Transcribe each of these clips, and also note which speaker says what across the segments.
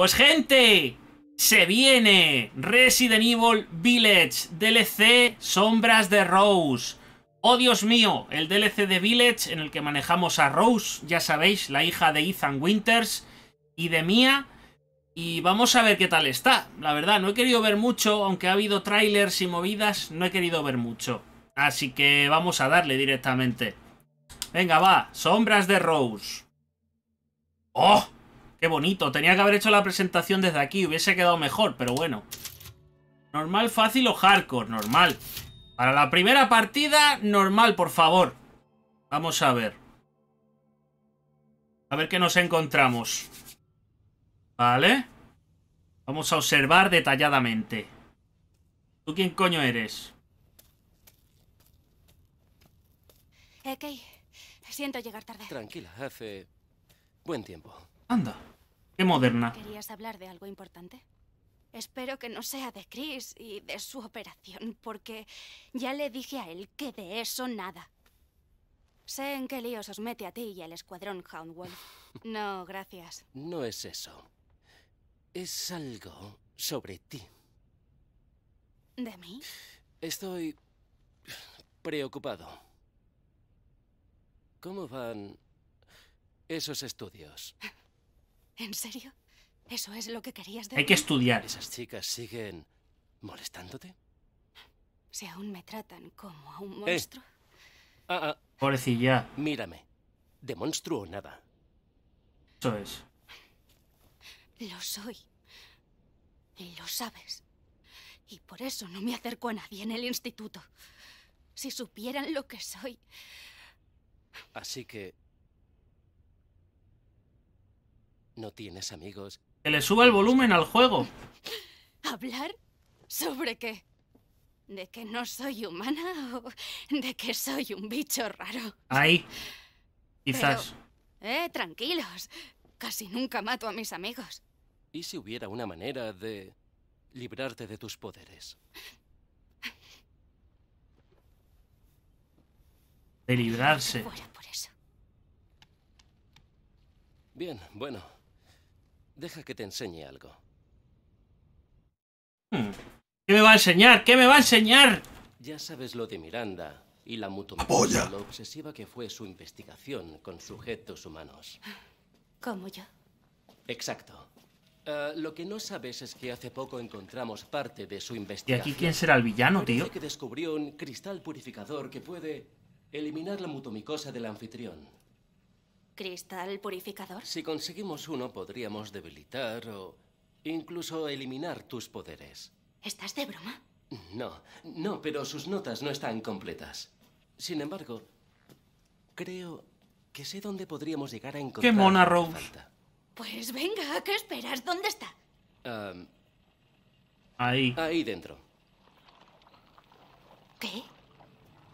Speaker 1: Pues gente, se viene Resident Evil Village DLC Sombras de Rose. Oh Dios mío, el DLC de Village en el que manejamos a Rose, ya sabéis, la hija de Ethan Winters y de Mia. Y vamos a ver qué tal está. La verdad, no he querido ver mucho, aunque ha habido trailers y movidas, no he querido ver mucho. Así que vamos a darle directamente. Venga, va, Sombras de Rose. ¡Oh! ¡Qué bonito! Tenía que haber hecho la presentación desde aquí, hubiese quedado mejor, pero bueno. Normal, fácil o hardcore, normal. Para la primera partida, normal, por favor. Vamos a ver. A ver qué nos encontramos. Vale. Vamos a observar detalladamente. ¿Tú quién coño eres?
Speaker 2: Ok, siento llegar tarde.
Speaker 3: Tranquila, hace buen tiempo.
Speaker 1: Anda. Qué moderna.
Speaker 2: ¿Querías hablar de algo importante? Espero que no sea de Chris y de su operación, porque ya le dije a él que de eso nada. Sé en qué líos os mete a ti y al escuadrón Houndwolf. No, gracias.
Speaker 3: No es eso. Es algo sobre ti.
Speaker 2: ¿De mí?
Speaker 3: Estoy preocupado. ¿Cómo van esos estudios?
Speaker 2: ¿En serio? ¿Eso es lo que querías de
Speaker 1: Hay que estudiar.
Speaker 3: ¿Esas chicas siguen molestándote?
Speaker 2: Si aún me tratan como a un
Speaker 3: Eh.
Speaker 2: monstruo.
Speaker 3: Ah, ah,
Speaker 1: Pobrecilla.
Speaker 3: mírame. De monstruo nada.
Speaker 1: Eso es.
Speaker 2: Lo soy. Y lo sabes. Y por eso no me acerco a nadie en el instituto. Si supieran lo que soy,
Speaker 3: Así que... ¿No tienes amigos?
Speaker 1: Que le suba el volumen al juego.
Speaker 2: ¿hablar? ¿Sobre qué? ¿De que no soy humana o de que soy un bicho raro?
Speaker 1: Ahí. Quizás.
Speaker 2: Eh, tranquilos. Casi nunca mato a mis amigos.
Speaker 3: ¿Y si hubiera una manera de librarte de tus poderes?
Speaker 1: De librarse.
Speaker 2: Fuera por eso.
Speaker 3: Bien, bueno. Deja que te enseñe algo.
Speaker 1: Hmm. ¿Qué me va a enseñar? ¿Qué me va a enseñar?
Speaker 3: Ya sabes lo de Miranda y la mutomicosa, lo obsesiva que fue su investigación con sujetos humanos.
Speaker 2: Como yo.
Speaker 3: Exacto. Ah, lo que no sabes es que hace poco encontramos parte de su
Speaker 1: ¿Y
Speaker 3: investigación.
Speaker 1: aquí quién será el villano,
Speaker 3: Parece
Speaker 1: tío?
Speaker 3: que descubrió un cristal purificador que puede eliminar la mutomicosa del anfitrión.
Speaker 2: ¿Cristal purificador?
Speaker 3: Si conseguimos uno, podríamos debilitar o incluso eliminar tus poderes.
Speaker 2: ¿Estás de broma?
Speaker 3: No, no, pero sus notas no están completas. Sin embargo, creo que sé dónde podríamos llegar a encontrar.
Speaker 1: mona,
Speaker 3: lo que
Speaker 1: Rose.
Speaker 3: falta.
Speaker 2: Pues venga, ¿qué esperas? ¿Dónde está?
Speaker 1: Ahí.
Speaker 3: ahí dentro.
Speaker 2: ¿Qué?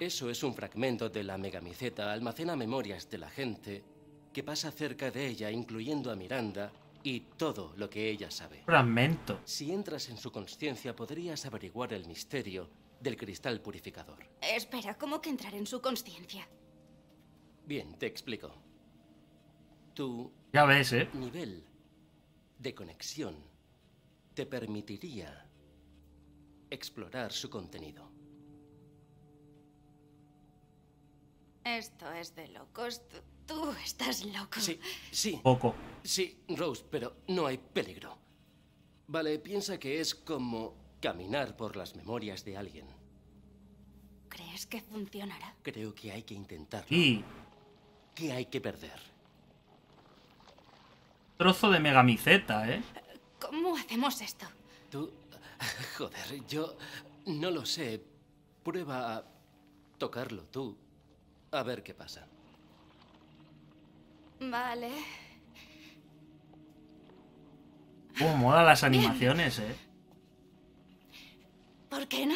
Speaker 3: Eso es un fragmento de la megamiceta. Almacena memorias de la gente que pasa cerca de ella, incluyendo a Miranda y todo lo que ella sabe.
Speaker 1: Fragmento.
Speaker 3: Si entras en su conciencia, podrías averiguar el misterio del cristal purificador.
Speaker 2: Espera, ¿cómo que entrar en su conciencia?
Speaker 3: Bien, te explico. Tu
Speaker 1: Ya ves, ¿eh?
Speaker 3: nivel de conexión te permitiría explorar su contenido.
Speaker 2: Esto es de locos. Tú, estás loco.
Speaker 3: Sí, sí,
Speaker 1: Poco.
Speaker 3: sí, Rose, pero no hay peligro. Vale, piensa que es como caminar por las memorias de alguien.
Speaker 2: ¿Crees que funcionará?
Speaker 3: Creo que hay que intentarlo.
Speaker 1: Y
Speaker 3: ¿Qué hay que perder?
Speaker 1: trozo de megamiceta, ¿eh?
Speaker 2: ¿Cómo hacemos esto?
Speaker 3: Tú... Joder, yo no lo sé. Prueba a tocarlo tú. A ver qué pasa.
Speaker 2: Vale.
Speaker 1: Cómo mola las animaciones, ¿eh?
Speaker 2: ¿Por qué no?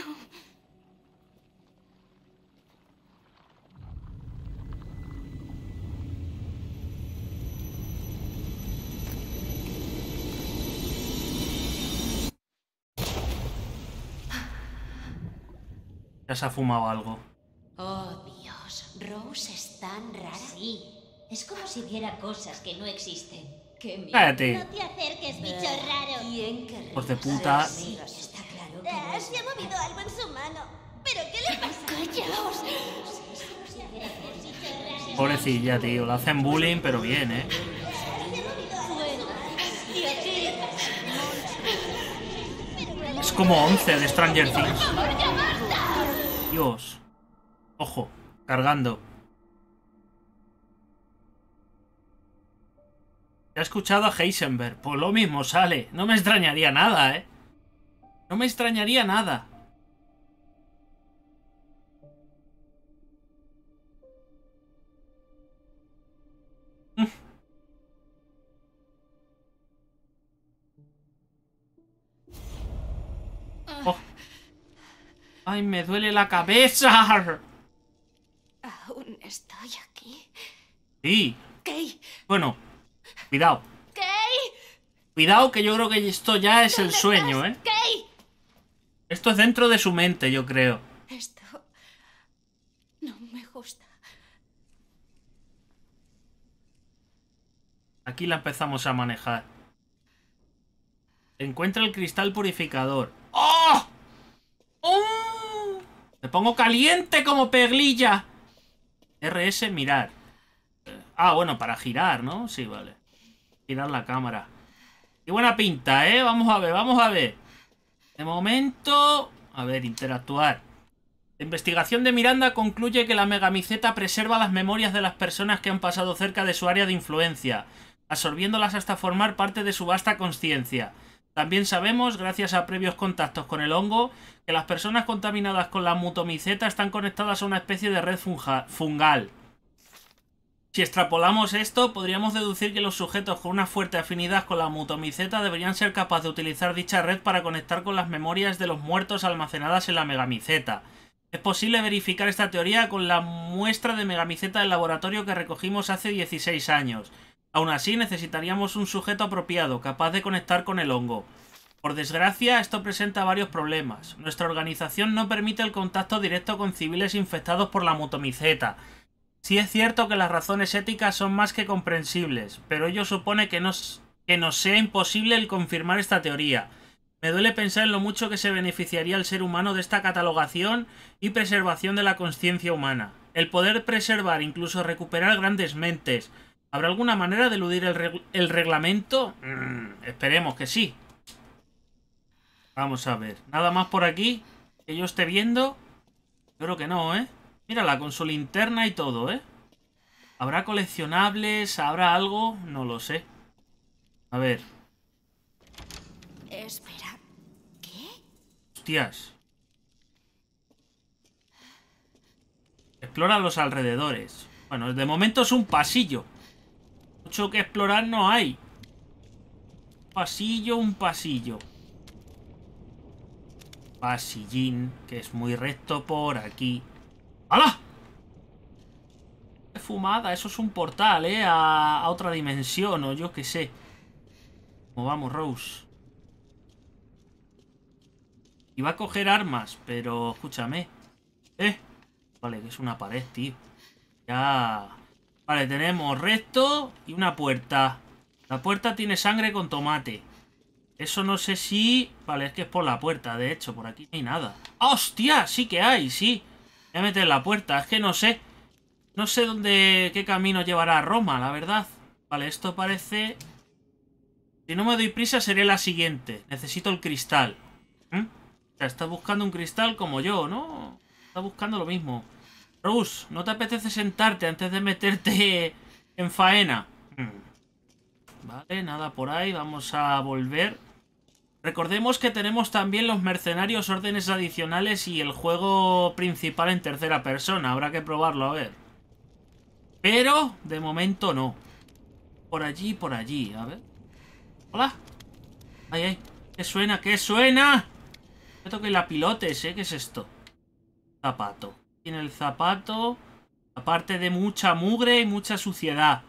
Speaker 1: Ya se ha fumado algo.
Speaker 4: Oh, Dios, Rose es tan rara.
Speaker 5: Sí, es como si viera cosas que no existen.
Speaker 4: Qué miedo.
Speaker 1: Cállate.
Speaker 5: No te acerques, bicho raro.
Speaker 4: ¿Quién querría
Speaker 1: Hijos de puta.
Speaker 4: amigas? Está claro que
Speaker 5: Ah,
Speaker 4: no
Speaker 5: se ha movido algo en su mano. ¿Pero qué le pasa? ¡Callaos!
Speaker 1: Pobrecilla, tío. Le hacen bullying, pero bien, ¿eh? Es como 11 de Stranger Things. Dios. Ojo, cargando. He escuchado a Heisenberg. Pues lo mismo sale. No me extrañaría nada, ¿eh? No me extrañaría nada. Oh. ¡Ay, me duele la cabeza!
Speaker 2: Aún estoy aquí.
Speaker 1: Sí.
Speaker 2: Kay,
Speaker 1: Bueno, cuidado.
Speaker 2: Kay,
Speaker 1: Cuidado que yo creo que esto ya es el
Speaker 2: ¿dónde
Speaker 1: sueño, ¿eh?
Speaker 2: Kay.
Speaker 1: Esto es dentro de su mente, yo creo.
Speaker 2: Esto no me gusta.
Speaker 1: Aquí la empezamos a manejar. Encuentra el cristal purificador. ¡Oh! ¡Oh! Me pongo caliente como peglilla. RS, mirar. Ah, bueno, para girar, ¿no? Sí, vale. Girar la cámara. Qué buena pinta, ¿eh? Vamos a ver, vamos a ver. De momento... A ver, interactuar. La investigación de Miranda concluye que la megamiceta preserva las memorias de las personas que han pasado cerca de su área de influencia, absorbiéndolas hasta formar parte de su vasta conciencia. También sabemos, gracias a previos contactos con el hongo, que las personas contaminadas con la mutomiceta están conectadas a una especie de red fungal. Si extrapolamos esto, podríamos deducir que los sujetos con una fuerte afinidad con la mutomiceta deberían ser capaces de utilizar dicha red para conectar con las memorias de los muertos almacenadas en la megamiceta. Es posible verificar esta teoría con la muestra de megamiceta del laboratorio que recogimos hace 16 años. Aún así, necesitaríamos un sujeto apropiado, capaz de conectar con el hongo. Por desgracia, esto presenta varios problemas. Nuestra organización no permite el contacto directo con civiles infectados por la mutomiceta. Sí es cierto que las razones éticas son más que comprensibles, pero ello supone que nos, que nos sea imposible el confirmar esta teoría. Me duele pensar en lo mucho que se beneficiaría el ser humano de esta catalogación y preservación de la conciencia humana. El poder preservar, incluso recuperar grandes mentes. ¿Habrá alguna manera de eludir el, reg- el reglamento? Mm, esperemos que sí. Vamos a ver. ¿Nada más por aquí? ¿Que yo esté viendo? Yo creo que no, ¿eh? Mírala, con su linterna y todo, ¿eh? ¿Habrá coleccionables? ¿Habrá algo? No lo sé. A ver.
Speaker 2: Espera. ¿Qué?
Speaker 1: Hostias. Explora los alrededores. Bueno, de momento es un pasillo. Mucho que explorar no hay. Pasillo, un pasillo. Pasillín, que es muy recto por aquí. ¡Hala! ¡Qué fumada! Eso es un portal, ¿eh? A, otra dimensión, o yo qué sé. ¿Cómo vamos, Rose? Iba a coger armas, pero escúchame. Eh. Vale, que es una pared, tío. Ya. Vale, tenemos recto y una puerta. La puerta tiene sangre con tomate. Eso no sé si... Vale, es que es por la puerta, de hecho. Por aquí no hay nada. ¡Ah, ¡Hostia! Sí que hay, sí. Voy a meter la puerta. Es que no sé. No sé dónde... qué camino llevará a Roma, la verdad. Vale, esto parece... Si no me doy prisa, seré la siguiente. Necesito el cristal. ¿Mm? O sea, estás buscando un cristal como yo, ¿no? Estás buscando lo mismo. Rose, ¿no te apetece sentarte antes de meterte en faena? Hmm. Vale, nada por ahí. Vamos a volver. Recordemos que tenemos también los mercenarios órdenes adicionales y el juego principal en tercera persona. Habrá que probarlo, a ver. Pero, de momento no. Por allí, por allí, a ver. Hola. Ay, ay. ¿Qué suena? ¿Qué suena? Me toque la pilotes, ¿eh? ¿Qué es esto? Zapato. Tiene el zapato. Aparte de mucha mugre y mucha suciedad.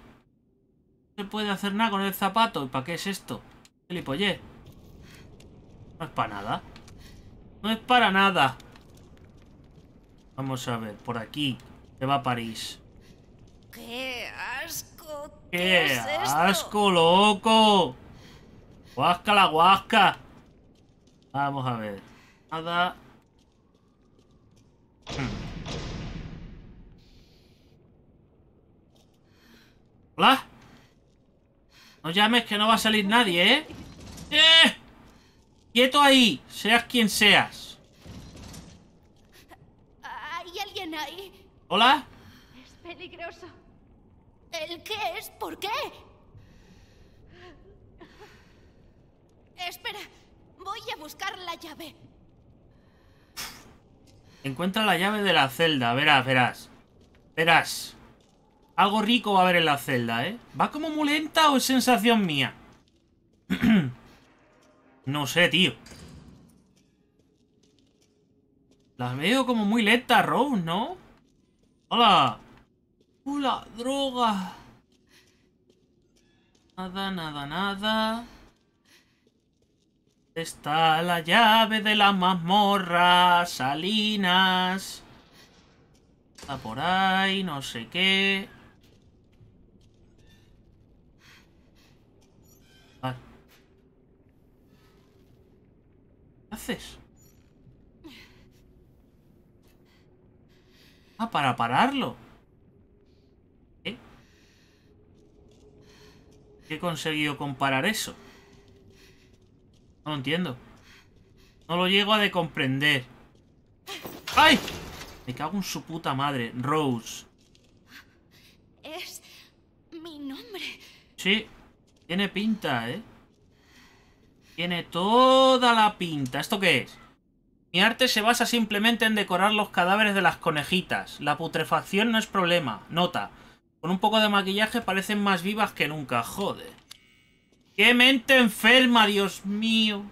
Speaker 1: No se puede hacer nada con el zapato. ¿Y para qué es esto? Gilipollez. No es para nada. No es para nada. Vamos a ver, por aquí. Se va a París.
Speaker 2: ¡Qué asco! ¿Qué,
Speaker 1: ¡Qué
Speaker 2: es esto?
Speaker 1: asco, loco! ¡Guasca la guasca! Vamos a ver. Nada. Hmm. ¿Hola? No llames que no va a salir nadie, ¿eh? ¡Eh! ¡Quieto ahí! Seas quien seas.
Speaker 2: ¿Hay alguien ahí?
Speaker 1: ¿Hola?
Speaker 2: Es peligroso. ¿El qué es? ¿Por qué? Espera, voy a buscar la llave.
Speaker 1: Encuentra la llave de la celda. Verás, verás. Verás. Algo rico va a haber en la celda, ¿eh? ¿Va como muy lenta o es sensación mía? no sé, tío. La veo como muy lenta, Rose, ¿no? ¡Hola! ¡Hola, droga! Nada, nada, nada. Está la llave de la mazmorra, Salinas. Está por ahí, no sé qué. ¿Qué haces? Ah, para pararlo. ¿Qué? ¿Qué he conseguido comparar eso? No lo entiendo. No lo llego a de comprender. ¡Ay! Me cago en su puta madre. Rose.
Speaker 2: Es mi nombre.
Speaker 1: Sí. Tiene pinta, ¿eh? Tiene toda la pinta. ¿Esto qué es? Mi arte se basa simplemente en decorar los cadáveres de las conejitas. La putrefacción no es problema. Nota. Con un poco de maquillaje parecen más vivas que nunca. Joder. ¡Qué mente enferma, Dios mío!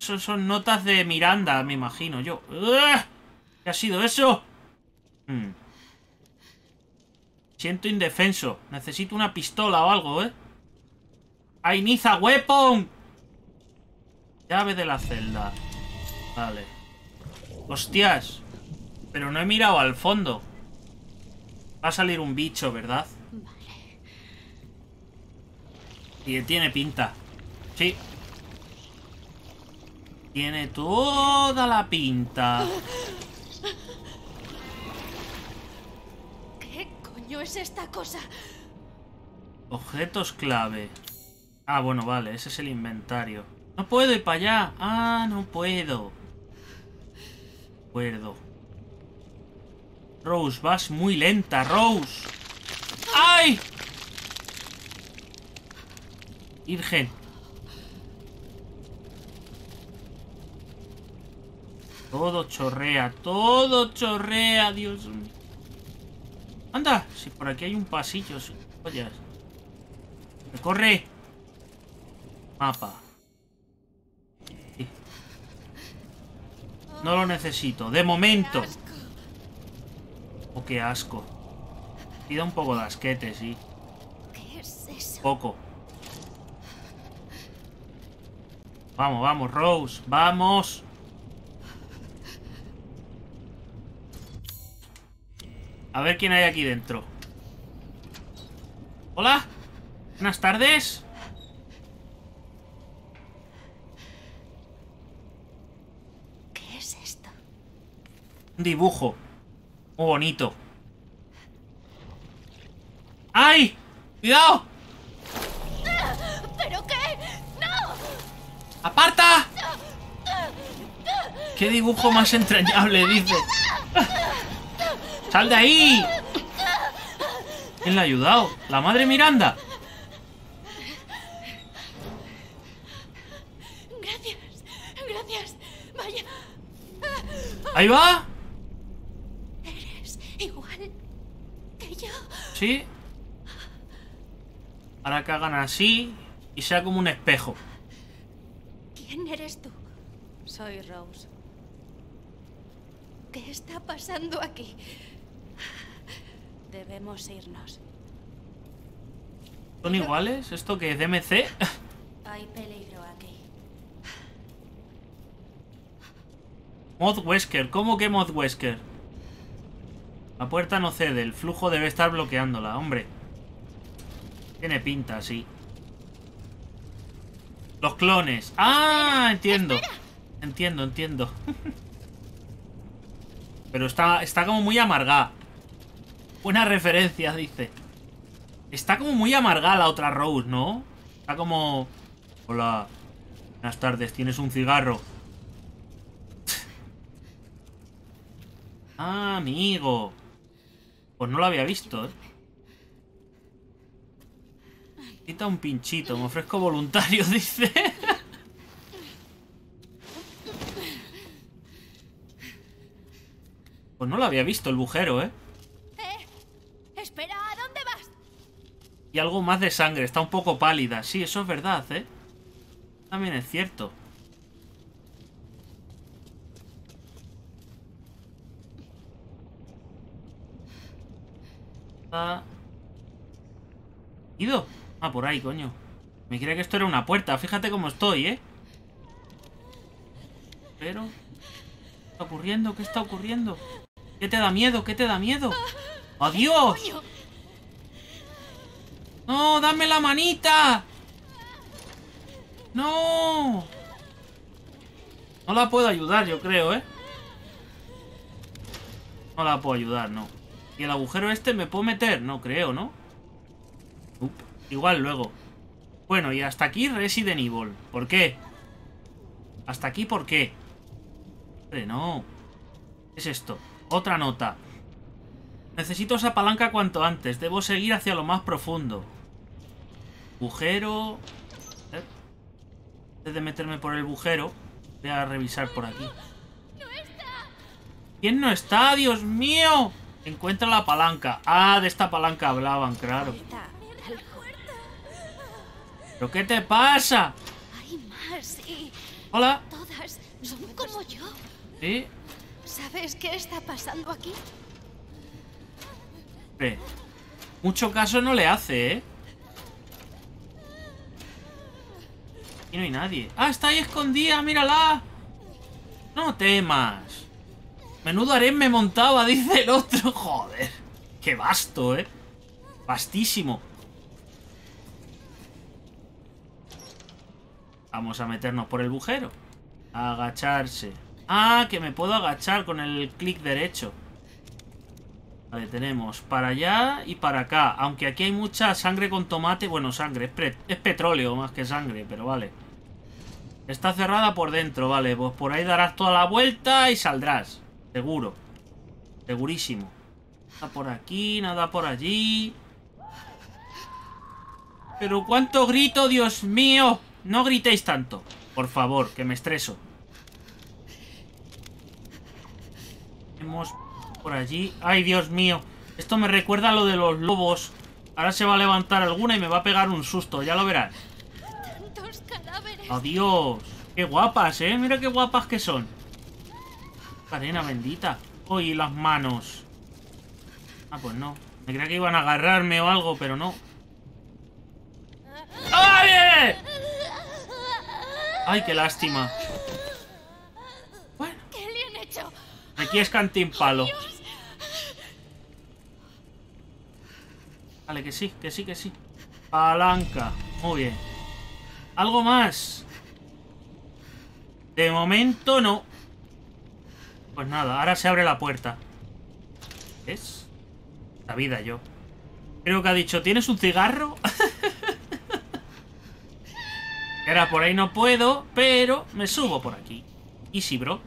Speaker 1: Eso son notas de Miranda, me imagino yo. ¿Qué ha sido eso? Hmm. Siento indefenso. Necesito una pistola o algo, ¿eh? ¡I need a weapon! Llave de la celda. Vale. ¡Hostias! Pero no he mirado al fondo. Va a salir un bicho, ¿verdad? Y tiene pinta. Sí. Tiene toda la pinta.
Speaker 2: ¿Qué coño es esta cosa?
Speaker 1: Objetos clave. Ah, bueno, vale, ese es el inventario. No puedo ir para allá. Ah, no puedo. Acuerdo. Rose, vas muy lenta, Rose. ¡Ay! Virgen. Todo chorrea, todo chorrea, Dios mío. Anda, si por aquí hay un pasillo, si. ¡Corre! Mapa. No lo necesito, de momento. Oh, qué asco. Da un poco de asquete, sí. Poco. Vamos, vamos, Rose. Vamos. A ver quién hay aquí dentro. Hola. Buenas tardes.
Speaker 2: ¿Qué es esto?
Speaker 1: Un dibujo. Muy bonito. ¡Ay! ¡Cuidado!
Speaker 2: ¿Pero qué? ¡No!
Speaker 1: ¡Aparta! ¡Qué dibujo más entrañable, dice! ¡Sal de ahí! ¿Quién le ha ayudado? ¿La madre Miranda?
Speaker 2: Gracias. Gracias. Vaya.
Speaker 1: ¡Ahí va!
Speaker 2: Eres igual que yo.
Speaker 1: ¿Sí? Ahora que hagan así y sea como un espejo.
Speaker 2: ¿Quién eres tú? Soy Rose. ¿Qué está pasando aquí? Debemos irnos.
Speaker 1: ¿Son iguales? ¿Esto que es DMC?
Speaker 2: Hay peligro aquí.
Speaker 1: Mod Wesker. ¿Cómo que Mod Wesker? La puerta no cede, el flujo debe estar bloqueándola, hombre. Tiene pinta, sí. Los clones. ¡Ah! Entiendo. Entiendo, entiendo. Pero está, está como muy amargada. Buena referencia, dice. Está como muy amargada la otra Rose, ¿no? Está como... Hola. Buenas tardes, ¿tienes un cigarro? ah, amigo. Pues no lo había visto, ¿eh? Quita un pinchito, me ofrezco voluntario, dice. pues no lo había visto el bujero, ¿eh?
Speaker 2: ¡Eh! Espera, ¿a dónde vas?
Speaker 1: Y algo más de sangre, está un poco pálida. Sí, eso es verdad, ¿eh? También es cierto. Ah. ¿Ido? Ah, por ahí, coño. Me creía que esto era una puerta. Fíjate cómo estoy, ¿eh? Pero... ¿Qué está ocurriendo? ¿Qué está ocurriendo? ¿Qué te da miedo? ¿Qué te da miedo? ¡Adiós! ¡No! ¡Dame la manita! ¡No! No la puedo ayudar, yo creo, ¿eh? No la puedo ayudar, no. ¿Y el agujero este me puedo meter? No creo, ¿no? Up, igual luego. Bueno, y hasta aquí Resident Evil. ¿Por qué? ¿Hasta aquí por qué? Hombre, no. ¿Qué es esto? Otra nota. Necesito esa palanca cuanto antes. Debo seguir hacia lo más profundo. Bujero... Eh. Antes de meterme por el bujero, voy a revisar por aquí. ¿Quién no está? ¡Dios mío! Encuentra la palanca. Ah, de esta palanca hablaban, claro. ¿Pero qué te pasa?
Speaker 2: Hay más y
Speaker 1: Hola.
Speaker 2: todas son como yo.
Speaker 1: ¿Sí?
Speaker 2: ¿Sabes qué está pasando aquí?
Speaker 1: Hombre, Mucho caso no le hace, ¿eh? Aquí no hay nadie. ¡Ah, está ahí escondida! ¡Mírala! No temas. Menudo harén me montaba, dice el otro. Joder. Qué vasto, ¿eh? Vastísimo. Vamos a meternos por el bujero. Agacharse. Ah, que me puedo agachar con el clic derecho. Vale, tenemos para allá y para acá. Aunque aquí hay mucha sangre con tomate. Bueno, sangre, es, petróleo más que sangre, pero vale. Está cerrada por dentro, vale. Pues por ahí darás toda la vuelta y saldrás. Seguro. Segurísimo. Nada por aquí, nada por allí. Pero cuánto grito, Dios mío. No gritéis tanto. Por favor, que me estreso. Hemos por allí. ¡Ay, Dios mío! Esto me recuerda a lo de los lobos. Ahora se va a levantar alguna y me va a pegar un susto, ya lo verás. ¡Adiós! ¡Qué guapas, eh! Mira qué guapas que son. Arena bendita. ¡Uy, las manos! Ah, pues no. Me creía que iban a agarrarme o algo, pero no. ¡Ay! ¡Ay, qué lástima! Bueno,
Speaker 2: ¿Qué le han hecho?
Speaker 1: aquí es cantimpalo. Vale, que sí, que sí, que sí. Palanca. Muy bien. ¿Algo más? De momento no. Pues nada, ahora se abre la puerta. ¿Es? La vida yo. Creo que ha dicho, ¿tienes un cigarro? Era por ahí no puedo, pero me subo por aquí. Easy, bro.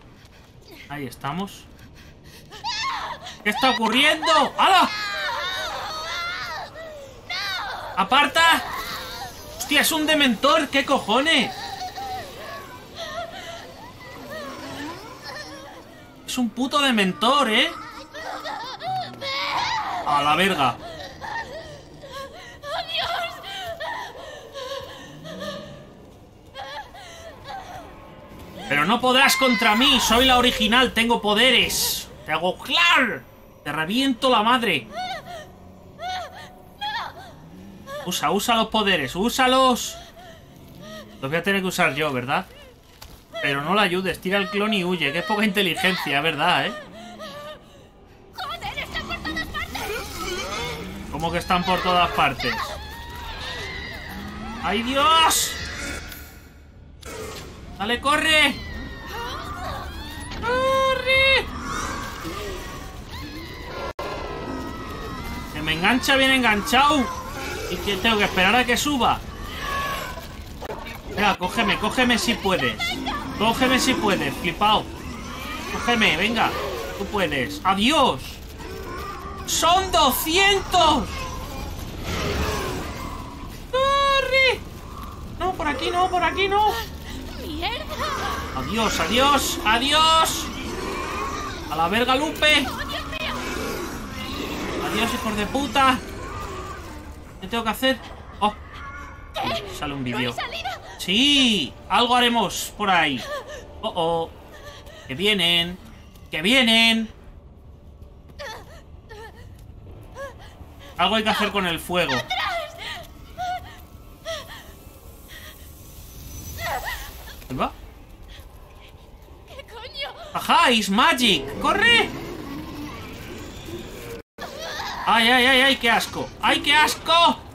Speaker 1: Ahí estamos. ¿Qué está ocurriendo? ¡Hala! ¡Aparta! ¡Hostia, es un dementor! ¿Qué cojones? Un puto dementor, ¿eh? A la verga. Pero no podrás contra mí, soy la original, tengo poderes. Te hago clar. Te reviento la madre. Usa, usa los poderes, úsalos. Los voy a tener que usar yo, ¿verdad? Pero no la ayudes, tira el clon y huye, que es poca inteligencia, ¿verdad, eh?
Speaker 2: ¡Joder, está por
Speaker 1: ¿Cómo que están por todas partes? ¡Ay, Dios! ¡Dale, corre! ¡Corre! Que me engancha bien enganchado. Y que tengo que esperar a que suba. Venga, cógeme, cógeme si puedes. Cógeme si puedes, flipao. Cógeme, venga. Tú puedes. ¡Adiós! ¡Son 200! ¡Corre! No, por aquí no, por aquí no. Adiós, adiós, adiós. A la verga, Lupe. Adiós, hijos de puta. ¿Qué tengo que hacer? Oh. Sale un vídeo. Sí, algo haremos por ahí. Oh, oh. Que vienen. Que vienen. Algo hay que hacer con el fuego. ¿Ahí va?
Speaker 2: ¿Qué coño?
Speaker 1: ¡Ajá! ¡Is Magic! ¡Corre! ¡Ay, ay, ay, ay! ¡Qué asco! ¡Ay, qué asco!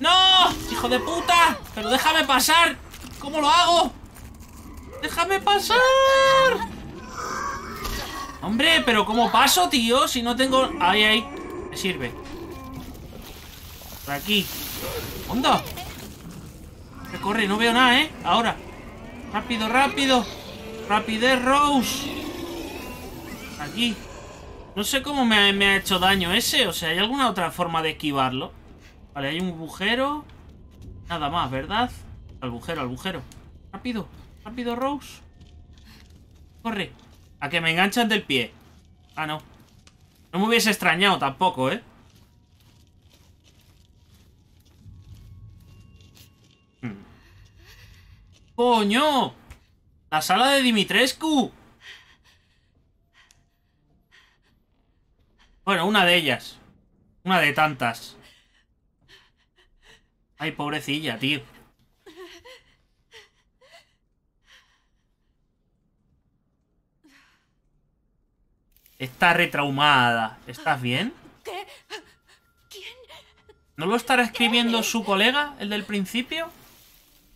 Speaker 1: ¡No! ¡Hijo de puta! ¡Pero déjame pasar! ¿Cómo lo hago? ¡Déjame pasar! Hombre, pero ¿cómo paso, tío? Si no tengo... ¡Ay, ay! Me sirve. Por aquí. ¡Onda! Que corre, no veo nada, ¿eh? Ahora. Rápido, rápido. Rapidez, Rose. Aquí. No sé cómo me me ha hecho daño ese. O sea, ¿hay alguna otra forma de esquivarlo? Vale, hay un agujero. Nada más, ¿verdad? Agujero, agujero. Rápido, rápido, Rose. Corre. A que me enganchan del pie. Ah, no. No me hubiese extrañado tampoco, ¿eh? Hmm. ¡Coño! ¡La sala de Dimitrescu! Bueno, una de ellas. Una de tantas. Ay, pobrecilla, tío. Está retraumada. ¿Estás bien?
Speaker 2: ¿Qué? ¿Quién?
Speaker 1: ¿No lo estará escribiendo su colega, el del principio?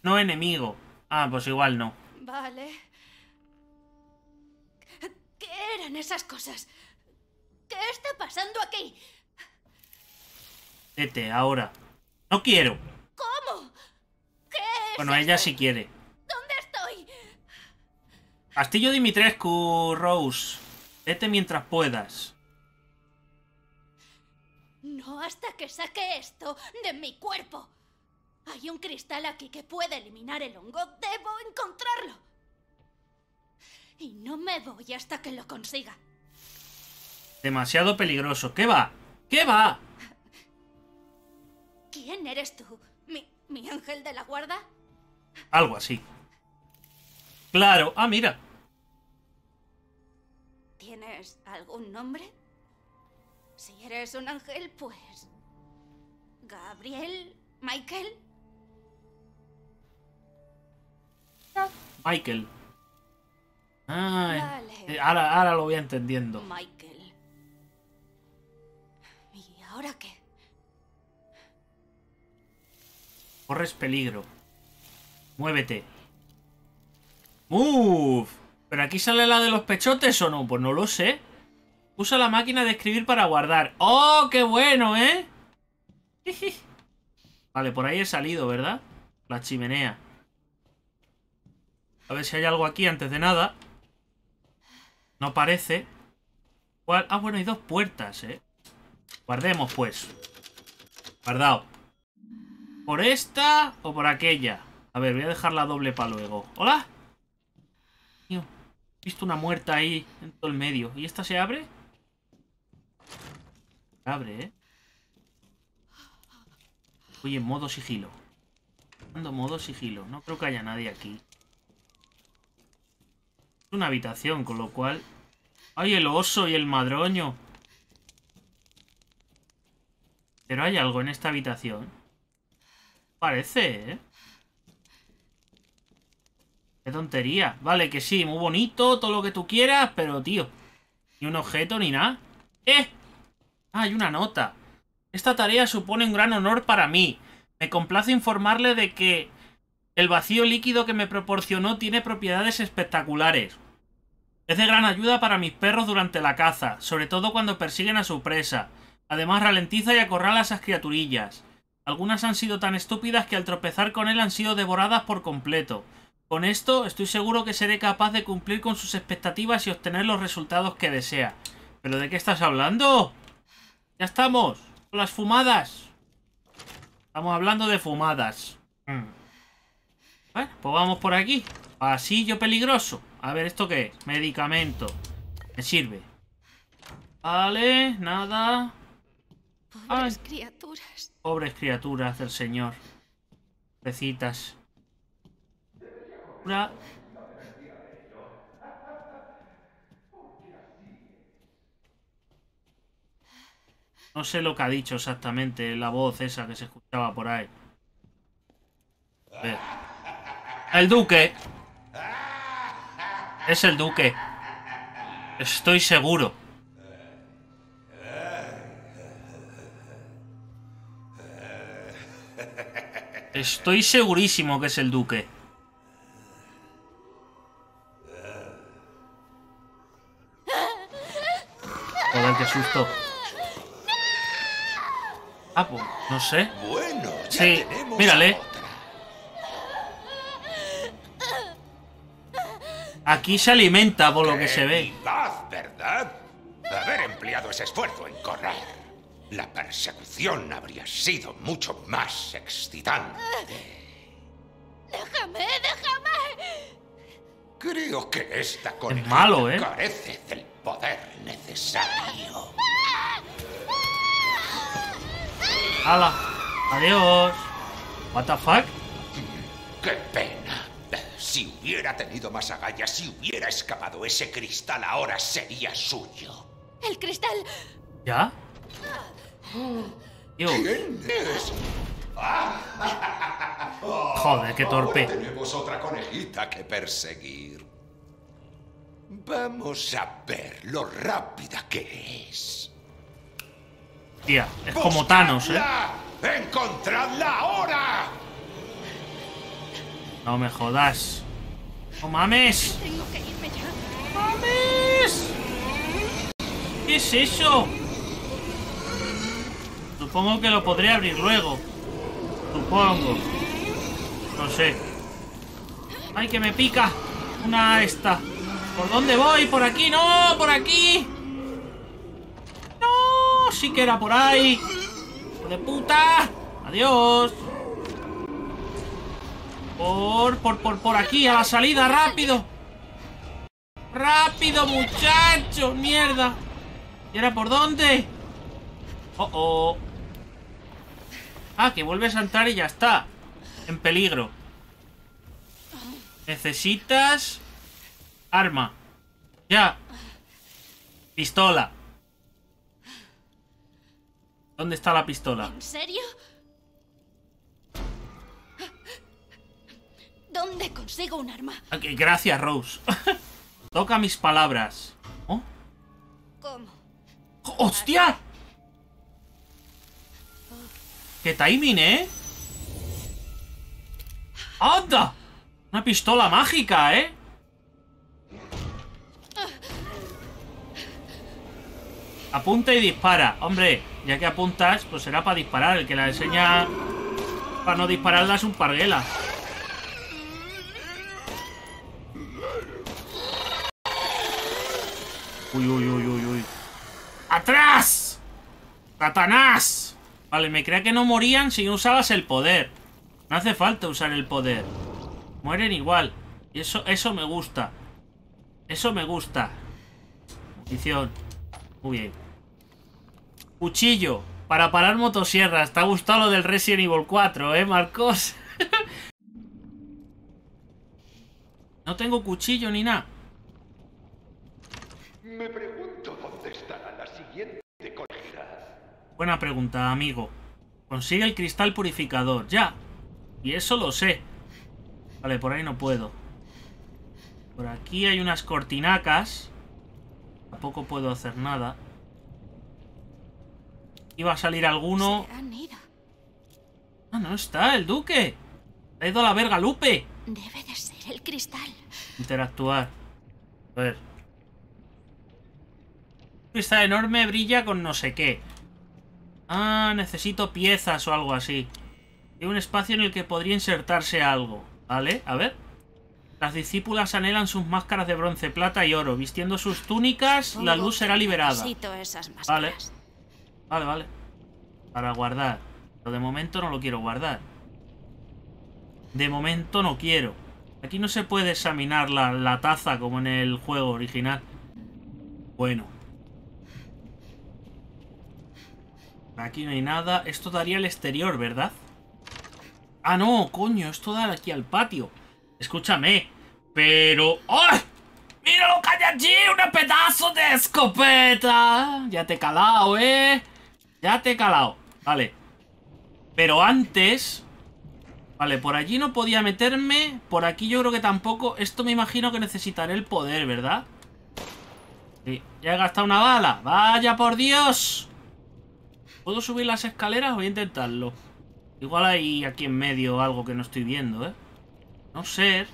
Speaker 1: No enemigo. Ah, pues igual no.
Speaker 2: Vale. ¿Qué eran esas cosas? ¿Qué está pasando aquí?
Speaker 1: Vete, ahora. No quiero.
Speaker 2: ¿Cómo? ¿Qué es
Speaker 1: Bueno, ella sí quiere.
Speaker 2: ¿Dónde estoy?
Speaker 1: Castillo Dimitrescu, Rose. Vete mientras puedas.
Speaker 2: No hasta que saque esto de mi cuerpo. Hay un cristal aquí que puede eliminar el hongo. Debo encontrarlo. Y no me voy hasta que lo consiga.
Speaker 1: Demasiado peligroso. ¿Qué va? ¿Qué va?
Speaker 2: ¿Quién eres tú? ¿Mi, ángel de la guarda?
Speaker 1: Algo así. Claro. Ah, mira.
Speaker 2: ¿Tienes algún nombre? Si eres un ángel, pues... Gabriel, Michael.
Speaker 1: Michael. Ay,
Speaker 2: Vale.
Speaker 1: eh, ahora, ahora lo voy entendiendo.
Speaker 2: Michael. ¿Y ahora qué?
Speaker 1: Corres peligro. Muévete. ¡Move! ¿Pero aquí sale la de los pechotes o no? Pues no lo sé. Usa la máquina de escribir para guardar. ¡Oh, qué bueno, eh! Vale, por ahí he salido, ¿verdad? La chimenea. A ver si hay algo aquí antes de nada. No parece. Ah, bueno, hay dos puertas, ¿eh? Guardemos, pues. Guardado. ¿Por esta o por aquella? A ver, voy a dejarla doble para luego. ¿Hola? Tío, he visto una muerta ahí en todo el medio. ¿Y esta se abre? Se abre, ¿eh? Oye, modo sigilo. Ando modo sigilo. No creo que haya nadie aquí. Es una habitación, con lo cual... ¡Ay, el oso y el madroño! Pero hay algo en esta habitación. Parece, ¿eh? Qué tontería. Vale, que sí, muy bonito, todo lo que tú quieras, pero, tío, ni un objeto ni nada. ¡Eh! Ah, hay una nota. Esta tarea supone un gran honor para mí. Me complace informarle de que el vacío líquido que me proporcionó tiene propiedades espectaculares. Es de gran ayuda para mis perros durante la caza, sobre todo cuando persiguen a su presa. Además ralentiza y acorrala a esas criaturillas. Algunas han sido tan estúpidas que al tropezar con él han sido devoradas por completo. Con esto estoy seguro que seré capaz de cumplir con sus expectativas y obtener los resultados que desea. ¿Pero de qué estás hablando? Ya estamos, con las fumadas. Estamos hablando de fumadas. Mm. Bueno, pues vamos por aquí. Pasillo peligroso. A ver, ¿esto qué es? Medicamento. Me sirve. Vale, nada.
Speaker 2: Pobres
Speaker 1: Ay.
Speaker 2: criaturas.
Speaker 1: Pobres criaturas del señor. Pecitas. Una- No sé lo que ha dicho exactamente la voz esa que se escuchaba por ahí. A ver. El duque. Es el duque. Estoy seguro. Estoy segurísimo que es el duque. Joder, qué susto. Ah, pues, no sé.
Speaker 4: Bueno, ya
Speaker 1: Sí, mírale. Aquí se alimenta por lo que se ve.
Speaker 4: vivaz, ¿verdad? Haber empleado ese esfuerzo en correr. La persecución habría sido mucho más excitante.
Speaker 5: ¡Déjame, déjame!
Speaker 4: Creo que esta conejita
Speaker 1: malo, ¿eh?
Speaker 4: carece del poder necesario.
Speaker 1: ¡Hala! ¡Adiós! ¿What the fuck?
Speaker 4: ¡Qué pena! Si hubiera tenido más agallas, si hubiera escapado ese cristal, ahora sería suyo.
Speaker 5: El cristal.
Speaker 1: ¿Ya? Tío,
Speaker 4: ¿Quién es?
Speaker 1: joder, qué torpe.
Speaker 4: Ahora tenemos otra conejita que perseguir. Vamos a ver lo rápida que es.
Speaker 1: Tía, es como Thanos, ¿eh?
Speaker 4: ¡Buscadla! ¡Encontradla ahora!
Speaker 1: No me jodas. ¡No mames!
Speaker 5: Tengo que irme ya.
Speaker 1: ¡Mames! ¿Qué es eso? Supongo que lo podré abrir luego. Supongo. No sé. ¡Ay, que me pica! Una esta. ¿Por dónde voy? ¿Por aquí? ¡No! ¡Por aquí! ¡No! Sí que era por ahí. ¡Hijo de puta! ¡Adiós! Por, por, por, por aquí, a la salida, rápido. ¡Rápido, muchacho! ¡Mierda! ¿Y ahora por dónde? Oh, oh. Ah, que vuelves a entrar y ya está. En peligro. Necesitas... Arma. Ya. Pistola. ¿Dónde está la pistola?
Speaker 5: ¿En serio? ¿Dónde consigo un arma?
Speaker 1: Ok, gracias, Rose. Toca mis palabras. ¿Oh?
Speaker 5: ¿Cómo?
Speaker 1: ¡Hostia! ¡Qué timing, eh! ¡Anda! Una pistola mágica, ¿eh? Apunta y dispara. Hombre, ya que apuntas, pues será para disparar. El que la enseña para no dispararla es un parguela. Uy, uy, uy, uy, uy. ¡Atrás! ¡Satanás! Vale, me creía que no morían si no usabas el poder. No hace falta usar el poder. Mueren igual. Y eso, eso me gusta. Eso me gusta. Munición. Muy bien. Cuchillo. Para parar motosierras. ¿Te ha gustado lo del Resident Evil 4, eh, Marcos? no tengo cuchillo ni nada.
Speaker 4: Me pregunto dónde estará la siguiente conejita.
Speaker 1: Buena pregunta, amigo. Consigue el cristal purificador, ya. Y eso lo sé. Vale, por ahí no puedo. Por aquí hay unas cortinacas. Tampoco puedo hacer nada. Iba a salir alguno. Ah, no está, el duque. Ha ido a la verga, Lupe.
Speaker 2: Debe de ser el cristal.
Speaker 1: Interactuar. A ver. Un cristal enorme brilla con no sé qué. Ah, necesito piezas o algo así. Hay un espacio en el que podría insertarse algo. ¿Vale? A ver. Las discípulas anhelan sus máscaras de bronce, plata y oro. Vistiendo sus túnicas, la luz será liberada.
Speaker 2: Necesito esas
Speaker 1: Vale. Vale, vale. Para guardar. Pero de momento no lo quiero guardar. De momento no quiero. Aquí no se puede examinar la, la taza como en el juego original. Bueno. Aquí no hay nada. Esto daría al exterior, ¿verdad? Ah, no, coño. Esto da aquí al patio. Escúchame. Pero... ¡Ay! ¡Mira lo que hay allí! ¡Un pedazo de escopeta! Ya te he calado, ¿eh? Ya te he calado. Vale. Pero antes... Vale, por allí no podía meterme. Por aquí yo creo que tampoco. Esto me imagino que necesitaré el poder, ¿verdad? Sí. Ya he gastado una bala. ¡Vaya por Dios! ¿Puedo subir las escaleras? Voy a intentarlo. Igual hay aquí en medio algo que no estoy viendo, ¿eh? No ser.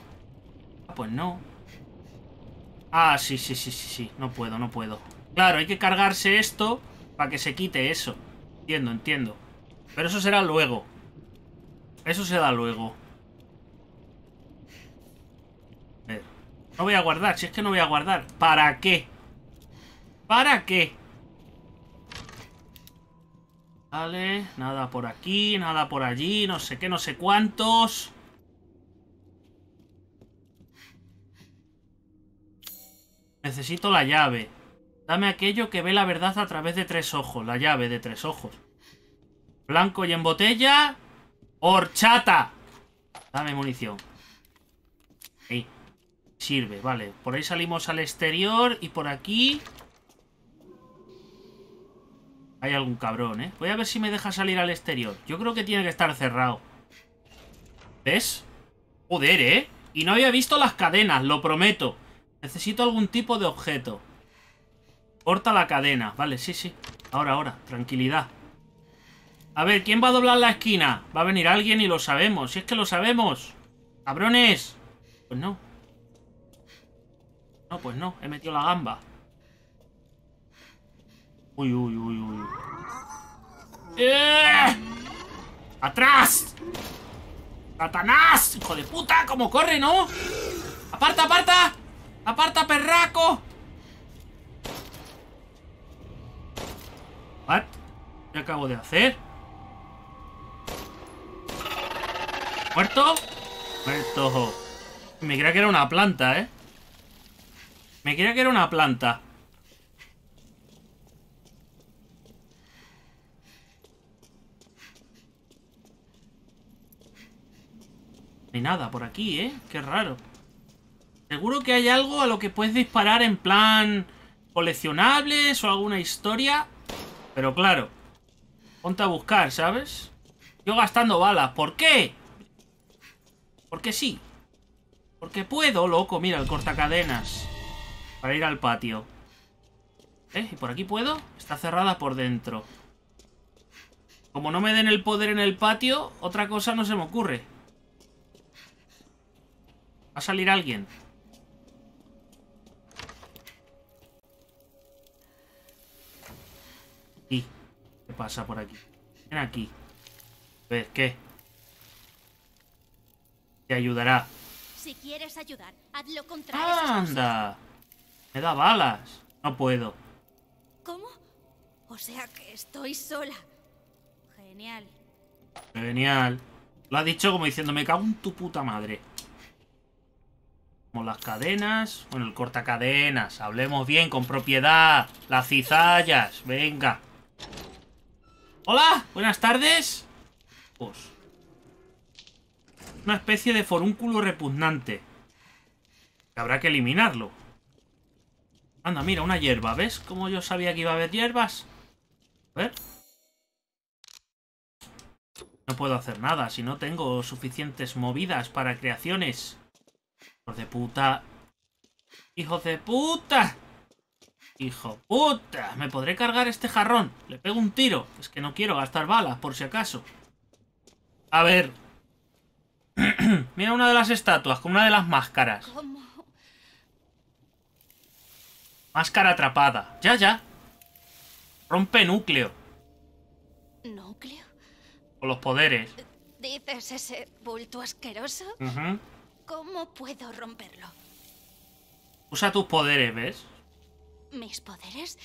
Speaker 1: Ah, pues no. Ah, sí, sí, sí, sí, sí. No puedo, no puedo. Claro, hay que cargarse esto para que se quite eso. Entiendo, entiendo. Pero eso será luego. Eso se da luego. A ver. No voy a guardar, si es que no voy a guardar. ¿Para qué? ¿Para qué? Vale, nada por aquí, nada por allí, no sé qué, no sé cuántos. Necesito la llave. Dame aquello que ve la verdad a través de tres ojos. La llave de tres ojos. Blanco y en botella. ¡Horchata! Dame munición. Ahí. Sirve, vale. Por ahí salimos al exterior y por aquí... Hay algún cabrón, ¿eh? Voy a ver si me deja salir al exterior. Yo creo que tiene que estar cerrado. ¿Ves? Joder, ¿eh? Y no había visto las cadenas, lo prometo. Necesito algún tipo de objeto. Corta la cadena. Vale, sí, sí. Ahora, ahora. Tranquilidad. A ver, ¿quién va a doblar la esquina? Va a venir alguien y lo sabemos. Si es que lo sabemos. ¡Cabrones! Pues no. No, pues no. He metido la gamba. Uy, uy, uy, uy. ¡Eh! ¡Atrás! ¡Satanás! ¡Hijo de puta! ¿Cómo corre, no? ¡Aparta, aparta! ¡Aparta, perraco! ¿What? ¿Qué acabo de hacer? ¿Muerto? Muerto. Me creía que era una planta, ¿eh? Me creía que era una planta. Nada por aquí, ¿eh? Qué raro. Seguro que hay algo a lo que puedes disparar en plan coleccionables o alguna historia. Pero claro, ponte a buscar, ¿sabes? Yo gastando balas. ¿Por qué? Porque sí. Porque puedo, loco. Mira, el cortacadenas. Para ir al patio. ¿Eh? ¿Y por aquí puedo? Está cerrada por dentro. Como no me den el poder en el patio, otra cosa no se me ocurre. Va a salir alguien. ¿Y qué pasa por aquí? Ven aquí. ¿Ves qué? Te ayudará.
Speaker 5: Si quieres ayudar, haz lo contrario. a esas cosas.
Speaker 1: ¡Anda! Me da balas. No puedo.
Speaker 5: ¿Cómo? O sea que estoy sola. Genial.
Speaker 1: Genial. Lo ha dicho como diciendo, me cago en tu puta madre. Las cadenas. Bueno, el cortacadenas. Hablemos bien, con propiedad. Las cizallas. Venga. Hola, buenas tardes. Pues. Una especie de forúnculo repugnante. Que habrá que eliminarlo. Anda, mira, una hierba. ¿Ves cómo yo sabía que iba a haber hierbas? A ver. No puedo hacer nada si no tengo suficientes movidas para creaciones. Hijos de puta. ¡Hijos de puta! Hijo puta, ¿me podré cargar este jarrón? Le pego un tiro. Es que no quiero gastar balas, por si acaso. A ver. Mira una de las estatuas, con una de las máscaras. Máscara atrapada. Ya, ya. Rompe núcleo.
Speaker 2: ¿Núcleo?
Speaker 1: Con los poderes.
Speaker 2: ¿Dices ese bulto asqueroso? ¿Cómo puedo romperlo?
Speaker 1: Usa tus poderes, ¿ves?
Speaker 2: ¿Mis poderes?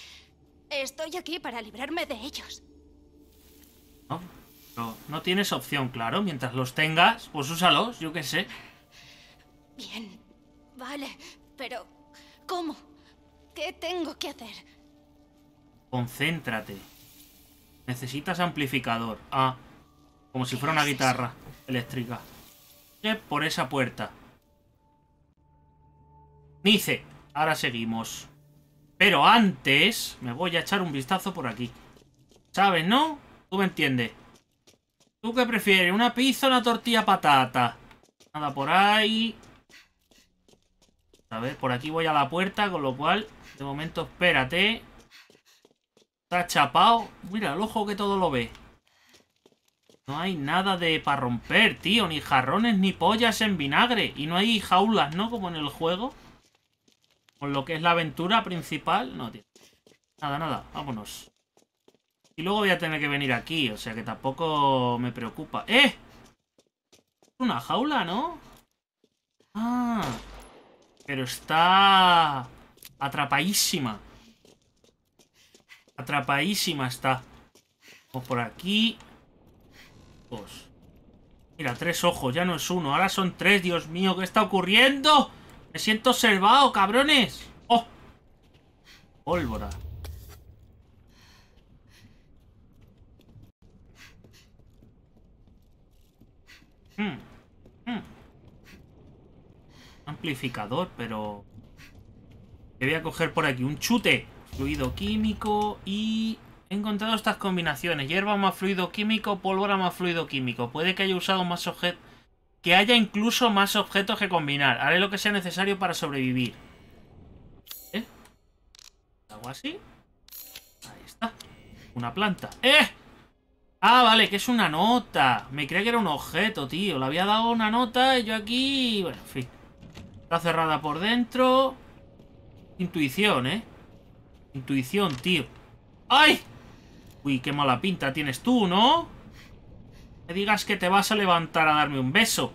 Speaker 2: Estoy aquí para librarme de ellos.
Speaker 1: No, no, no tienes opción, claro. Mientras los tengas, pues úsalos, yo qué sé.
Speaker 2: Bien, vale, pero ¿cómo? ¿Qué tengo que hacer?
Speaker 1: Concéntrate. Necesitas amplificador. Ah, como si fuera una guitarra eléctrica. Por esa puerta. Nice, ahora seguimos. Pero antes me voy a echar un vistazo por aquí. ¿Sabes, no? Tú me entiendes. ¿Tú qué prefieres? ¿Una pizza o una tortilla patata? Nada por ahí. A ver, por aquí voy a la puerta, con lo cual, de momento, espérate. Está chapado. Mira, el ojo que todo lo ve. No hay nada de para romper, tío. Ni jarrones ni pollas en vinagre. Y no hay jaulas, ¿no? Como en el juego. Con lo que es la aventura principal. No, tío. Nada, nada. Vámonos. Y luego voy a tener que venir aquí. O sea que tampoco me preocupa. ¡Eh! Una jaula, ¿no? Ah. Pero está... Atrapadísima. Atrapadísima está. Vamos por aquí. Mira, tres ojos, ya no es uno. Ahora son tres, Dios mío, ¿qué está ocurriendo? Me siento observado, cabrones. ¡Oh! Pólvora. Hmm, hmm. Amplificador, pero... Que voy a coger por aquí un chute. Fluido químico y... He encontrado estas combinaciones. Hierba más fluido químico, pólvora más fluido químico. Puede que haya usado más objetos... Que haya incluso más objetos que combinar. Haré lo que sea necesario para sobrevivir. ¿Eh? ¿Algo así? Ahí está. Una planta. ¡Eh! Ah, vale, que es una nota. Me creía que era un objeto, tío. Le había dado una nota y yo aquí... Bueno, en fin. Está cerrada por dentro. Intuición, ¿eh? Intuición, tío. ¡Ay! Uy, qué mala pinta tienes tú, ¿no? Me digas que te vas a levantar a darme un beso.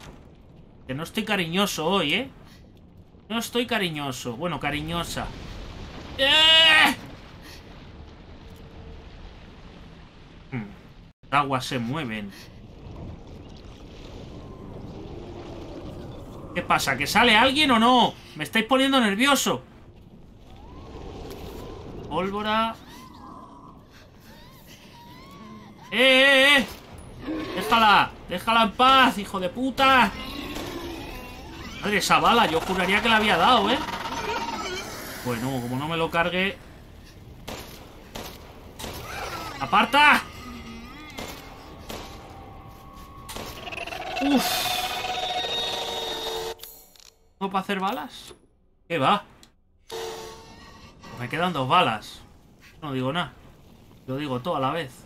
Speaker 1: Que no estoy cariñoso hoy, ¿eh? No estoy cariñoso. Bueno, cariñosa. ¡Eh! Hmm. Aguas se mueven. ¿Qué pasa? ¿Que sale alguien o no? Me estáis poniendo nervioso. Pólvora. ¡Eh, eh, eh! ¡Déjala! ¡Déjala en paz, hijo de puta! Madre, esa bala, yo juraría que la había dado, ¿eh? Bueno, como no me lo cargue... ¡Aparta! ¡Uf! ¿No para hacer balas? ¿Qué va? Me quedan dos balas. No digo nada. Lo digo todo a la vez.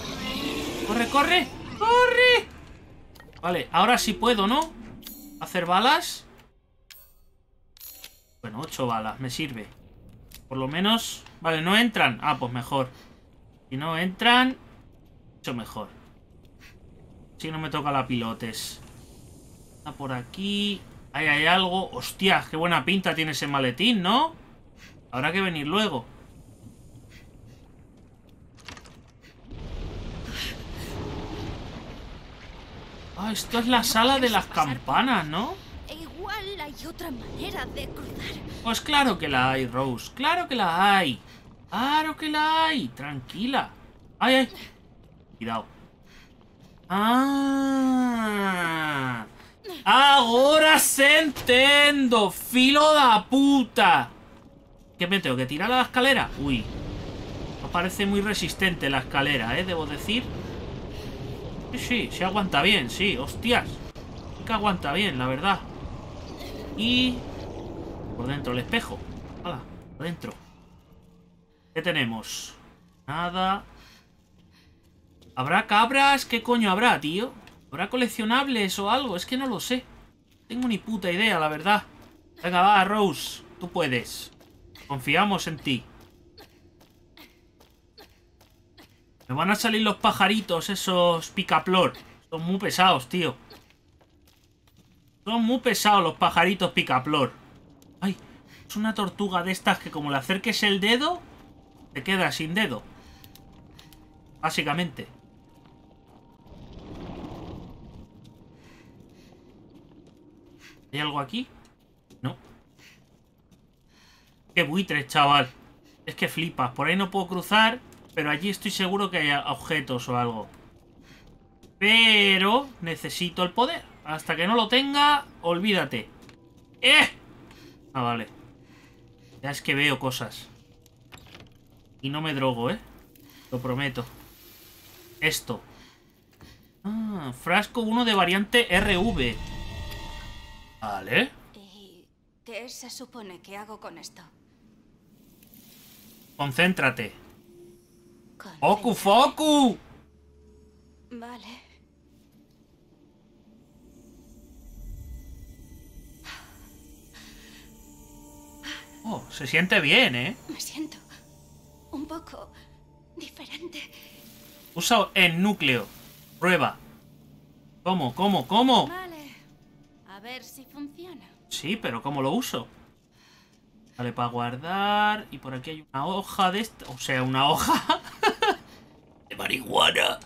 Speaker 1: ¡Corre, corre! ¡Corre! Vale, ahora sí puedo, ¿no? ¿Hacer balas? Bueno, ocho balas, me sirve. Por lo menos... Vale, ¿no entran? Ah, pues mejor. Si no entran... Mucho mejor. Si no me toca la pilotes. Está por aquí... Ahí hay algo... ¡Hostia! ¡Qué buena pinta tiene ese maletín, ¿no? Habrá que venir luego. Ah, esto es la sala de las campanas, ¿no?
Speaker 2: E igual Igual hay otra manera de cruzar.
Speaker 1: Pues claro que la hay, Rose. Claro que la hay. Claro que la hay. Tranquila. Ay, ay. Cuidado. Ah. Ahora se entiendo. Filo da puta. ¿Qué me tengo que tirar a la escalera? Uy. No parece muy resistente la escalera, ¿eh? Debo decir. Sí, sí, se aguanta bien, sí. Hostias. Que aguanta bien, la verdad. Y... Por dentro el espejo. Hala, por dentro. ¿Qué tenemos? Nada. ¿Habrá cabras? ¿Qué coño habrá, tío? ¿Habrá coleccionables o algo? Es que no lo sé. No tengo ni puta idea, la verdad. Venga, va, Rose. Tú puedes. Confiamos en ti. Me van a salir los pajaritos, esos picaplor. Son muy pesados, tío. Son muy pesados los pajaritos picaplor. Ay, es una tortuga de estas que como le acerques el dedo, te queda sin dedo. Básicamente. ¿Hay algo aquí? No. Qué buitres, chaval. Es que flipas. Por ahí no puedo cruzar, pero allí estoy seguro que hay objetos o algo. Pero necesito el poder. Hasta que no lo tenga, olvídate. ¡Eh! Ah, vale. Ya es que veo cosas. Y no me drogo, ¿eh? Lo prometo. Esto. Ah, frasco 1 de variante RV. Vale.
Speaker 2: ¿Y qué se supone que hago con esto?
Speaker 1: Concéntrate. ¡Focu, focu!
Speaker 2: Vale.
Speaker 1: Oh, se siente bien, ¿eh?
Speaker 2: Me siento un poco diferente.
Speaker 1: Usa el núcleo. Prueba. ¿Cómo, cómo, cómo?
Speaker 2: Vale. A ver si funciona.
Speaker 1: Sí, pero ¿cómo lo uso? Vale, para guardar. Y por aquí hay una hoja de esta. O sea, una hoja. marihuana.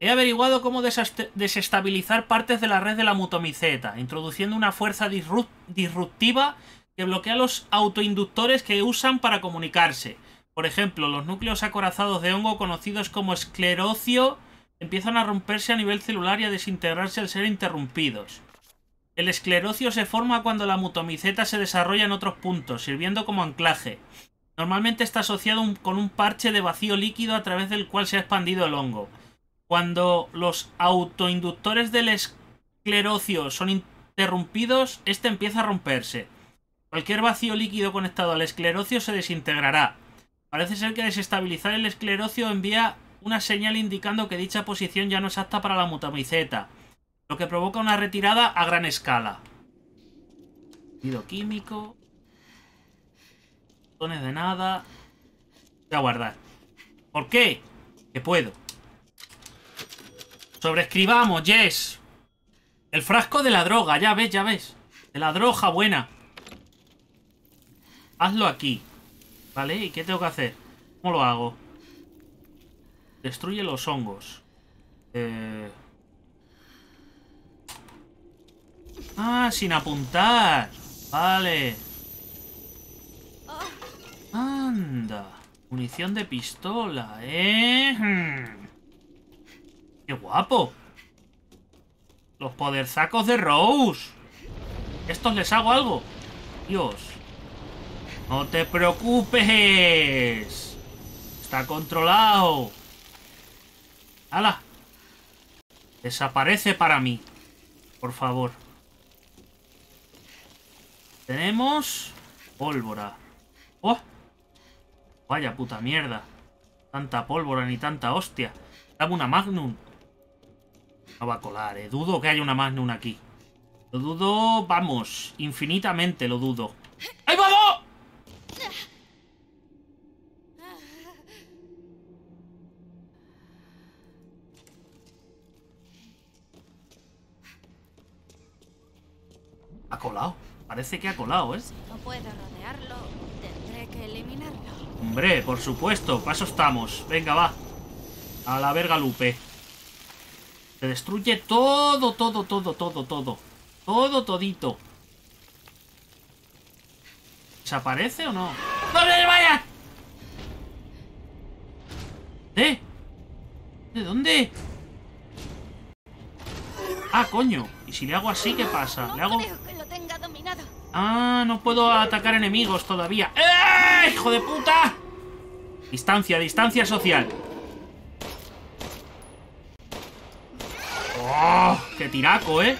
Speaker 1: He averiguado cómo desestabilizar partes de la red de la mutomiceta, introduciendo una fuerza disrup- disruptiva que bloquea los autoinductores que usan para comunicarse. Por ejemplo, los núcleos acorazados de hongo conocidos como esclerocio empiezan a romperse a nivel celular y a desintegrarse al ser interrumpidos. El esclerocio se forma cuando la mutomiceta se desarrolla en otros puntos, sirviendo como anclaje. Normalmente está asociado con un parche de vacío líquido a través del cual se ha expandido el hongo. Cuando los autoinductores del esclerocio son interrumpidos, este empieza a romperse. Cualquier vacío líquido conectado al esclerocio se desintegrará. Parece ser que desestabilizar el esclerocio envía una señal indicando que dicha posición ya no es apta para la mutomiceta lo que provoca una retirada a gran escala. Químico. Botones de nada. Voy a guardar. ¿Por qué? Que puedo. Sobrescribamos, yes. El frasco de la droga, ya ves, ya ves. De la droga buena. Hazlo aquí. ¿Vale? ¿Y qué tengo que hacer? ¿Cómo lo hago? Destruye los hongos. Eh... Ah, sin apuntar. Vale. Anda. Munición de pistola, ¿eh? ¡Qué guapo! Los poderzacos de Rose. ¿Estos les hago algo? Dios. No te preocupes. Está controlado. ¡Hala! Desaparece para mí. Por favor. Tenemos pólvora. ¡Oh! Vaya puta mierda. Tanta pólvora ni tanta hostia. Dame una Magnum. No va a colar, eh. Dudo que haya una Magnum aquí. Lo dudo, vamos, infinitamente lo dudo. ¡Ahí vamos! Ha colado. Parece que ha colado, ¿eh?
Speaker 2: No puedo rodearlo. Tendré que eliminarlo.
Speaker 1: Hombre, por supuesto, paso estamos. Venga, va. A la verga Lupe. Se destruye todo, todo, todo, todo, todo. Todo, todito. ¿Desaparece o no? ¡No vaya! ¿Eh? ¿De dónde? Ah, coño. ¿Y si le hago así, qué pasa? ¿Le hago...? Ah, no puedo atacar enemigos todavía. ¡Eh, hijo de puta! Distancia, distancia social. ¡Oh! ¡Qué tiraco, eh!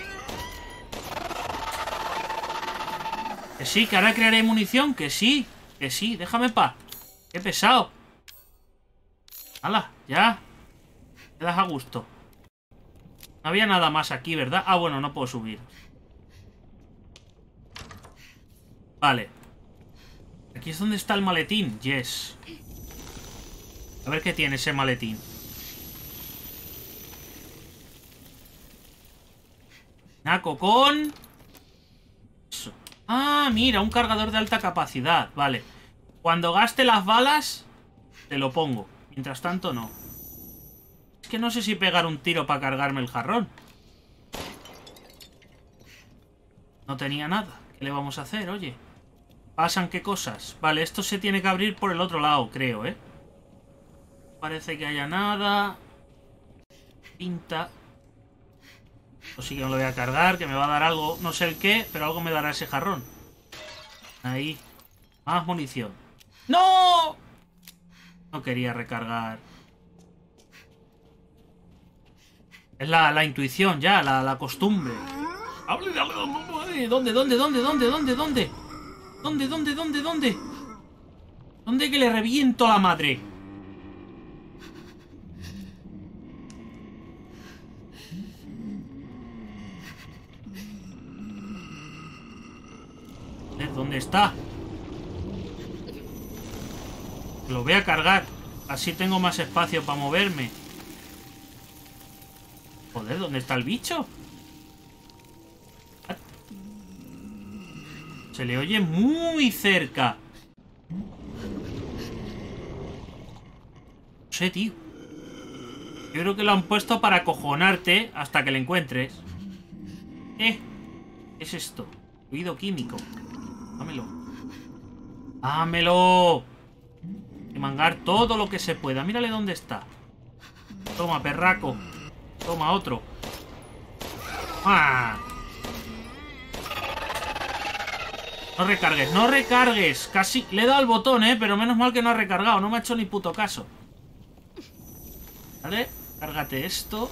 Speaker 1: Que sí, que ahora crearé munición. Que sí, que sí. Déjame pa. ¡Qué pesado! ¡Hala! ¡Ya! Te das a gusto. No había nada más aquí, ¿verdad? Ah, bueno, no puedo subir. Vale. Aquí es donde está el maletín. Yes. A ver qué tiene ese maletín. Naco con... Eso. Ah, mira, un cargador de alta capacidad. Vale. Cuando gaste las balas, te lo pongo. Mientras tanto, no. Es que no sé si pegar un tiro para cargarme el jarrón. No tenía nada. ¿Qué le vamos a hacer, oye? ¿Pasan qué cosas? Vale, esto se tiene que abrir por el otro lado, creo, ¿eh? Parece que haya nada. Pinta. Esto sí que no lo voy a cargar, que me va a dar algo, no sé el qué, pero algo me dará ese jarrón. Ahí. Más munición. ¡No! No quería recargar. Es la, la intuición ya, la, la costumbre. ¿Dónde, dónde, dónde, dónde, dónde, dónde? ¿Dónde, dónde, dónde, dónde? ¿Dónde que le reviento a la madre? ¿Dónde está? Lo voy a cargar. Así tengo más espacio para moverme. Joder, ¿dónde está el bicho? Se le oye muy cerca. No sé, tío. Yo creo que lo han puesto para acojonarte hasta que le encuentres. ¿Eh? ¿Qué es esto? Ruido químico. Dámelo. ¡Dámelo! Y mangar todo lo que se pueda. Mírale dónde está. Toma, perraco. Toma, otro. ¡Ah! No recargues, no recargues. Casi le he dado el botón, ¿eh? Pero menos mal que no ha recargado. No me ha hecho ni puto caso. Vale, cárgate esto.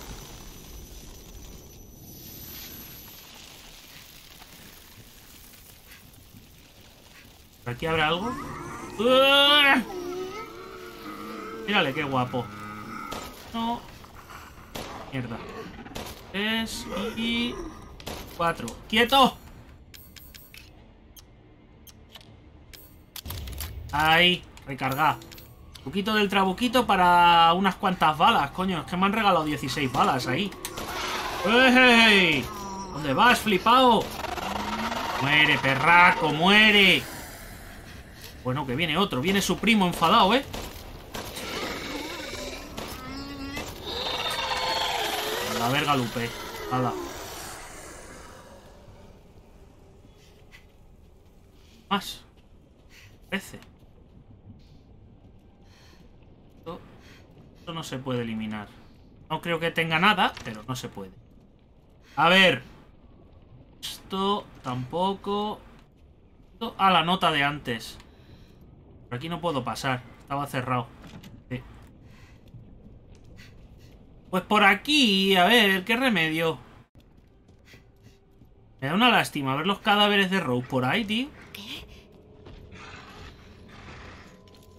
Speaker 1: ¿Por aquí habrá algo? ¡Uah! Mírale, qué guapo. No. Mierda. Tres y... Cuatro. ¡Quieto! Ahí, recargar. Un poquito del trabuquito para unas cuantas balas, coño. Es que me han regalado 16 balas ahí. ¡Ey! ¿Dónde vas, flipado? Muere, perraco, muere. Bueno, que viene otro. Viene su primo enfadado, ¿eh? A la verga, Lupe. Hala. Más. 13. Esto no se puede eliminar. No creo que tenga nada, pero no se puede. A ver. Esto tampoco. Esto a la nota de antes. Por aquí no puedo pasar. Estaba cerrado. Pues por aquí, a ver, ¿qué remedio? Me da una lástima ver los cadáveres de Rose por ahí, tío.
Speaker 2: ¿Qué?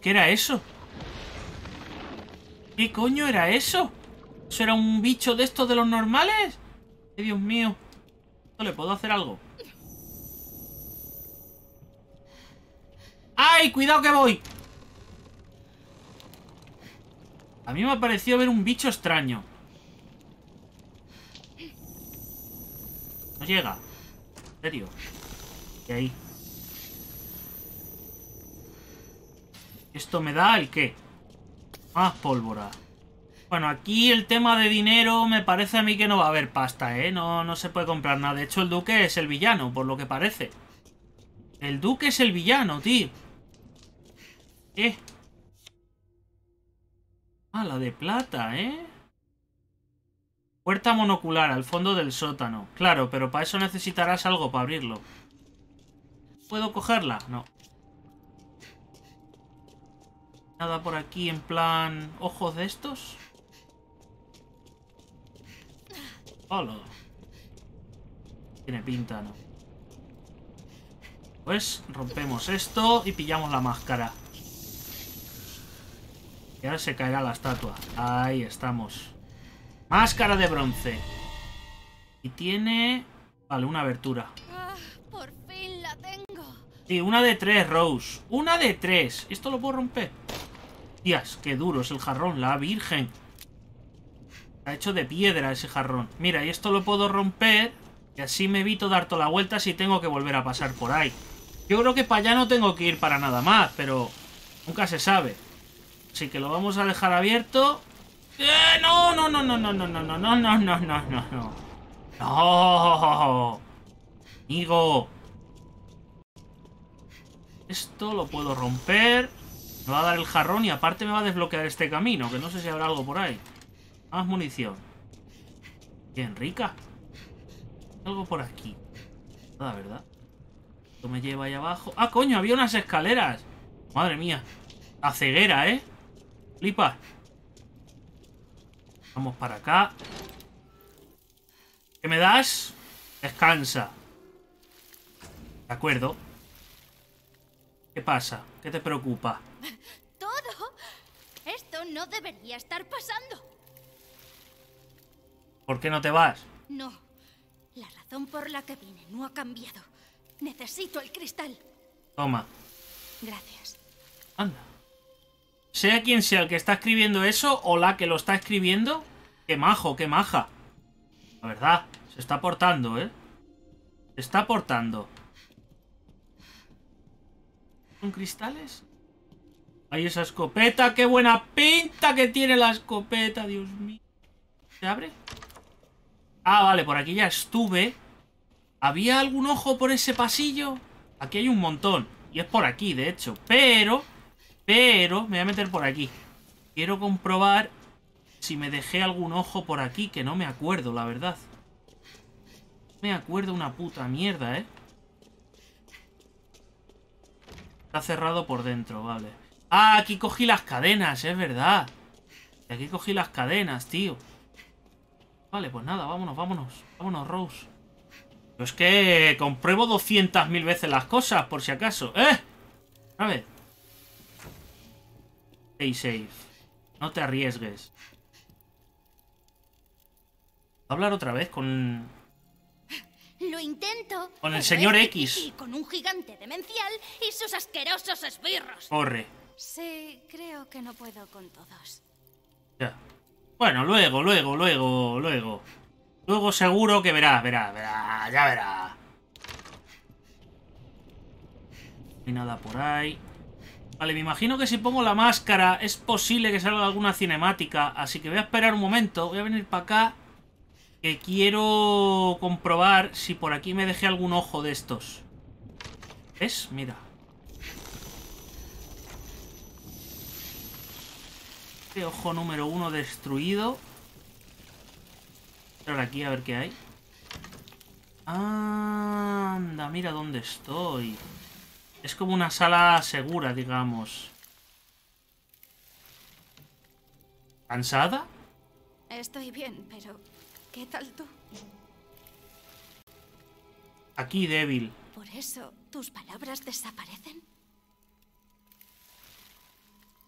Speaker 1: ¿Qué era eso? ¿Qué coño era eso? ¿Eso era un bicho de estos de los normales? ¡Ay, Dios mío! ¿No le puedo hacer algo? ¡Ay! ¡Cuidado que voy! A mí me ha parecido ver un bicho extraño. No llega. ¿En serio? Y ahí. ¿Esto me da el qué? Más pólvora. Bueno, aquí el tema de dinero me parece a mí que no va a haber pasta, ¿eh? No, no se puede comprar nada. De hecho, el duque es el villano, por lo que parece. El duque es el villano, tío. Eh. Ah, la de plata, ¿eh? Puerta monocular al fondo del sótano. Claro, pero para eso necesitarás algo para abrirlo. ¿Puedo cogerla? No. Nada por aquí en plan... ¿Ojos de estos? Hola. Tiene pinta, ¿no? Pues rompemos esto y pillamos la máscara. Y ahora se caerá la estatua. Ahí estamos. Máscara de bronce. Y tiene... Vale, una abertura.
Speaker 2: Ah, por fin la tengo.
Speaker 1: Sí, una de tres, Rose. Una de tres. ¿Esto lo puedo romper? Días, qué duro es el jarrón. La virgen. Está hecho de piedra ese jarrón. Mira, y esto lo puedo romper. Y así me evito dar toda la vuelta si tengo que volver a pasar por ahí. Yo creo que para allá no tengo que ir para nada más, pero nunca se sabe. Así que lo vamos a dejar abierto. ¡Eh! No, no, no, no, no, no, no, no, no, no, no, no, no, no. No. Amigo. Esto lo puedo romper. Me va a dar el jarrón y aparte me va a desbloquear este camino, que no sé si habrá algo por ahí. Más munición. Bien, rica. Algo por aquí. Nada, ¿verdad? Esto me lleva ahí abajo. ¡Ah, coño! Había unas escaleras. Madre mía. La ceguera, ¿eh? Flipa. Vamos para acá. ¿Qué me das? Descansa. De acuerdo. ¿Qué pasa? ¿Qué te preocupa?
Speaker 2: ¿Todo? Esto no debería estar pasando.
Speaker 1: ¿Por qué no te vas?
Speaker 2: No. La razón por la que vine no ha cambiado. Necesito el cristal.
Speaker 1: Toma.
Speaker 2: Gracias.
Speaker 1: Anda. Sea quien sea el que está escribiendo eso o la que lo está escribiendo, qué majo, qué maja. La verdad, se está portando, ¿eh? Se está portando. ¿Son cristales? ¡Ay, esa escopeta! ¡Qué buena pinta que tiene la escopeta! Dios mío. ¿Se abre? Ah, vale, por aquí ya estuve. ¿Había algún ojo por ese pasillo? Aquí hay un montón. Y es por aquí, de hecho. Pero, pero, me voy a meter por aquí. Quiero comprobar si me dejé algún ojo por aquí, que no me acuerdo, la verdad. Me acuerdo una puta mierda, ¿eh? Está cerrado por dentro, vale. Ah, aquí cogí las cadenas, es verdad. Aquí cogí las cadenas, tío. Vale, pues nada, vámonos, vámonos. Vámonos, Rose. Yo es que compruebo 200.000 veces las cosas, por si acaso. ¡Eh! A ver. Stay safe. No te arriesgues. hablar otra vez con...
Speaker 2: Lo intento.
Speaker 1: Con el señor X.
Speaker 2: difícil Con un gigante demencial y sus asquerosos esbirros.
Speaker 1: Corre.
Speaker 2: Sí, creo que no puedo con todos.
Speaker 1: Ya. Bueno, luego, luego, luego, luego. Luego seguro que verás, verás, verás, ya verás. No hay nada por ahí. Vale, me imagino que si pongo la máscara es posible que salga alguna cinemática. Así que voy a esperar un momento. Voy a venir para acá. Que quiero comprobar si por aquí me dejé algún ojo de estos. ¿Ves? Mira. Este ojo número uno destruido. Pero aquí a ver qué hay. Anda, mira dónde estoy. Es como una sala segura, digamos. ¿Cansada?
Speaker 2: Estoy bien, pero ¿qué tal tú?
Speaker 1: Aquí débil.
Speaker 2: ¿Por eso tus palabras desaparecen?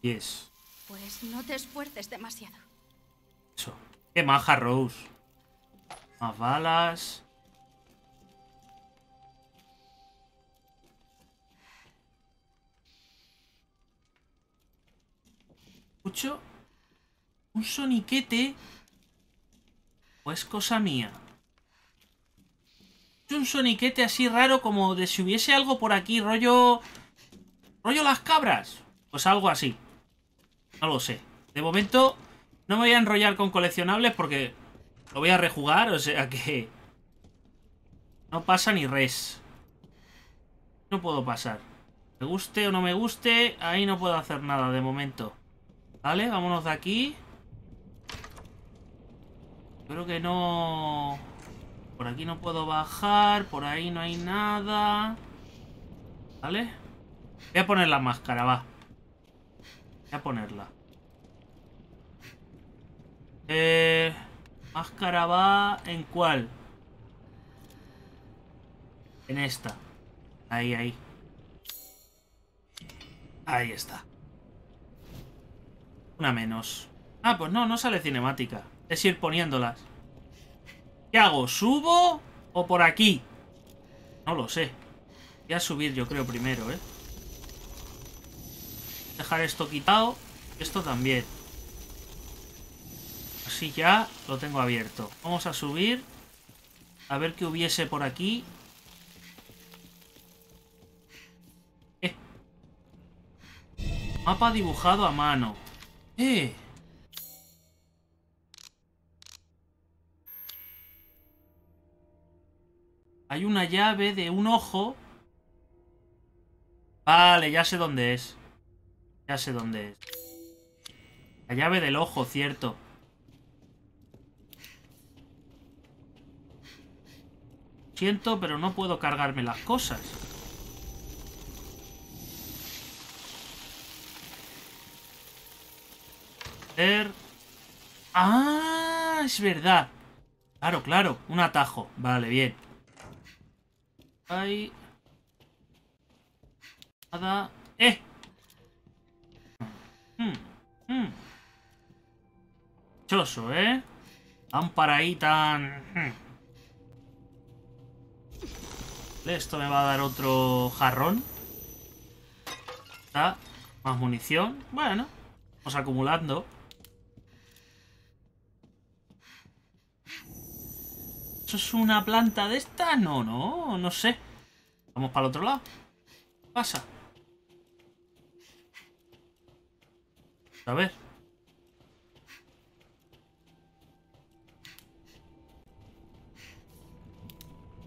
Speaker 1: Yes.
Speaker 2: Pues no te esfuerces demasiado.
Speaker 1: Eso. Qué maja, Rose. Más balas. Escucho un soniquete. ¿O es cosa mía? Un soniquete así raro como de si hubiese algo por aquí, rollo... Rollo las cabras. Pues algo así. No lo sé. De momento no me voy a enrollar con coleccionables porque lo voy a rejugar, o sea que... No pasa ni res. No puedo pasar. Me guste o no me guste, ahí no puedo hacer nada de momento. Vale, vámonos de aquí. Creo que no... Por aquí no puedo bajar, por ahí no hay nada. ¿Vale? Voy a poner la máscara, va. Voy a ponerla. Eh... Máscara va... ¿En cuál? En esta. Ahí, ahí. Ahí está. Una menos. Ah, pues no, no sale cinemática. Es ir poniéndolas. ¿Qué hago? ¿Subo o por aquí? No lo sé. Voy a subir yo creo primero, ¿eh? Dejar esto quitado. Esto también. Así ya lo tengo abierto. Vamos a subir. A ver qué hubiese por aquí. Eh. Mapa dibujado a mano. ¡Eh! Hay una llave de un ojo. Vale, ya sé dónde es. Ya sé dónde es. La llave del ojo, cierto. Siento, pero no puedo cargarme las cosas. Ah, es verdad. Claro, claro, un atajo. Vale, bien. Ahí. Nada. ¡Eh! Hmm, hmm. Choso, ¿eh? Tan para ahí, tan... Hmm. Esto me va a dar otro jarrón. Más munición. Bueno. Vamos acumulando. ¿Eso es una planta de esta? No, no, no sé. Vamos para el otro lado. ¿Qué pasa? A ver.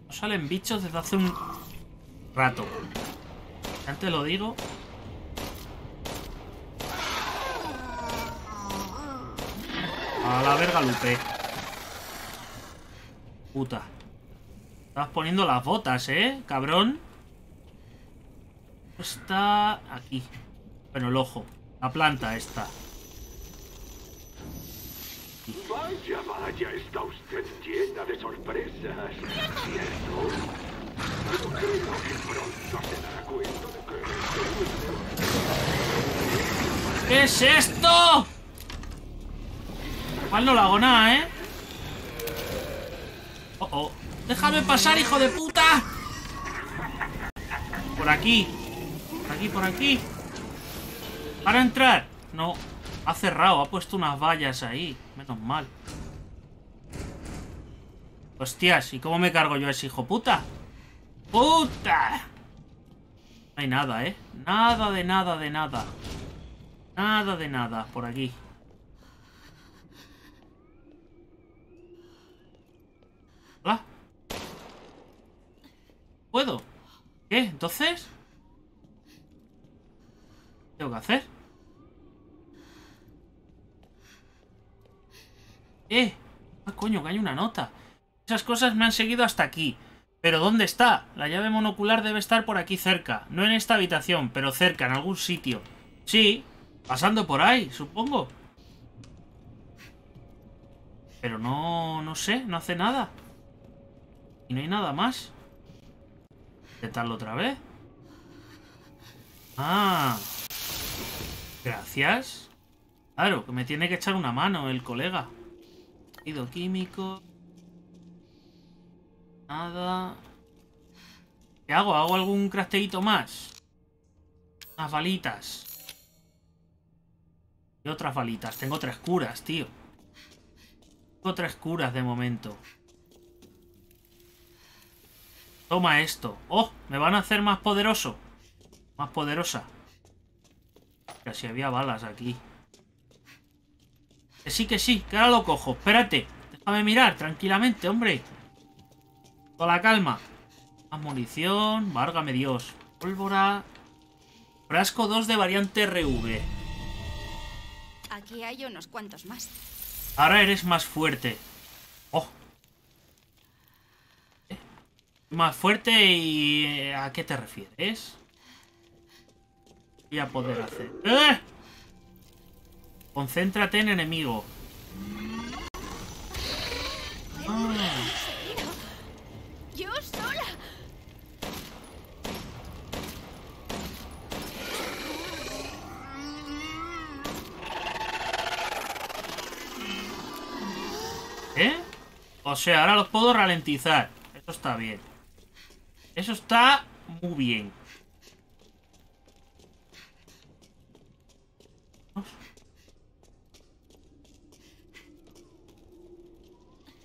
Speaker 1: No salen bichos desde hace un rato. Antes lo digo. A la verga, Lupe. Puta. Estás poniendo las botas, ¿eh? Cabrón. Está aquí. Bueno, el ojo. La planta esta.
Speaker 6: Vaya, vaya, está usted llena de sorpresas, ¿cierto? Pero creo que pronto se dará cuenta de que...
Speaker 1: ¿Qué es esto? Igual no lo hago nada, ¿eh? Oh, oh. ¡Déjame pasar, hijo de puta! Por aquí. Por aquí, por aquí. Para entrar. No. Ha cerrado. Ha puesto unas vallas ahí. Menos mal. Hostias, ¿y cómo me cargo yo a ese hijo puta? ¡Puta! No hay nada, ¿eh? Nada de nada de nada. Nada de nada por aquí. ¿Hola? ¿Puedo? ¿Qué? ¿Entonces? ¿Qué tengo que hacer? ¡Eh! Ah, coño, que hay una nota. Esas cosas me han seguido hasta aquí. ¿Pero dónde está? La llave monocular debe estar por aquí cerca. No en esta habitación, pero cerca, en algún sitio. Sí, pasando por ahí, supongo. Pero no... no sé, no hace nada. Y no hay nada más. Intentarlo otra vez. Ah. Gracias. Claro, que me tiene que echar una mano el colega. Ido químico. Nada. ¿Qué hago? ¿Hago algún crafteito más? Unas balitas. Y otras balitas. Tengo tres curas, tío. Tengo tres curas de momento. Toma esto. ¡Oh! Me van a hacer más poderoso. Más poderosa. Casi había balas aquí. Que sí, que sí. Que ahora lo cojo. Espérate. Déjame mirar tranquilamente, hombre. Con la calma. Más munición. Várgame Dios. Pólvora. Frasco 2 de variante RV.
Speaker 2: Aquí hay unos cuantos más.
Speaker 1: Ahora eres más fuerte. Oh. Eh, Más fuerte y... eh, ¿A qué te refieres? Voy a poder hacer... ¡Eh! Concéntrate en enemigo. Ah,
Speaker 2: ¡Yo sola!
Speaker 1: ¿Eh? O sea, ahora los puedo ralentizar. Eso está bien. Eso está muy bien.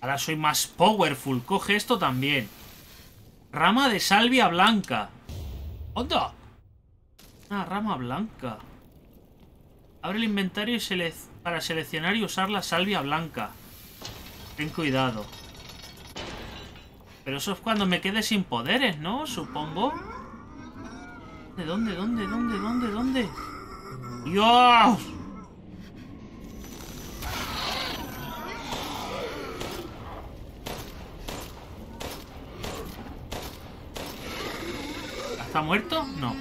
Speaker 1: Ahora soy más powerful. Coge esto también. Rama de salvia blanca. ¡Onda! Una rama blanca. Abre el inventario y para seleccionar y usar la salvia blanca. Ten cuidado. Pero eso es cuando me quede sin poderes, ¿no? Supongo. ¿De dónde, dónde, dónde, dónde, dónde? ¡Dios! ¿Está muerto? No.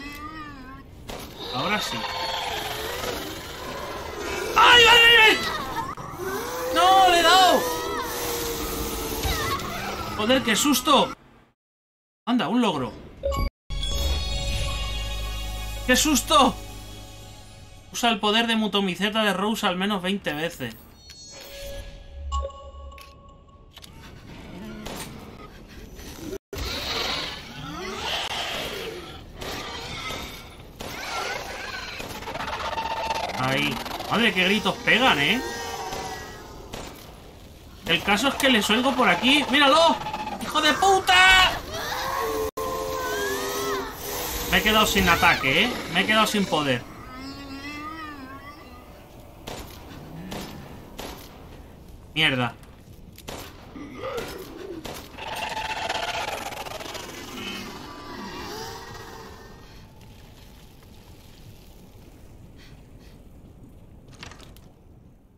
Speaker 1: Ahora sí. ¡Ay, madre mía! ¡No, le he dado! Joder, qué susto. Anda, un logro. ¡Qué susto! Usa el poder de mutomiceta de Rose al menos 20 veces. Madre, qué gritos pegan, ¿eh? El caso es que les oigo por aquí. ¡Míralo! ¡Hijo de puta! Me he quedado sin ataque, ¿eh? Me he quedado sin poder. Mierda.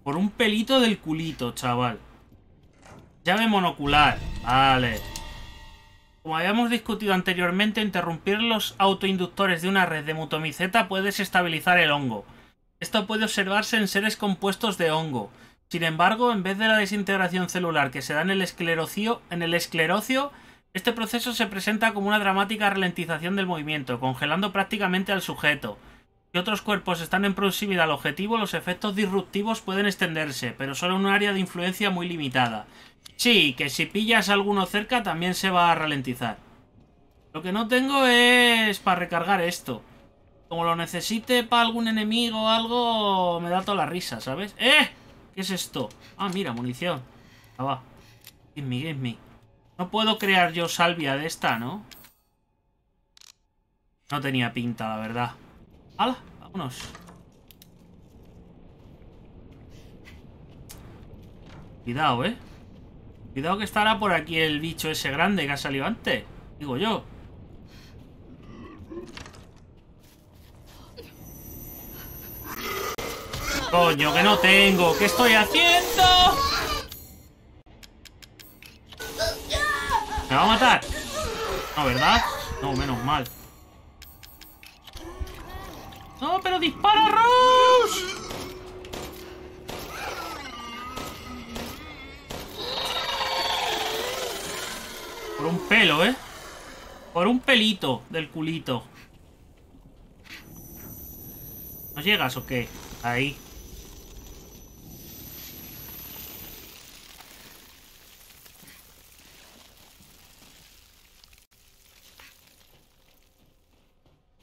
Speaker 1: Por un pelito del culito, chaval. Llave monocular. Vale. Como habíamos discutido anteriormente, interrumpir los autoinductores de una red de mutomiceta puede desestabilizar el hongo. Esto puede observarse en seres compuestos de hongo. Sin embargo, en vez de la desintegración celular que se da en el esclerocio, en el esclerocio, este proceso se presenta como una dramática ralentización del movimiento, congelando prácticamente al sujeto. Si otros cuerpos están en proximidad al objetivo, los efectos disruptivos pueden extenderse, pero solo en un área de influencia muy limitada. Sí, que si pillas a alguno cerca también se va a ralentizar. Lo que no tengo es para recargar esto. Como lo necesite para algún enemigo o algo, me da toda la risa, ¿sabes? ¡Eh! ¿Qué es esto? Ah, mira, munición. Ah, va. Give me, give me. No puedo crear yo salvia de esta, ¿no? No tenía pinta, la verdad. ¡Hala! Vámonos. Cuidado, ¿eh? Cuidado que estará por aquí el bicho ese grande que ha salido antes. Digo yo. Coño, que no tengo. ¿Qué estoy haciendo? ¿Me va a matar? No, ¿verdad? No, menos mal. No, pero dispara, Rose. Por un pelo, ¿eh? Por un pelito del culito. ¿No llegas o qué? Ahí.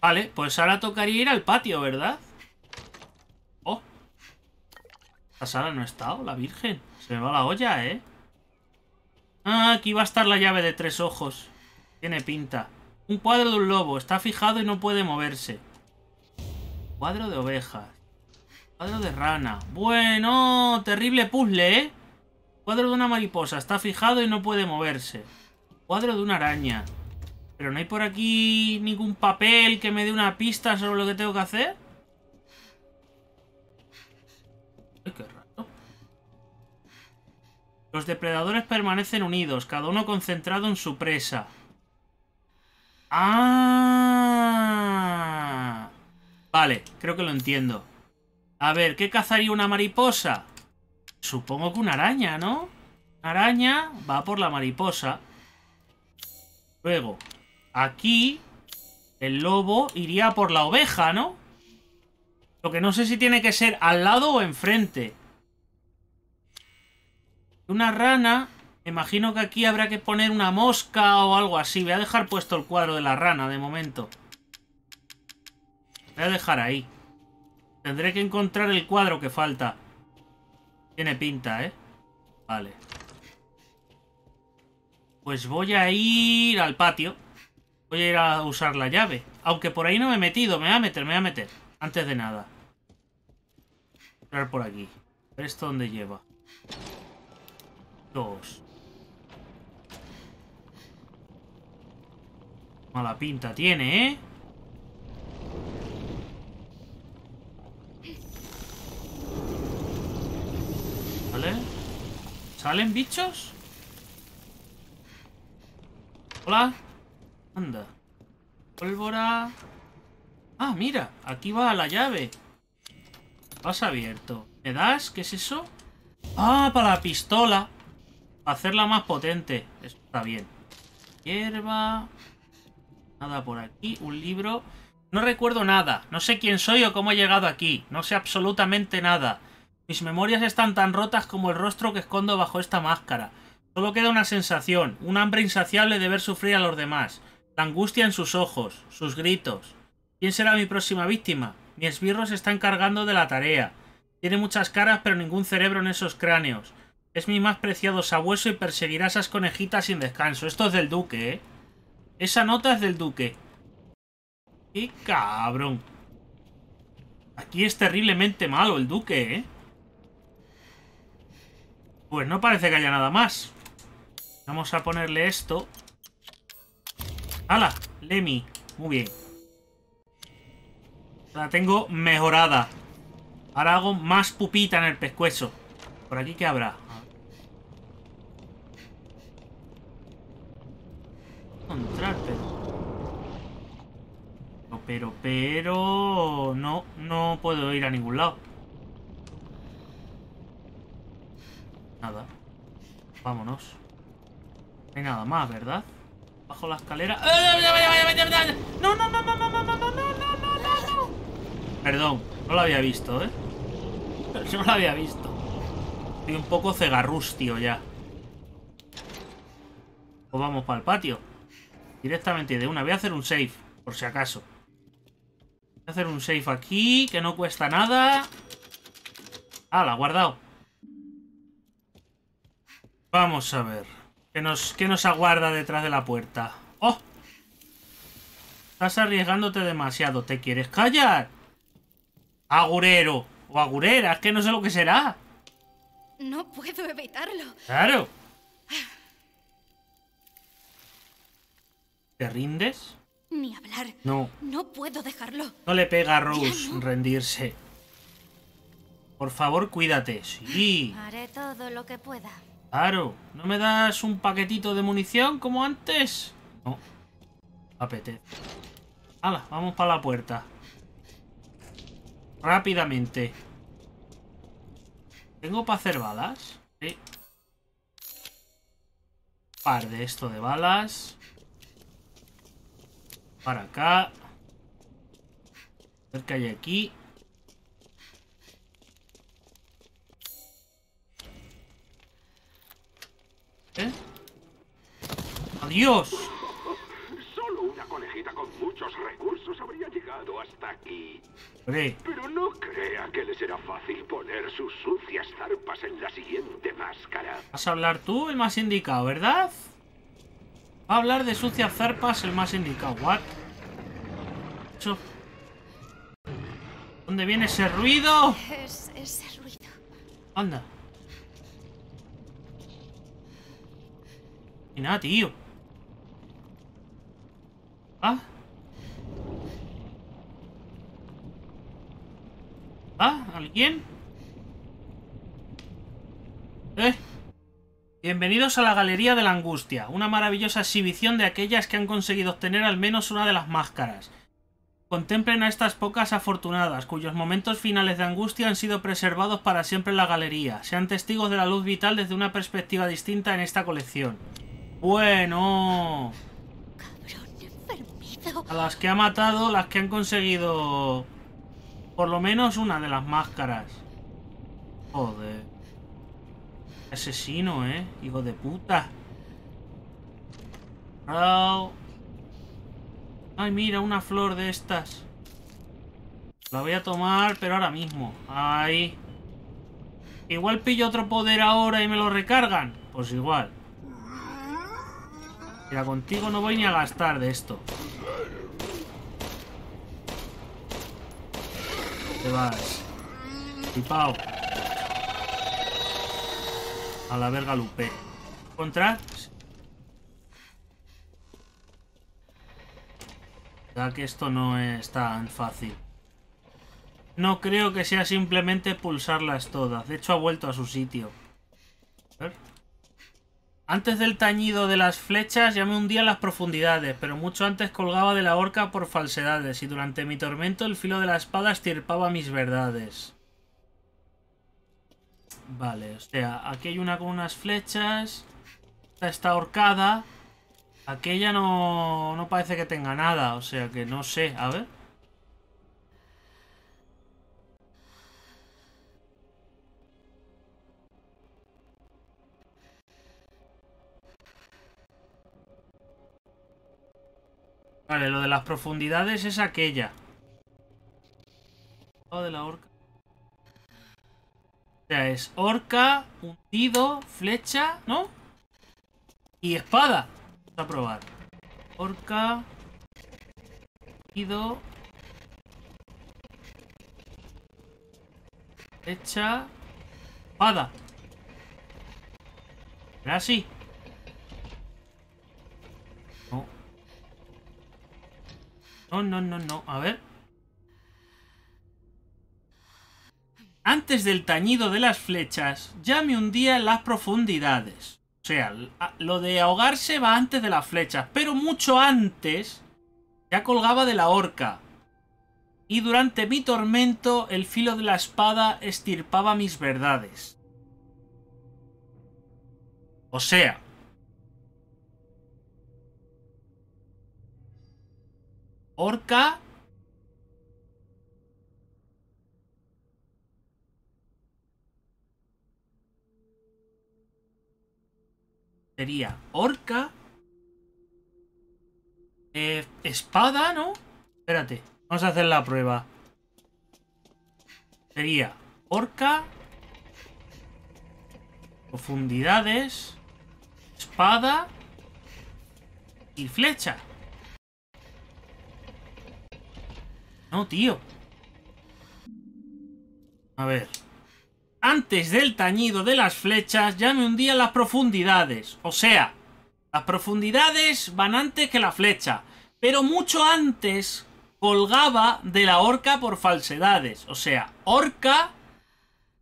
Speaker 1: Vale, pues ahora tocaría ir al patio, ¿verdad? Oh. La sala no ha estado, la virgen. Se me va la olla, ¿eh? Ah, aquí va a estar la llave de tres ojos. Tiene pinta. Un cuadro de un lobo. Está fijado y no puede moverse. Cuadro de ovejas. Cuadro de rana. Bueno, terrible puzzle, ¿eh? Cuadro de una mariposa. Está fijado y no puede moverse. Cuadro de una araña. Pero no hay por aquí ningún papel que me dé una pista sobre lo que tengo que hacer. Ay, qué raro. Los depredadores permanecen unidos, cada uno concentrado en su presa. Ah. Vale, creo que lo entiendo. A ver, ¿qué cazaría una mariposa? Supongo que una araña, ¿no? Una araña va por la mariposa. Luego, aquí el lobo iría por la oveja, ¿no? Lo que no sé si tiene que ser al lado o enfrente. Una rana, imagino que aquí habrá que poner una mosca o algo así. Voy a dejar puesto el cuadro de la rana de momento. Voy a dejar ahí. Tendré que encontrar el cuadro que falta. Tiene pinta, ¿eh? Vale. Pues voy a ir al patio. Voy a ir a usar la llave. Aunque por ahí no me he metido. Me voy a meter, me voy a meter. Antes de nada. Entrar por aquí. A ver esto dónde lleva. Dos. Mala pinta tiene, ¿eh? ¿Vale? ¿Salen bichos? Hola. Anda. Pólvora. Ah, mira. Aquí va la llave. Vas abierto. ¿Me das? ¿Qué es eso? Ah, para la pistola. Hacerla más potente. Está bien. Hierba. Nada por aquí. Un libro. No recuerdo nada. No sé quién soy o cómo he llegado aquí. No sé absolutamente nada. Mis memorias están tan rotas como el rostro que escondo bajo esta máscara. Solo queda una sensación, un hambre insaciable de ver sufrir a los demás, la angustia en sus ojos, sus gritos. ¿Quién será mi próxima víctima? Mi esbirro se está encargando de la tarea. Tiene muchas caras pero ningún cerebro en esos cráneos. Es mi más preciado sabueso y perseguirá a esas conejitas sin descanso. Esto es del duque, ¿eh? Esa nota es del duque. ¡Qué cabrón! Aquí es terriblemente malo el duque, ¿eh? Pues no parece que haya nada más. Vamos a ponerle esto. ¡Hala! Lemmy. Muy bien. La tengo mejorada. Ahora hago más pupita en el pescuezo. ¿Por aquí qué habrá? Encontrar, pero... Pero, pero... No, no puedo ir a ningún lado. Nada. Vámonos. No hay nada más, ¿verdad? Bajo la escalera. No, no, no, no, no, no, no, no, no, no, no. Perdón, no lo había visto, ¿eh? No lo había visto. Estoy un poco cegarrustio ya. Pues vamos para el patio. Directamente de una. Voy a hacer un save, por si acaso. Voy a hacer un save aquí, que no cuesta nada. Ah, la he guardado. Vamos a ver. ¿Qué nos, ¿Qué nos aguarda detrás de la puerta? ¡Oh! Estás arriesgándote demasiado. ¿Te quieres callar? Agurero. O agurera. Es que no sé lo que será.
Speaker 2: No puedo evitarlo.
Speaker 1: Claro. ¿Te rindes?
Speaker 2: Ni hablar.
Speaker 1: No.
Speaker 2: No puedo dejarlo.
Speaker 1: No le pega a Rose
Speaker 2: no.
Speaker 1: rendirse. Por favor, cuídate. Sí.
Speaker 2: Haré todo lo que pueda.
Speaker 1: Claro. ¿No me das un paquetito de munición como antes? No. Apetece. Hala, vamos para la puerta. Rápidamente. ¿Tengo para hacer balas? Sí. Par de esto de balas. Para acá. A ver qué hay aquí. ¿Eh? ¡Adiós!
Speaker 6: Solo una conejita con muchos recursos habría llegado hasta aquí.
Speaker 1: Hombre,
Speaker 6: Pero no crea que le será fácil poner sus sucias zarpas en la siguiente máscara.
Speaker 1: vas a hablar tú el más indicado, ¿verdad? Va a hablar de sucias zarpas el más indicado. ¿What? Eso. ¿Dónde viene ese ruido?
Speaker 2: Es ese ruido.
Speaker 1: Anda. Y nada, tío. Ah. Ah, ¿alguien? Eh. Bienvenidos a la Galería de la Angustia, una maravillosa exhibición de aquellas que han conseguido obtener al menos una de las máscaras. Contemplen a estas pocas afortunadas, cuyos momentos finales de angustia han sido preservados para siempre en la galería. Sean testigos de la luz vital desde una perspectiva distinta en esta colección. Bueno.
Speaker 2: Cabrón enfermizo.
Speaker 1: A las que ha matado, las que han conseguido por lo menos una de las máscaras. Joder. Asesino, ¿eh? Hijo de puta. Rao. Ay, mira, una flor de estas. La voy a tomar, pero ahora mismo. Ahí. Igual pillo otro poder ahora y me lo recargan. Pues igual. Mira, contigo no voy ni a gastar de esto. Te vas. Flipao. A la verga Lupe. ¿Encontrar? Ya que esto no es tan fácil. No creo que sea simplemente pulsarlas todas. De hecho, ha vuelto a su sitio. A ver. Antes del tañido de las flechas ya me hundía en las profundidades, pero mucho antes colgaba de la horca por falsedades, y durante mi tormento el filo de la espada estirpaba mis verdades. Vale, o sea, aquí hay una con unas flechas. Esta está ahorcada. Aquella no, no parece que tenga nada, o sea que no sé. A ver. Vale, lo de las profundidades es aquella. Lo de la horca. O sea, es horca, hundido, flecha, ¿no? Y espada. Vamos a probar. Horca. Hundido. Flecha. Espada. ¿Era así? No, no, no, no. A ver. Antes del tañido de las flechas, ya me hundía en las profundidades. O sea, lo de ahogarse va antes de las flechas, pero mucho antes ya colgaba de la horca. Y durante mi tormento, el filo de la espada estirpaba mis verdades. O sea, Orca. Sería orca. Eh, espada, ¿no? Espérate. Vamos a hacer la prueba. Sería orca. Profundidades. Espada. Y flecha. No, tío. A ver. Antes del tañido de las flechas ya me hundía las profundidades. O sea, las profundidades van antes que la flecha. Pero mucho antes colgaba de la horca por falsedades. O sea, horca...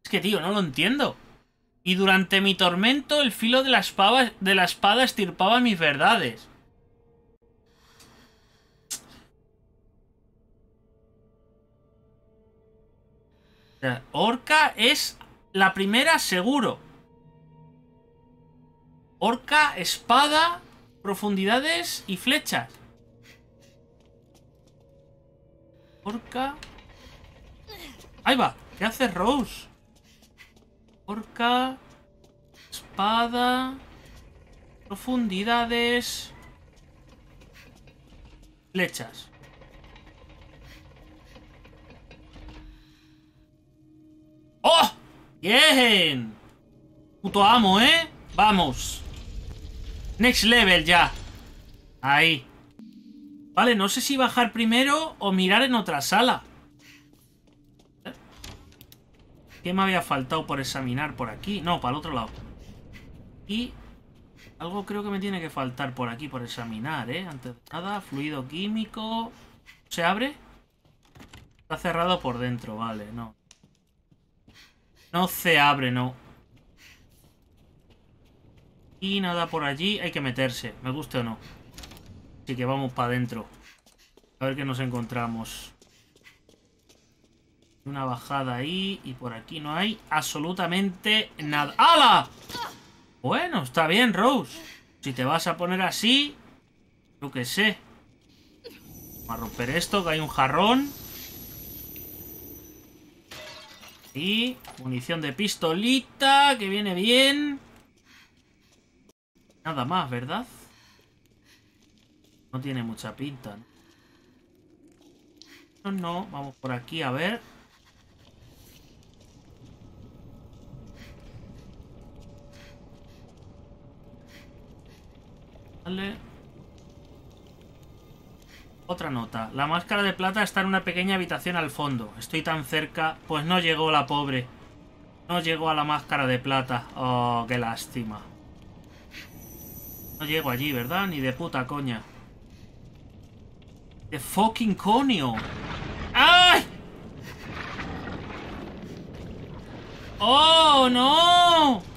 Speaker 1: Es que, tío, no lo entiendo. Y durante mi tormento el filo de la espada, de la espada estirpaba mis verdades. Orca es la primera seguro. Orca, espada, profundidades y flechas. Orca. Ahí va. ¿Qué hace Rose? Orca. Espada. Profundidades. Flechas. ¡Oh! ¡Bien! Puto amo, ¿eh? Vamos. Next level ya. Ahí. Vale, no sé si bajar primero o mirar en otra sala. ¿Qué me había faltado por examinar por aquí? No, para el otro lado. Y... Algo creo que me tiene que faltar por aquí, por examinar, ¿eh? Antes de nada, fluido químico... ¿Se abre? Está cerrado por dentro, vale, no. No se abre, no. Y nada por allí, hay que meterse, me guste o no. Así que vamos para adentro. A ver qué nos encontramos. Una bajada ahí y por aquí no hay absolutamente nada. ¡Hala! Bueno, está bien, Rose. Si te vas a poner así, yo qué sé. Vamos a romper esto, que hay un jarrón. Y munición de pistolita, que viene bien. Nada más, ¿verdad? No tiene mucha pinta. No, no, vamos por aquí a ver. Vale. Otra nota. La máscara de plata está en una pequeña habitación al fondo. Estoy tan cerca. Pues no llegó la pobre. No llegó a la máscara de plata. Oh, qué lástima. No llego allí, ¿verdad? Ni de puta coña. De fucking conio. ¡Ay! ¡Oh, no!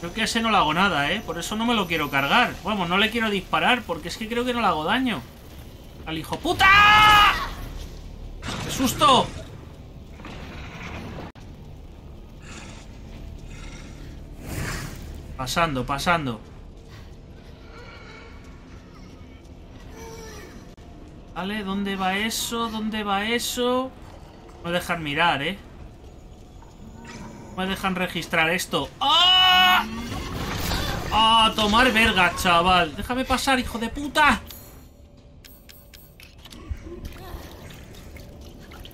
Speaker 1: Creo que ese no le hago nada, ¿eh? Por eso no me lo quiero cargar. Vamos, no le quiero disparar, porque es que creo que no le hago daño. Al hijo puta. ¡Qué susto! Pasando, pasando. Vale, ¿dónde va eso? ¿Dónde va eso? No me dejan mirar, ¿eh? Me dejan registrar esto. ¡Ah! ¡Ah! Tomar verga, chaval. Déjame pasar, hijo de puta.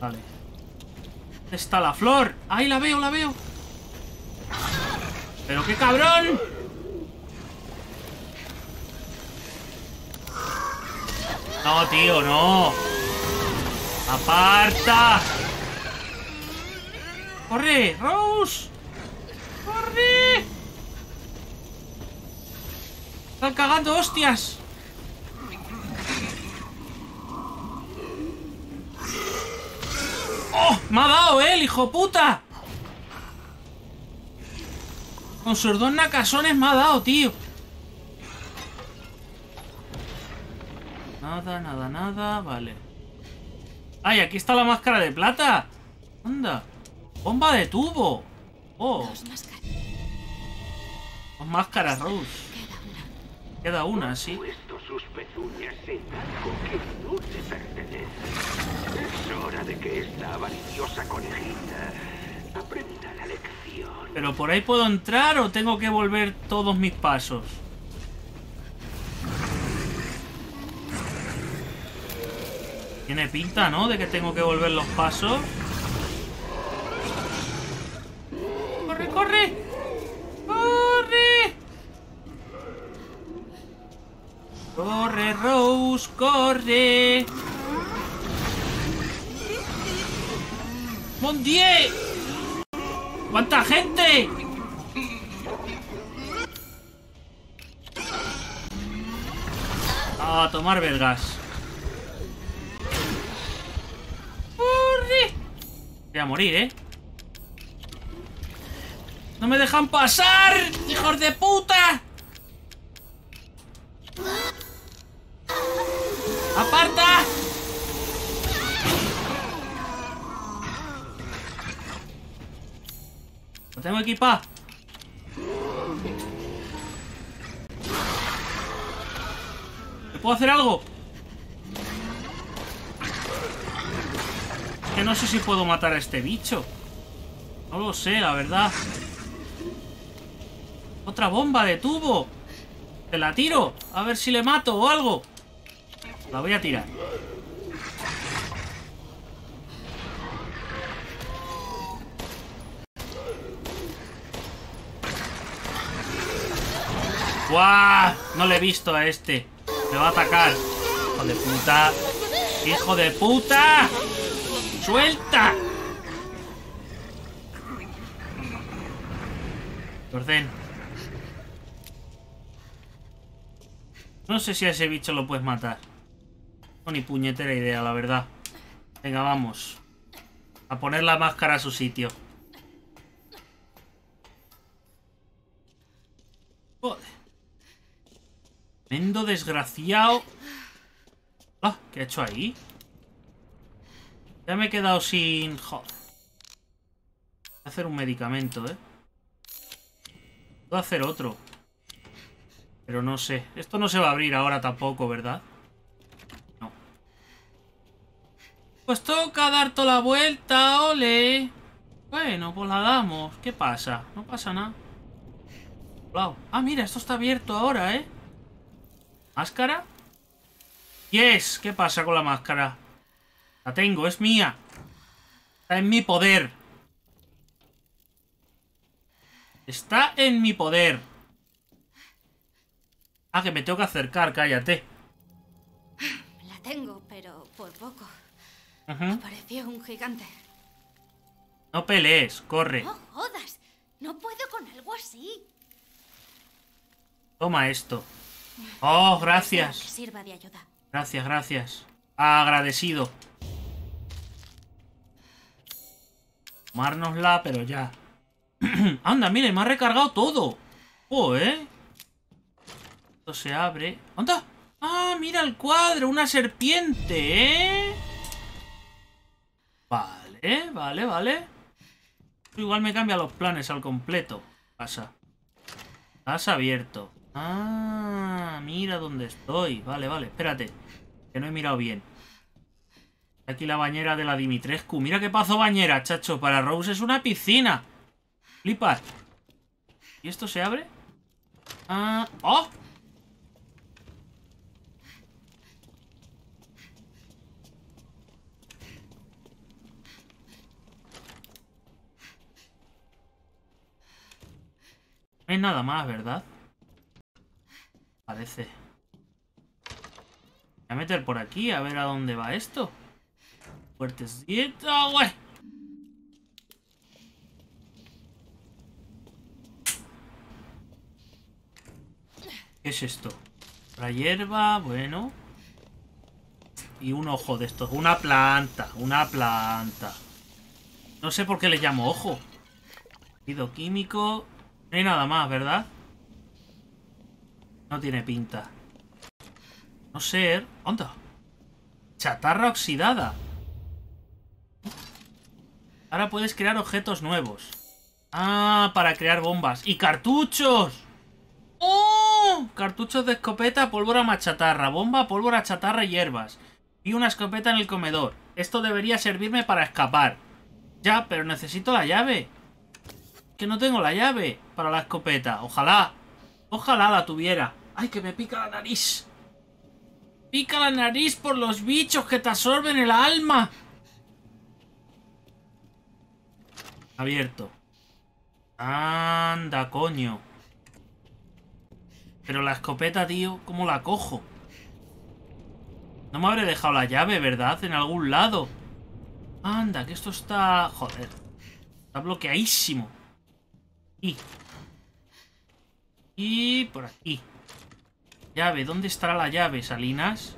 Speaker 1: Vale. ¿Dónde está la flor? ¡Ahí la veo, la veo! ¡Pero qué cabrón! No, tío, no. ¡Aparta! ¡Corre! ¡Rose! ¡Corre! ¡Están cagando hostias! ¡Oh! ¡Me ha dado, eh, el hijo puta! Con sus dos nacasones me ha dado, tío. Nada, nada, nada. Vale. ¡Ay, aquí está la máscara de plata! ¡Anda! ¡Bomba de tubo! ¡Oh!
Speaker 2: Dos máscaras.
Speaker 1: Dos máscaras, Rose.
Speaker 2: Queda una.
Speaker 1: Queda una, sí.
Speaker 6: puesto sus pezuñas en algo que no te pertenece. Es hora de que esta avariciosa conejita aprenda la lección.
Speaker 1: ¿Pero por ahí puedo entrar o tengo que volver todos mis pasos? Tiene pinta, ¿no? De que tengo que volver los pasos. ¡Corre, corre! ¡Corre! ¡Corre, Rose! ¡Corre! ¡Mon Dieu! ¡Cuánta gente! A tomar vergas. ¡Corre! Voy a morir, ¿eh? ¡No me dejan pasar! ¡Hijos de puta! ¡Aparta! Lo tengo equipado. ¿Me puedo hacer algo? Es que no sé si puedo matar a este bicho. No lo sé, la verdad. Otra bomba de tubo. Te la tiro. A ver si le mato o algo. La voy a tirar. ¡Guau! No le he visto a este. Me va a atacar. Hijo de puta. ¡Hijo de puta! ¡Suelta! Orden. No sé si a ese bicho lo puedes matar. No ni puñetera idea, la verdad. Venga, vamos. A poner la máscara a su sitio. Joder. Mendo desgraciado. Ah, ¿qué ha hecho ahí? Ya me he quedado sin... Joder. Voy a hacer un medicamento, ¿eh? Puedo hacer otro. Pero no sé. Esto no se va a abrir ahora tampoco, ¿verdad? No. Pues toca dar toda la vuelta, ole. Bueno, pues la damos. ¿Qué pasa? No pasa nada. Wow. Ah, mira, esto está abierto ahora, ¿eh? ¿Máscara? Yes, ¿qué pasa con la máscara? La tengo, es mía. Está en mi poder. Está en mi poder. Ah, que me tengo que acercar, cállate.
Speaker 2: La tengo, pero por poco.
Speaker 1: Ujú.
Speaker 2: Pareció un gigante.
Speaker 1: No pelees, corre.
Speaker 2: No jodas. No puedo con algo así.
Speaker 1: Toma esto. Oh,
Speaker 2: Espero que
Speaker 1: gracias.
Speaker 2: sirva de ayuda.
Speaker 1: Gracias, gracias. Agradecido. Tomárnosla, pero ya. Anda, mire, me ha recargado todo. Oh, ¿eh? Esto se abre. ¡Anda! ¡Ah, mira el cuadro! ¡Una serpiente, eh! Vale, vale, vale. Igual me cambia los planes al completo. Pasa. Has abierto. Ah, mira dónde estoy. Vale, vale, espérate. Que no he mirado bien. Aquí la bañera de la Dimitrescu. Mira qué pazo bañera, chacho. Para Rose es una piscina. Flipas. ¿Y esto se abre? Ah. ¡Oh! No hay nada más, ¿verdad? Parece. Voy a meter por aquí a ver a dónde va esto. Fuertecito, güey. ¿Qué es esto? La hierba, bueno. Y un ojo de estos. Una planta, una planta. No sé por qué le llamo ojo. Pido químico. No hay nada más, ¿verdad? No tiene pinta. No ser... ¿Dónde? Chatarra oxidada. Ahora puedes crear objetos nuevos. Ah, para crear bombas. ¡Y cartuchos! ¡Oh! Cartuchos de escopeta, pólvora machatarra, bomba, pólvora chatarra y hierbas. Y una escopeta en el comedor. Esto debería servirme para escapar. Ya, pero necesito la llave. Que no tengo la llave para la escopeta. Ojalá. Ojalá la tuviera. ¡Ay, que me pica la nariz! Pica la nariz por los bichos que te absorben el alma. Abierto. Anda, coño. Pero la escopeta, tío, ¿cómo la cojo? No me habré dejado la llave, ¿verdad? En algún lado. Anda, que esto está... Joder. Está bloqueadísimo. Y... Y por aquí. Llave, ¿dónde estará la llave, Salinas?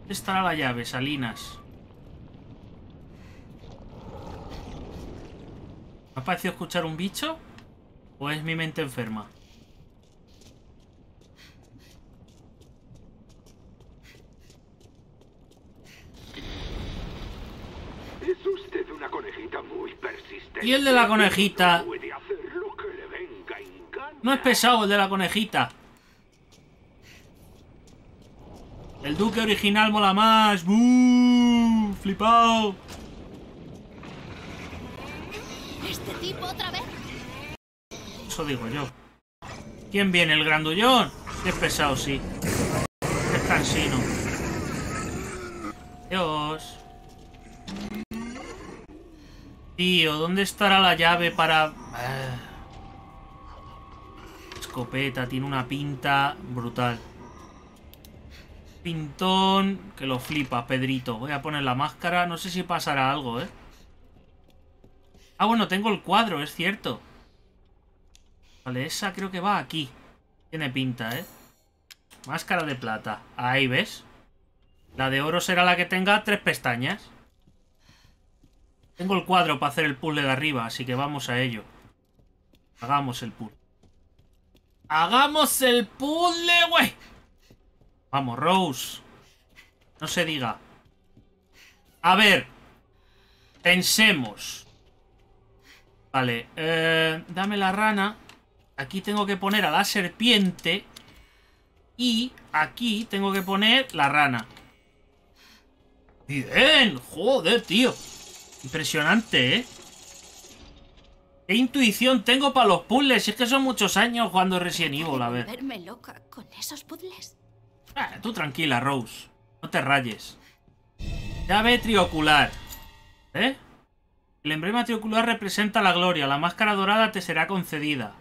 Speaker 1: ¿Dónde estará la llave, Salinas? ¿Me ha parecido escuchar un bicho? ¿O es mi mente enferma?
Speaker 6: Es usted una conejita muy persistente.
Speaker 1: Y el de la conejita.
Speaker 6: Puede hacer lo que le venga en gana.
Speaker 1: No es pesado el de la conejita. El duque original mola más. ¡Bú! Flipao.
Speaker 2: ¿Este tipo otra vez?
Speaker 1: Eso digo yo. ¿Quién viene? ¿El grandullón? Qué pesado, sí. Es cansino. Dios. Tío, ¿dónde estará la llave para...? Ah. Escopeta, tiene una pinta brutal. Pintón, que lo flipa, Pedrito. Voy a poner la máscara, no sé si pasará algo, ¿eh? Ah, bueno, tengo el cuadro, es cierto. Vale, esa creo que va aquí. Tiene pinta, ¿eh? Máscara de plata. Ahí, ¿ves? La de oro será la que tenga tres pestañas. Tengo el cuadro para hacer el puzzle de arriba, así que vamos a ello. Hagamos el puzzle. ¡Hagamos el puzzle, güey! Vamos, Rose. No se diga. A ver. Pensemos. Vale, eh, dame la rana. Aquí tengo que poner a la serpiente. Y aquí tengo que poner la rana. Bien, joder, tío. Impresionante, ¿eh? ¿Qué intuición tengo para los puzzles? Si es que son muchos años jugando Resident Evil, a ver.
Speaker 2: Verme loca con esos puzzles.
Speaker 1: Ah, tú tranquila, Rose. No te rayes. Llave triocular. ¿Eh? El emblema triocular representa la gloria. La máscara dorada te será concedida.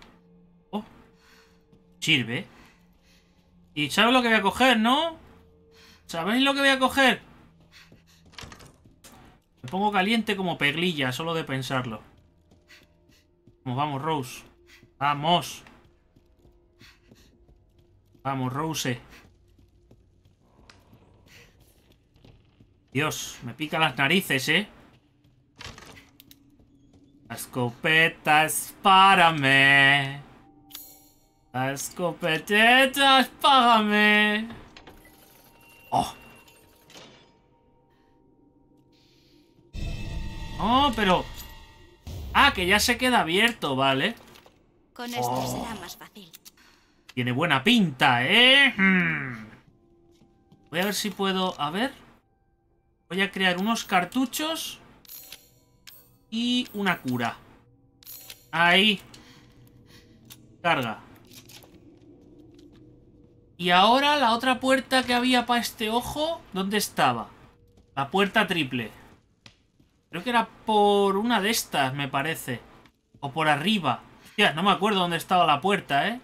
Speaker 1: Oh. Sirve. ¿Y sabes lo que voy a coger, no? ¿Sabéis lo que voy a coger? Me pongo caliente como peglilla, solo de pensarlo. Vamos, vamos, Rose. Vamos. Vamos, Rose. Dios, me pica las narices, ¿eh? La escopeta es para mí. La escopeta es para mí. Oh. Oh, pero... Ah, que ya se queda abierto, ¿vale?
Speaker 2: Con esto
Speaker 1: Oh.
Speaker 2: será más fácil.
Speaker 1: Tiene buena pinta, ¿eh? Hmm. Voy a ver si puedo... A ver. Voy a crear unos cartuchos. Y una cura. Ahí. Carga. Y ahora la otra puerta que había para este ojo, ¿dónde estaba? La puerta triple. Creo que era por una de estas, me parece. O por arriba. Hostia, no me acuerdo dónde estaba la puerta, ¿eh?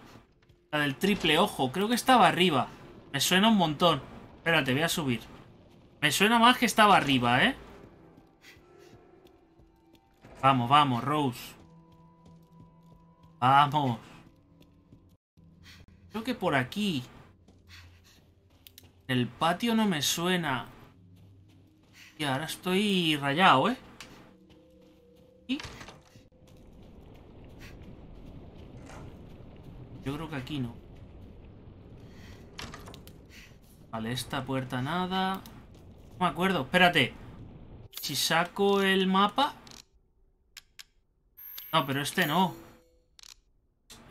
Speaker 1: La del triple ojo. Creo que estaba arriba. Me suena un montón. Espérate, voy a subir. Me suena más que estaba arriba, ¿eh? Vamos, vamos, Rose. Vamos. Creo que por aquí. El patio no me suena. Y ahora estoy rayado, ¿eh? ¿Y? Yo creo que aquí no. Vale, esta puerta nada. No me acuerdo, espérate. Si saco el mapa... No, pero este no.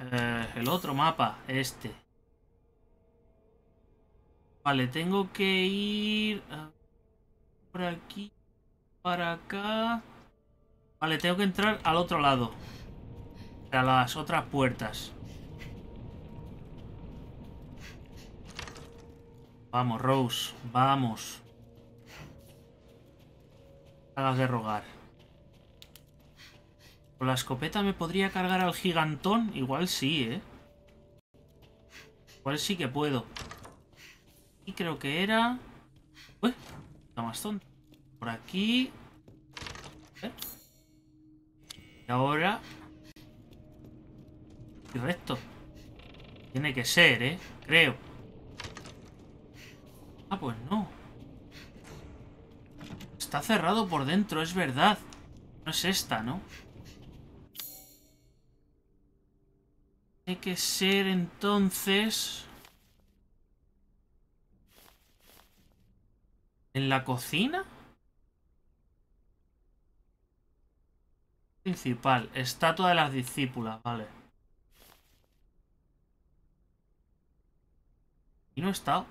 Speaker 1: Eh, el otro mapa, este. Vale, tengo que ir... Por aquí. Para acá. Vale, tengo que entrar al otro lado. A las otras puertas. Vamos, Rose. Vamos. Hagas de rogar. Con la escopeta me podría cargar al gigantón. Igual sí, ¿eh? Igual sí que puedo. Y creo que era... Uy, está más tonto. Por aquí... ¿Eh? Y ahora... Y recto. Tiene que ser, ¿eh? Creo. Ah, pues no. Está cerrado por dentro, es verdad. No es esta, ¿no? Tiene que ser entonces... ¿En la cocina? Principal. Estatua de las discípulas, vale. Y no está.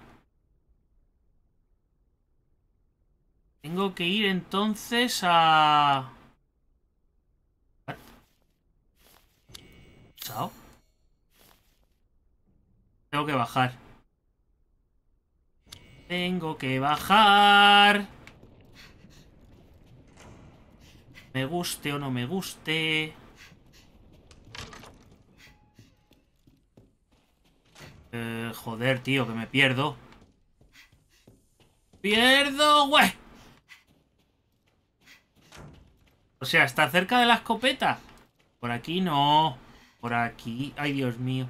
Speaker 1: Tengo que ir entonces a... Chao. Tengo que bajar. Tengo que bajar. Me guste o no me guste. Eh, joder, tío, que me pierdo. ¡Pierdo, güey! O sea, ¿está cerca de la escopeta? Por aquí no. Por aquí. Ay, Dios mío.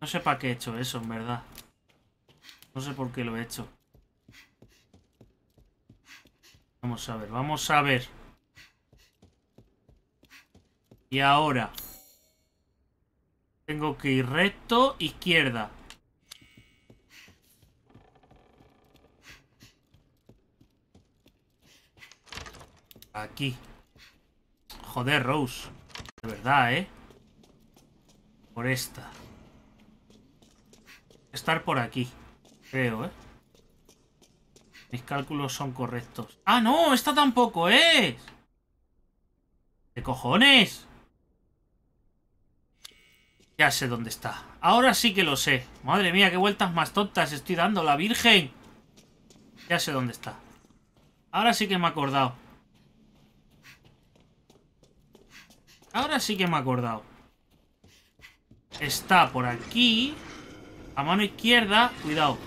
Speaker 1: No sé para qué he hecho eso, en verdad. No sé por qué lo he hecho. Vamos a ver, vamos a ver. Y ahora. Tengo que ir recto, izquierda. Aquí. Joder, Rose. De verdad, ¿eh? Por esta. Estar por aquí. Creo, ¿eh? Mis cálculos son correctos. ¡Ah, no! ¡Esta tampoco es! ¿Qué cojones? Ya sé dónde está. Ahora sí que lo sé. Madre mía, qué vueltas más tontas estoy dando, la virgen. Ya sé dónde está. Ahora sí que me he acordado. Ahora sí que me he acordado. Está por aquí. A mano izquierda. Cuidado.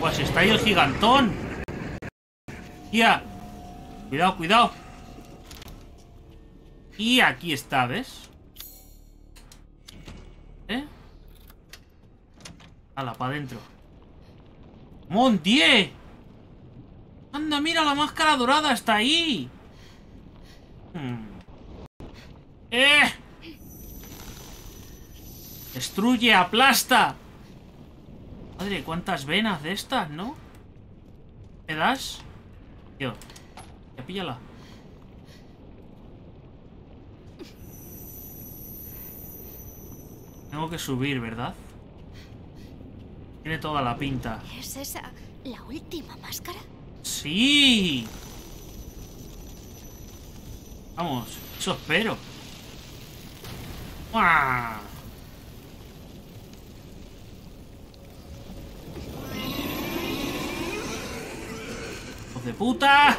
Speaker 1: Pues está ahí el gigantón. Ya. Cuidado, cuidado. Y aquí está, ¿ves? ¿Eh? Hala, para adentro. ¡Mon 10! ¡Anda, mira la máscara dorada! ¡Está ahí! Hmm. ¡Eh! ¡Destruye, aplasta! Madre, cuántas venas de estas, ¿no? ¿Me das? Tío, ya píllala. Tengo que subir, ¿verdad? Tiene toda la pinta.
Speaker 2: ¿Es esa la última máscara?
Speaker 1: ¡Sí! Vamos, eso espero. ¡Uah! De puta!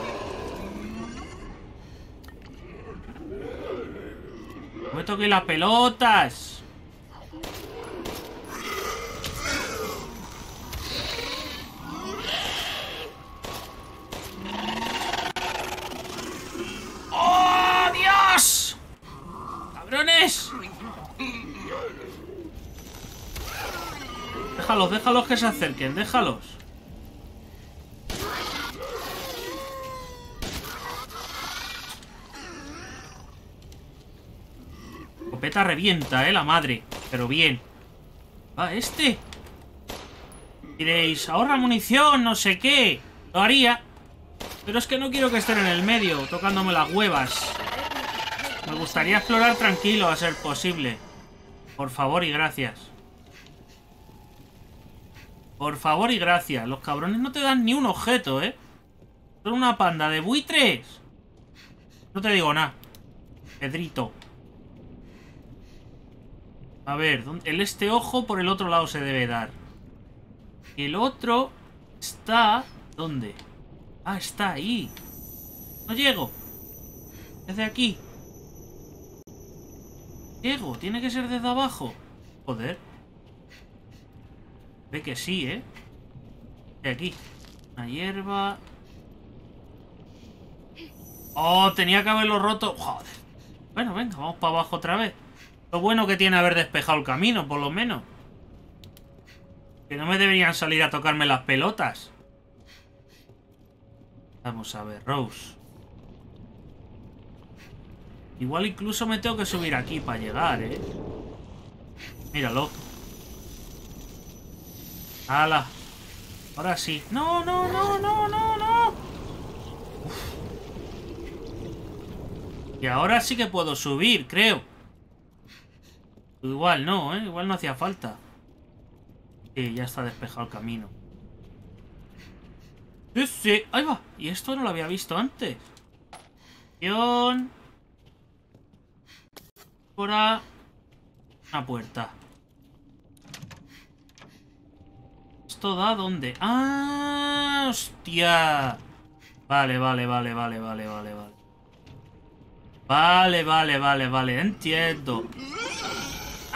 Speaker 1: Me toqué las pelotas. ¡Oh, Dios! ¡Cabrones! Déjalos, déjalos que se acerquen, déjalos. Copeta revienta, eh, la madre. Pero bien. Va, este. Diréis, ahorra munición, no sé qué. Lo haría. Pero es que no quiero que estén en el medio, tocándome las huevas. Me gustaría explorar tranquilo, a ser posible. Por favor y gracias. Por favor y gracias. Los cabrones no te dan ni un objeto, ¿eh? Son una panda de buitres. No te digo nada. Pedrito. A ver, ¿dónde- el este ojo por el otro lado se debe dar. El otro está... ¿Dónde? Ah, está ahí. No llego. Desde aquí. Llego. Tiene que ser desde abajo. Joder. Ve que sí, ¿eh? De aquí. Una hierba. Oh, tenía que haberlo roto. Joder. Bueno, venga, vamos para abajo otra vez. Bueno que tiene haber despejado el camino, por lo menos. Que no me deberían salir a tocarme las pelotas. Vamos a ver, Rose. Igual incluso me tengo que subir aquí para llegar, ¿eh? Míralo. ¡Hala! Ahora sí. ¡No, no, no, no, no, no! Y ahora sí que puedo subir, creo. Igual no, ¿eh? Igual no hacía falta. Sí, ya está despejado el camino. Sí, sí. Ahí va. Y esto no lo había visto antes. Guión. Por a... Una puerta. ¿Esto da dónde? ¡Ah! ¡Hostia! Vale, vale, vale, vale, vale, vale, vale. Vale, vale, vale, vale. Entiendo.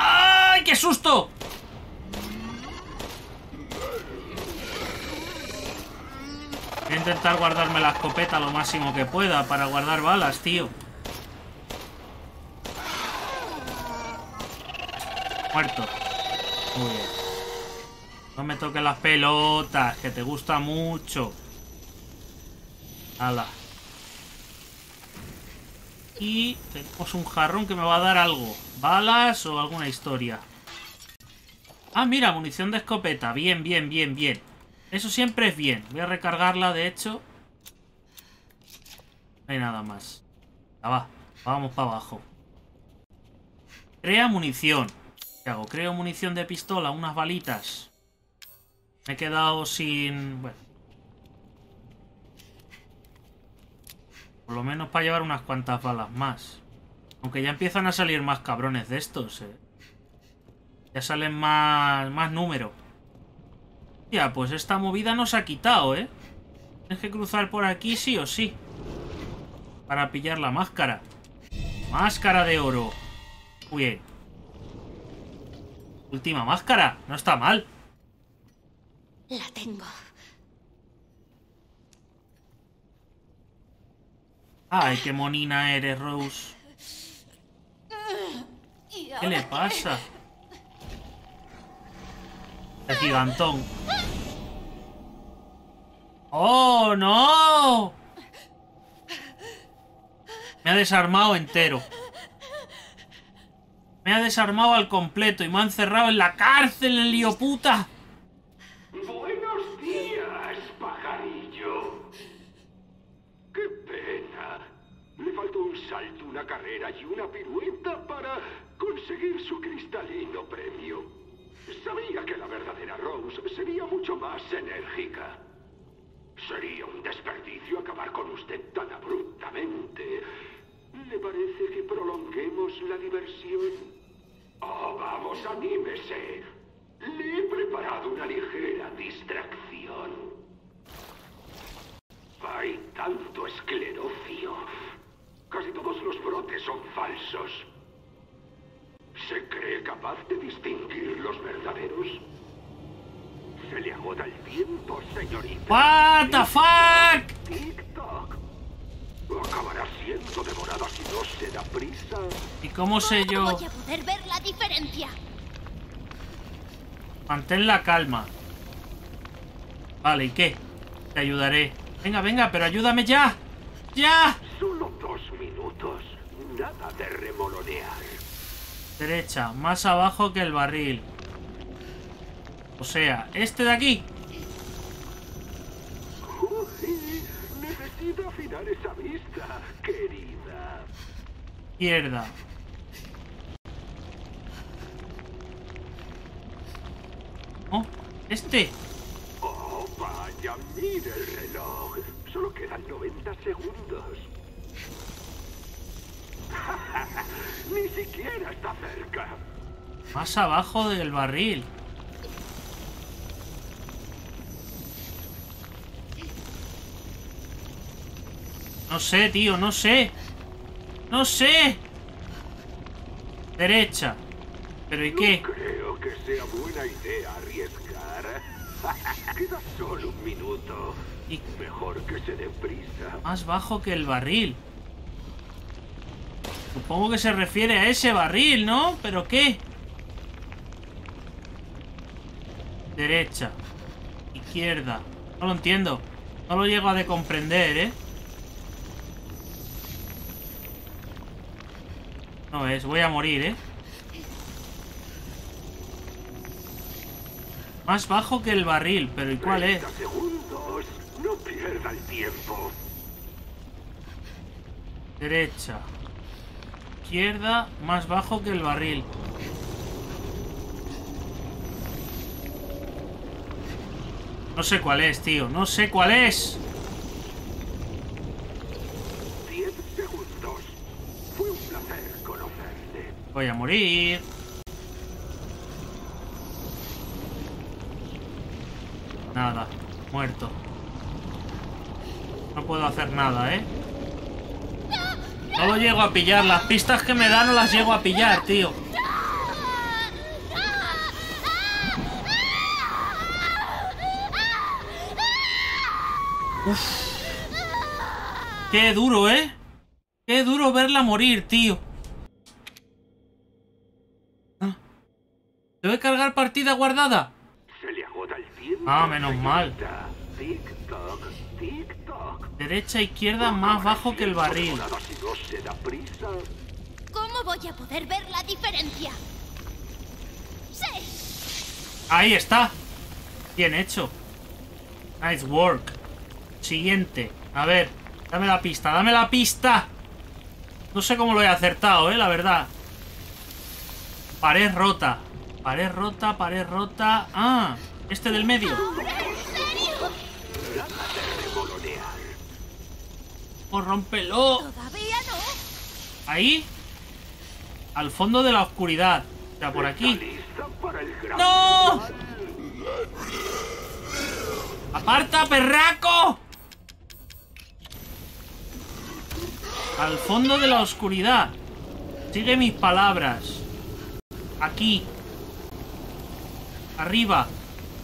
Speaker 1: ¡Ay, qué susto! Voy a intentar guardarme la escopeta lo máximo que pueda para guardar balas, tío. Muerto. Muy bien. No me toques las pelotas, que te gusta mucho. Hala. Y tenemos un jarrón que me va a dar algo. Balas o alguna historia. Ah, mira, munición de escopeta. Bien, bien, bien, bien. Eso siempre es bien. Voy a recargarla, de hecho. No hay nada más. Ya va. Vamos para abajo. Crea munición. ¿Qué hago? Creo munición de pistola, unas balitas. Me he quedado sin... Bueno. Por lo menos para llevar unas cuantas balas más. Aunque ya empiezan a salir más cabrones de estos, eh. Ya salen más, más número. Ya, pues esta movida nos ha quitado, ¿eh? Tienes que cruzar por aquí sí o sí. Para pillar la máscara. Máscara de oro. Muy bien. Última máscara. No está mal.
Speaker 7: La tengo.
Speaker 1: Ay, qué monina eres, Rose. ¿Qué le pasa? El gigantón. ¡Oh, no! Me ha desarmado entero. Me ha desarmado al completo y me ha encerrado en la cárcel, el lío puta.
Speaker 4: Buenos días, pajarillo. Qué pena. Le faltó un salto, una carrera y una pirueta para conseguir su cristalino premio. Sabía que la verdadera Rose sería mucho más enérgica. Sería un desperdicio acabar con usted tan abruptamente. ¿Le parece que prolonguemos la diversión? Oh, vamos, anímese. Le he preparado una ligera distracción. Hay tanto esclerocio. Casi todos los brotes son falsos. ¿Se cree capaz de distinguir los verdaderos? Se le agota el tiempo, señorita.
Speaker 1: What the fuck?
Speaker 4: Tic-tac. Acabará siendo devorada si no se da prisa.
Speaker 1: ¿Y cómo sé yo?
Speaker 2: Voy a poder ver la diferencia.
Speaker 1: Mantén la calma. Vale, ¿y qué? Te ayudaré. Venga, venga, pero ayúdame ya. ¡Ya!
Speaker 4: Solo dos Nada de remolonear.
Speaker 1: Derecha, más abajo que el barril. O sea, este de aquí.
Speaker 4: Uy, necesita afinar esa vista, querida.
Speaker 1: Izquierda. Oh, este.
Speaker 4: Oh, vaya, mire el reloj. Solo quedan 90 segundos. Ni siquiera está cerca.
Speaker 1: Más abajo del barril. No sé, tío, no sé. No sé. Derecha. ¿Pero y qué?
Speaker 4: No creo que sea buena idea arriesgar. Queda solo un minuto.
Speaker 1: Y
Speaker 4: Mejor que se dé prisa.
Speaker 1: más bajo que el barril. Supongo que se refiere a ese barril, ¿no? ¿Pero qué? Derecha. Izquierda. No lo entiendo. No lo llego a de comprender, ¿eh? No es, voy a morir, ¿eh? Más bajo que el barril, pero ¿y cuál es?
Speaker 4: 30 segundos. No pierda el tiempo.
Speaker 1: Derecha. Izquierda, más bajo que el barril. No sé cuál es, tío. No sé cuál es.
Speaker 4: 10 segundos. Fue un placer conocerle.
Speaker 1: Voy a morir. Nada. Muerto. No puedo hacer nada, ¿eh? No lo llego a pillar. Las pistas que me dan no las llego a pillar, tío. Qué duro, ¿eh? Qué duro verla morir, tío. Ah. ¿Debe cargar partida guardada?
Speaker 6: Se le agota el tiempo.
Speaker 1: Ah, menos mal. Derecha, izquierda, más bajo que el barril.
Speaker 5: ¿Cómo voy a poder ver la diferencia? Sí.
Speaker 1: Ahí está. Bien hecho. Nice work. Siguiente. A ver, dame la pista, dame la pista. No sé cómo lo he acertado, eh, la verdad. Pared rota. Pared rota, pared rota. Ah, este del medio. Oh, rómpelo.
Speaker 5: Todavía no.
Speaker 1: Ahí. Al fondo de la oscuridad. O sea, por aquí. ¡No! ¡Aparta, perraco! Al fondo de la oscuridad. Sigue mis palabras. Aquí. Arriba.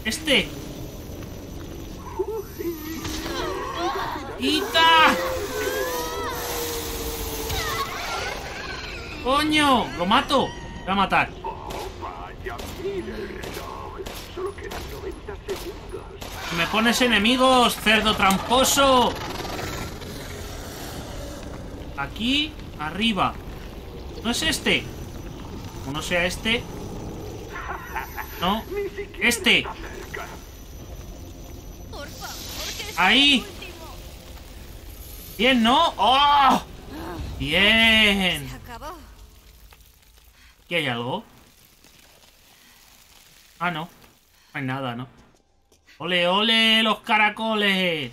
Speaker 1: Este. ¡Quita! ¡Coño! ¡Lo mato! Voy a matar.
Speaker 6: Vaya, mire el reloj. Solo quedan 90 segundos.
Speaker 1: Me pones enemigos, cerdo tramposo. Aquí, arriba. ¿No es este? O no sea este. No. Este.
Speaker 5: Por favor, que
Speaker 1: Ahí. Bien, ¿no? ¡Oh! Bien. ¿Aquí hay algo? Ah, no. No hay nada, ¿no? ¡Ole, ole, los caracoles!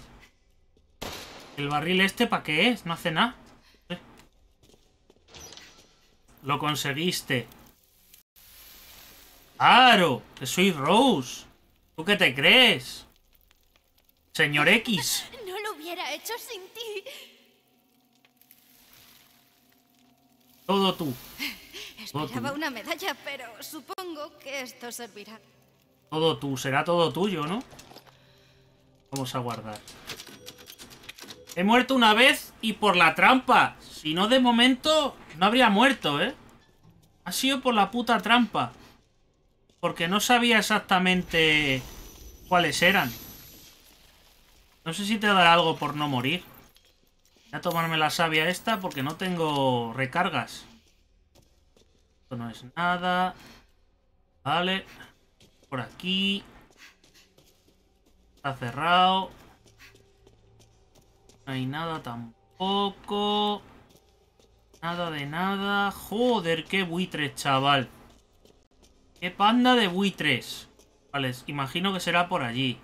Speaker 1: ¿El barril este para qué es? No hace nada. Eh. Lo conseguiste. ¡Claro! Que soy Rose. ¿Tú qué te crees? Señor X.
Speaker 5: Hubiera hecho sin ti.
Speaker 1: Todo tú.
Speaker 2: Esperaba una medalla, pero supongo que esto servirá.
Speaker 1: Todo tú. Será todo tuyo, ¿no? Vamos a guardar. He muerto una vez y por la trampa. Si no, de momento, no habría muerto, ¿eh? Ha sido por la puta trampa. Porque no sabía exactamente cuáles eran. No sé si te dará algo por no morir. Voy a tomarme la savia esta porque no tengo recargas. Esto no es nada. Vale. Por aquí. Está cerrado. No hay nada tampoco. Nada de nada. Joder, qué buitres, chaval. Qué panda de buitres. Vale, imagino que será por allí.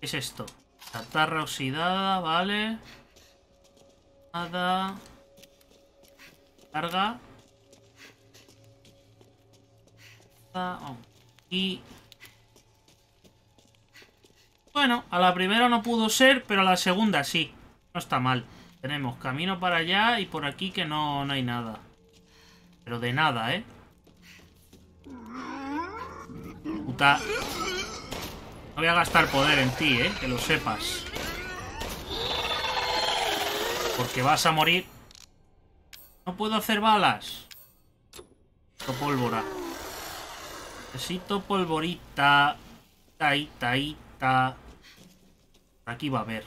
Speaker 1: ¿Qué es esto? Chatarra oxidada, vale. Nada. Carga. Y... Bueno, a la primera no pudo ser, pero a la segunda sí. No está mal. Tenemos camino para allá y por aquí que no, no hay nada. Pero de nada, ¿eh? Puta... No voy a gastar poder en ti, ¿eh? Que lo sepas. Porque vas a morir. No puedo hacer balas. Necesito pólvora. Necesito polvorita. Taita, aquí va a haber.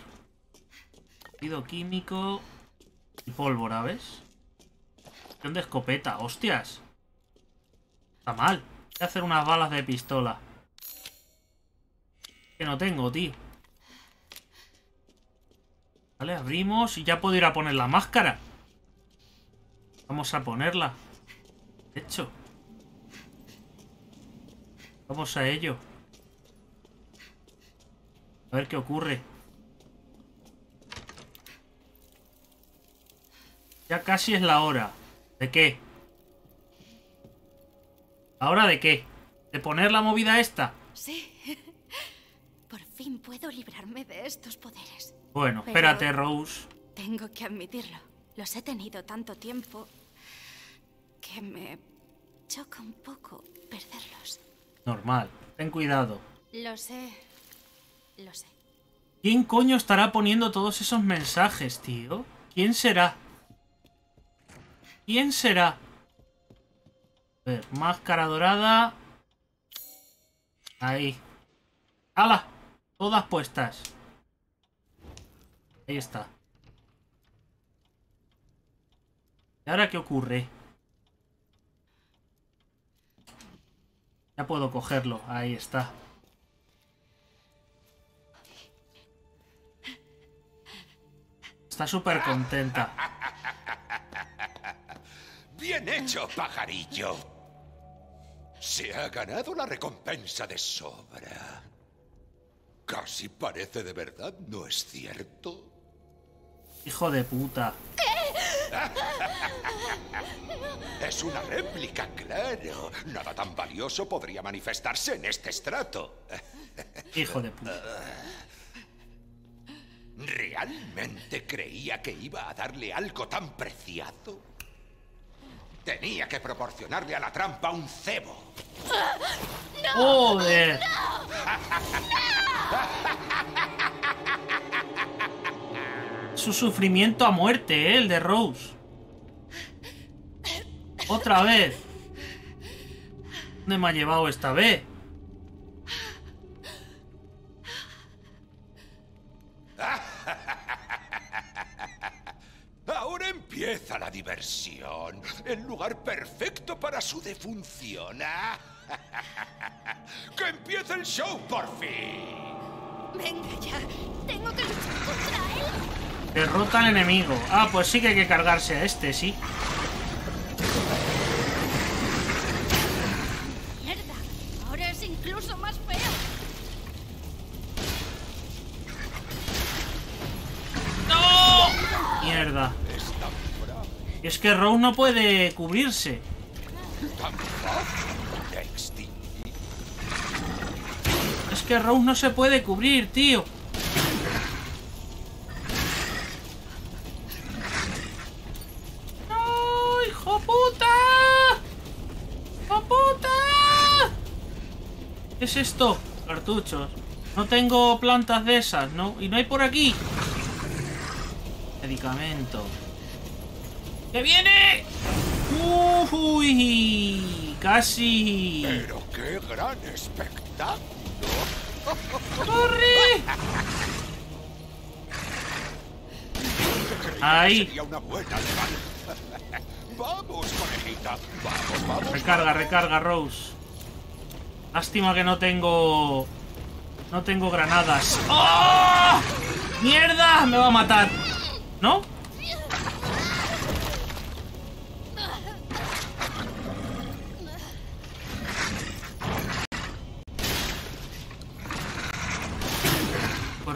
Speaker 1: Pido químico. Y pólvora, ¿ves? De escopeta. ¡Hostias! Está mal. Voy a hacer unas balas de pistola. Que no tengo, tío. Vale, abrimos y ya puedo ir a poner la máscara. Vamos a ponerla. De hecho. Vamos a ello. A ver qué ocurre. Ya casi es la hora. ¿De qué? ¿La hora de qué? ¿De poner la movida esta?
Speaker 2: Sí. Fin puedo librarme de estos poderes.
Speaker 1: Bueno,
Speaker 2: Pero-
Speaker 1: espérate, Rose.
Speaker 2: Tengo que admitirlo. Los he tenido tanto tiempo que me choca un poco perderlos.
Speaker 1: Normal. Ten cuidado.
Speaker 2: Lo sé. Lo sé.
Speaker 1: ¿Quién coño estará poniendo todos esos mensajes, tío? ¿Quién será? ¿Quién será? A ver, máscara dorada. Ahí. ¡Hala! Todas puestas. Ahí está. ¿Y ahora qué ocurre? Ya puedo cogerlo. Ahí está. Está súper contenta.
Speaker 4: Bien hecho, pajarillo. Se ha ganado la recompensa de sobra. Casi parece de verdad, ¿no es cierto?
Speaker 1: Hijo de puta.
Speaker 4: Es una réplica, claro. Nada tan valioso podría manifestarse en este estrato.
Speaker 1: Hijo de puta.
Speaker 4: ¿Realmente creía que iba a darle algo tan preciado? Tenía que proporcionarle a la trampa un cebo.
Speaker 1: ¡Joder! Su sufrimiento a muerte, ¿eh? El de Rose. Otra vez. ¿Dónde me ha llevado esta vez?
Speaker 4: Empieza la diversión. El lugar perfecto para su defunción. ¡Que empiece el show por fin!
Speaker 2: Venga ya. Tengo que luchar contra él.
Speaker 1: Derrota al enemigo. Ah, pues sí que hay que cargarse a este, sí.
Speaker 2: Mierda. Ahora es incluso más feo.
Speaker 1: ¡No! Mierda. Es que Rose no puede cubrirse. Es que Rose no se puede cubrir, tío. ¡No, hijo puta! ¡Hijo puta! ¿Qué es esto? Cartuchos. No tengo plantas de esas, ¿no? Y no hay por aquí. Medicamento. ¡Que viene! ¡Uy! ¡Casi!
Speaker 4: Pero qué gran espectáculo.
Speaker 1: ¡Corre! Ahí.
Speaker 4: Sería una buena. Vamos, conejita. Vamos, vamos.
Speaker 1: Recarga, recarga, Rose. Lástima que no tengo... No tengo granadas. ¡Oh! ¡Mierda! Me va a matar. ¿No?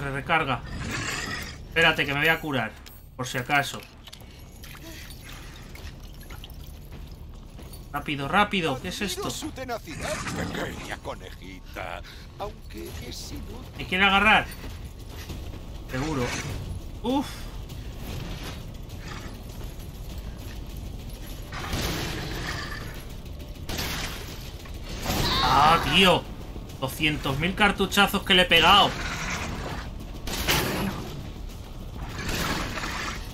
Speaker 1: Corre, recarga. Espérate, que me voy a curar. Por si acaso. Rápido, rápido. ¿Qué es esto?
Speaker 4: su tenacidad, pequeña conejita. Aunque es inútil.
Speaker 1: ¿Me quiere agarrar? Seguro. Uf. Ah, tío. 200.000 cartuchazos que le he pegado.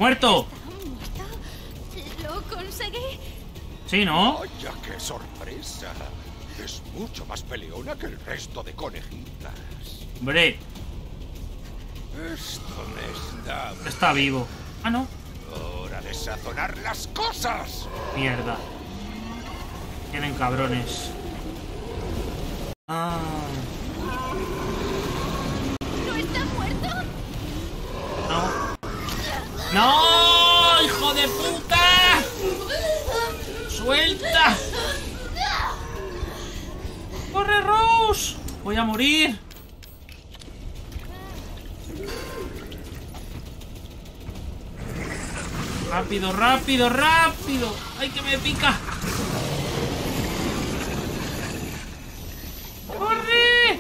Speaker 1: ¡Muerto!
Speaker 2: ¿Muerto? Lo conseguí.
Speaker 1: Sí, ¿no?
Speaker 4: Vaya, qué sorpresa. Es mucho más peleona que el resto de conejitas.
Speaker 1: Hombre,
Speaker 4: Esto me está...
Speaker 1: está vivo. Ah, no.
Speaker 4: Hora de sazonar las cosas.
Speaker 1: Mierda. Tienen cabrones. Ah.
Speaker 2: ¿No está muerto?
Speaker 1: No. ¡No! ¡Hijo de puta! ¡Suelta! ¡Corre, Rose! Voy a morir. Rápido, rápido, rápido. ¡Ay, que me pica! ¡Corre!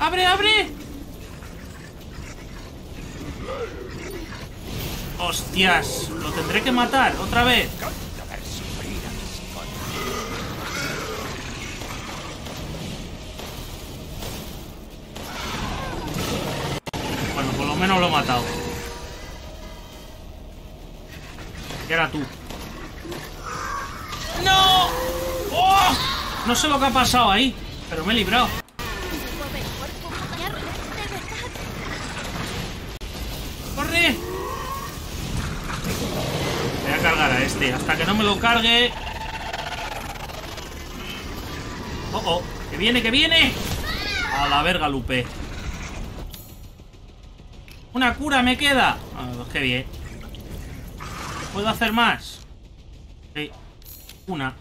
Speaker 1: ¡Abre, abre! ¡Hostias! Lo tendré que matar otra vez.
Speaker 4: Bueno, por lo menos lo
Speaker 1: he matado. Y era tú. ¡No! ¡Oh! No sé lo que ha pasado ahí, pero me he librado. Cargue. Oh, oh. ¡Que viene, que viene! A la verga, Lupe. Una cura me queda. Pues qué bien. ¿Puedo hacer más? Sí. Una.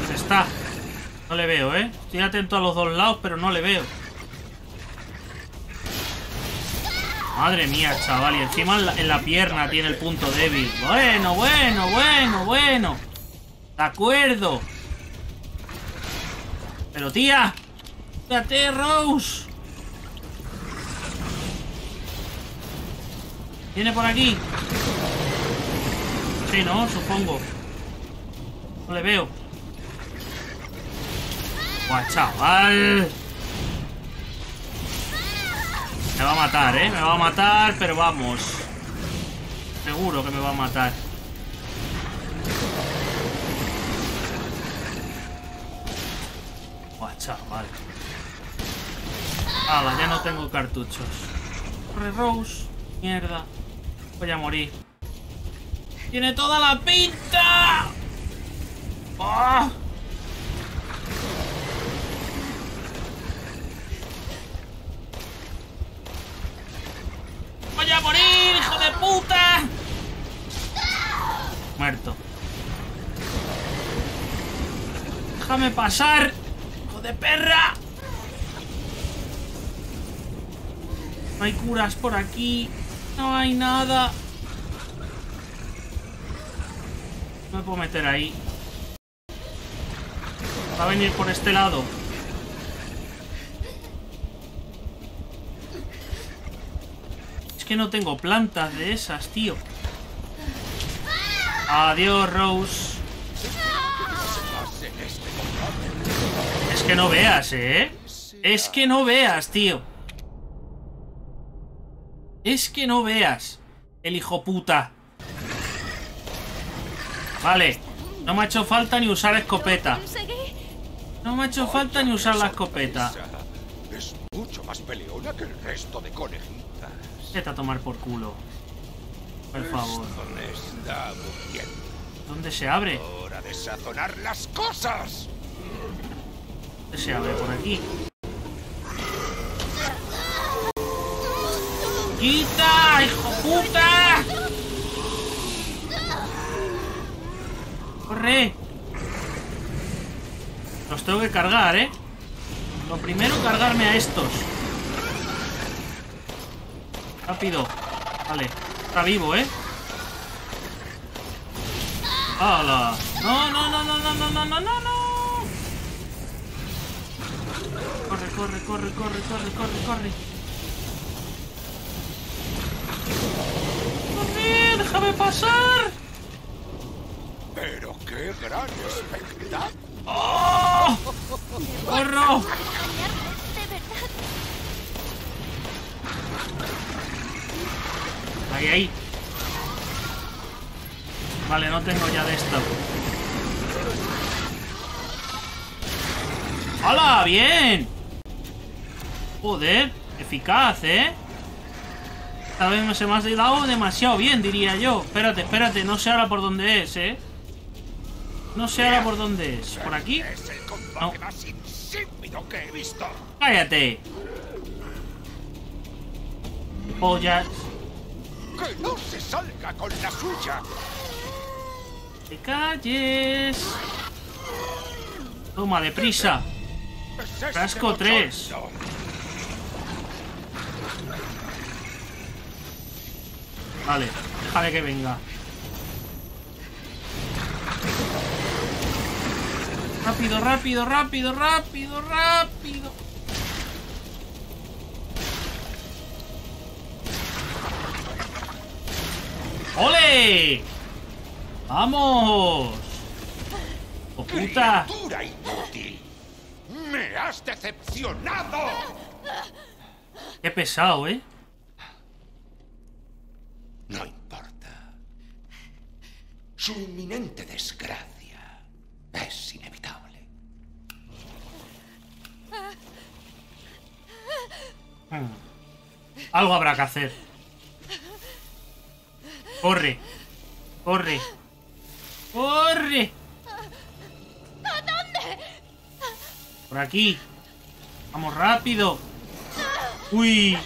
Speaker 1: ¿Dónde está? No le veo, ¿eh? Estoy atento a los dos lados, pero no le veo. Madre mía, chaval. Y encima en la, pierna tiene el punto débil. Bueno, bueno, bueno, bueno. De acuerdo. Pero tía. Fíjate, Rose. ¿Viene por aquí? Sí, ¿no? Supongo. No le veo. Buah, chaval. Me va a matar, ¿eh? Me va a matar, pero vamos. Seguro que me va a matar. Buah, chaval. Hala, ya no tengo cartuchos. Corre, Rose. Mierda. Voy a morir. ¡Tiene toda la pinta! ¡Ah! ¡Voy a morir, hijo de puta! Muerto. Déjame pasar, hijo de perra. No hay curas por aquí. No hay nada. No me puedo meter ahí. Va a venir por este lado. Que no tengo plantas de esas, tío. Adiós, Rose. Es que no veas, ¿eh? Es que no veas, tío. Es que no veas. El hijo puta. Vale. No me ha hecho falta ni usar escopeta. No me ha hecho falta ni usar la escopeta.
Speaker 4: Es mucho más peleona que el resto de conejitas.
Speaker 1: Vete a tomar por culo. Por favor. ¿Dónde se abre?
Speaker 4: Hora de sazonar las cosas.
Speaker 1: ¿Dónde se abre? Por aquí. ¡Quita, hijo puta! ¡Corre! Los tengo que cargar, ¿eh? Lo primero, cargarme a estos. Rápido. Vale. Está vivo, ¿eh? ¡Hala! ¡No, no, no, no, no, no, no, no, no, no! Corre, corre, corre, corre, corre, corre, corre. ¡Corre! ¡Déjame pasar!
Speaker 4: Pero qué gran espectáculo.
Speaker 1: ¡Oh! ¡Corro!
Speaker 2: Acompañarle, de verdad.
Speaker 1: Ahí, ahí. Vale, no tengo ya de esto. ¡Hala! ¡Bien! Joder, eficaz, ¿eh? Esta vez se me ha dado demasiado bien, diría yo. Espérate, espérate, no sé ahora por dónde es, ¿eh? No sé ahora por dónde es. ¿Por aquí? No. ¡Cállate! Pollas.
Speaker 4: ¡Que no se salga con la suya!
Speaker 1: ¡Te calles! Toma, deprisa.
Speaker 4: Es este
Speaker 1: Frasco tres.
Speaker 4: bochorno.
Speaker 1: Vale, déjale que venga. Rápido, rápido, rápido, rápido, rápido. ¡Ole! ¡Vamos! ¡Oh, puta!
Speaker 4: ¡Me has decepcionado!
Speaker 1: Qué pesado, ¿eh? No importa.
Speaker 4: Su inminente desgracia es inevitable.
Speaker 1: Algo habrá que hacer. Corre. Corre. Corre.
Speaker 2: ¿A dónde?
Speaker 1: Por aquí. Vamos rápido. Uy.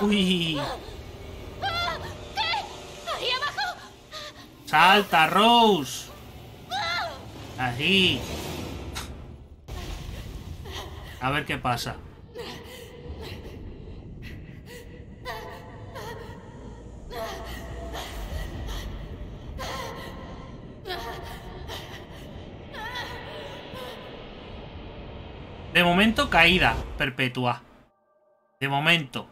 Speaker 1: Uy.
Speaker 2: ¿Qué? ¿Ahí abajo?
Speaker 1: Salta, Rose. Así. A ver qué pasa. De momento, caída perpetua. De momento.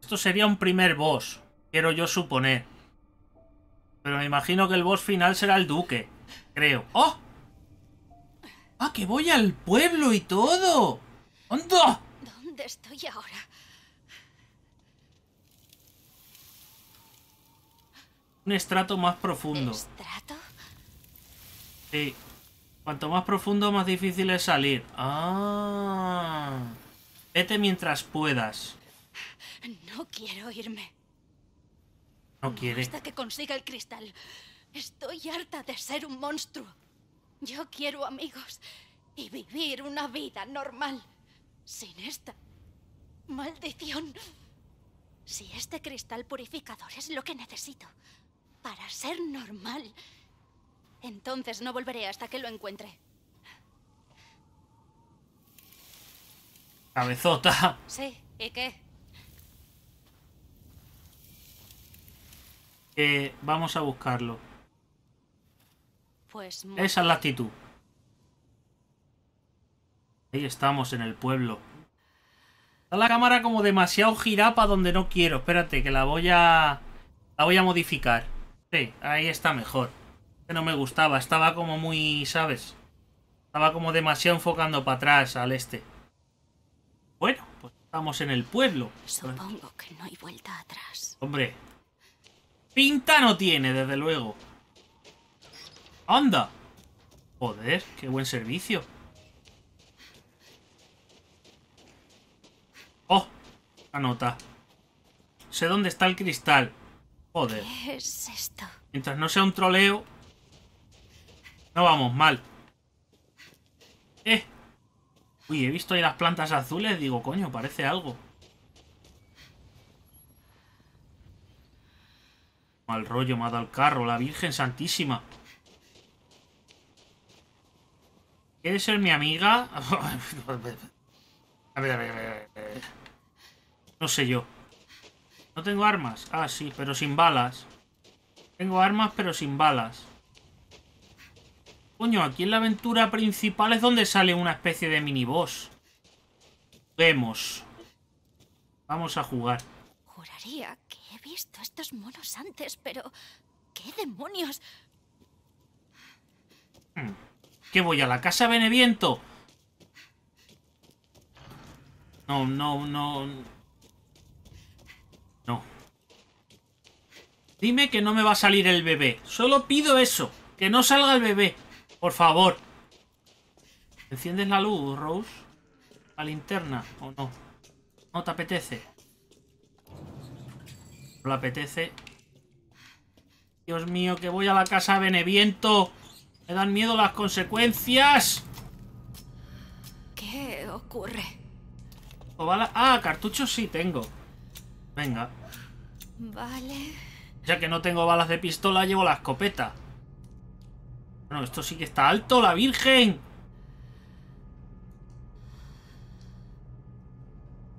Speaker 1: Esto sería un primer boss, quiero yo suponer. Pero me imagino que el boss final será el duque, creo. ¡Oh! ¡Ah, que voy al pueblo y todo! ¡Anda!
Speaker 2: ¿Dónde estoy ahora?
Speaker 1: Un estrato más profundo.
Speaker 2: ¿Estrato?
Speaker 1: Sí. Cuanto más profundo, más difícil es salir. Ah. Vete mientras puedas.
Speaker 2: No quiero irme.
Speaker 1: No quiere.
Speaker 2: Hasta que consiga el cristal. Estoy harta de ser un monstruo. Yo quiero amigos y vivir una vida normal. Sin esta maldición. Si este cristal purificador es lo que necesito para ser normal, entonces no volveré hasta que lo encuentre.
Speaker 1: Cabezota.
Speaker 2: Sí, ¿y qué?
Speaker 1: Que vamos a buscarlo.
Speaker 2: Pues
Speaker 1: Esa es la actitud. Ahí estamos en el pueblo. Está la cámara como demasiado girada para donde no quiero. Espérate, que la voy a... La voy a modificar. Sí, ahí está mejor. Que no me gustaba. Estaba como muy... ¿Sabes? Estaba como demasiado enfocando para atrás al este. Bueno, pues estamos en el pueblo.
Speaker 2: Supongo que no hay vuelta atrás.
Speaker 1: Hombre. Pinta no tiene, desde luego. ¡Anda! Joder, qué buen servicio. ¡Oh! La nota. Sé dónde está el cristal. Joder.
Speaker 2: ¿Qué es esto?
Speaker 1: Mientras no sea un troleo... No vamos mal. ¡Eh! Uy, he visto ahí las plantas azules. Digo, coño, parece algo. Mal rollo me ha dado el carro, la Virgen Santísima. ¿Quieres ser mi amiga? A ver, a ver, a ver, a ver. No sé yo. ¿No tengo armas? Ah, sí, pero sin balas. Tengo armas, pero sin balas. Coño, aquí en la aventura principal es donde sale una especie de miniboss. Vemos. Vamos a jugar.
Speaker 2: Juraría que he visto estos monos antes, pero... ¿Qué demonios?
Speaker 1: Hmm. ¿Qué voy a la casa Beneviento? No, no, no. No. Dime que no me va a salir el bebé. Solo pido eso. Que no salga el bebé. Por favor. ¿Enciendes la luz, Rose? ¿La linterna o no? ¿No te apetece? No le apetece. Dios mío, que voy a la casa Beneviento. Me dan miedo las consecuencias.
Speaker 2: ¿Qué ocurre?
Speaker 1: O bala- Ah, cartuchos sí tengo. Venga.
Speaker 2: Vale.
Speaker 1: Ya que no tengo balas de pistola, llevo la escopeta. Bueno, esto sí que está alto, la Virgen.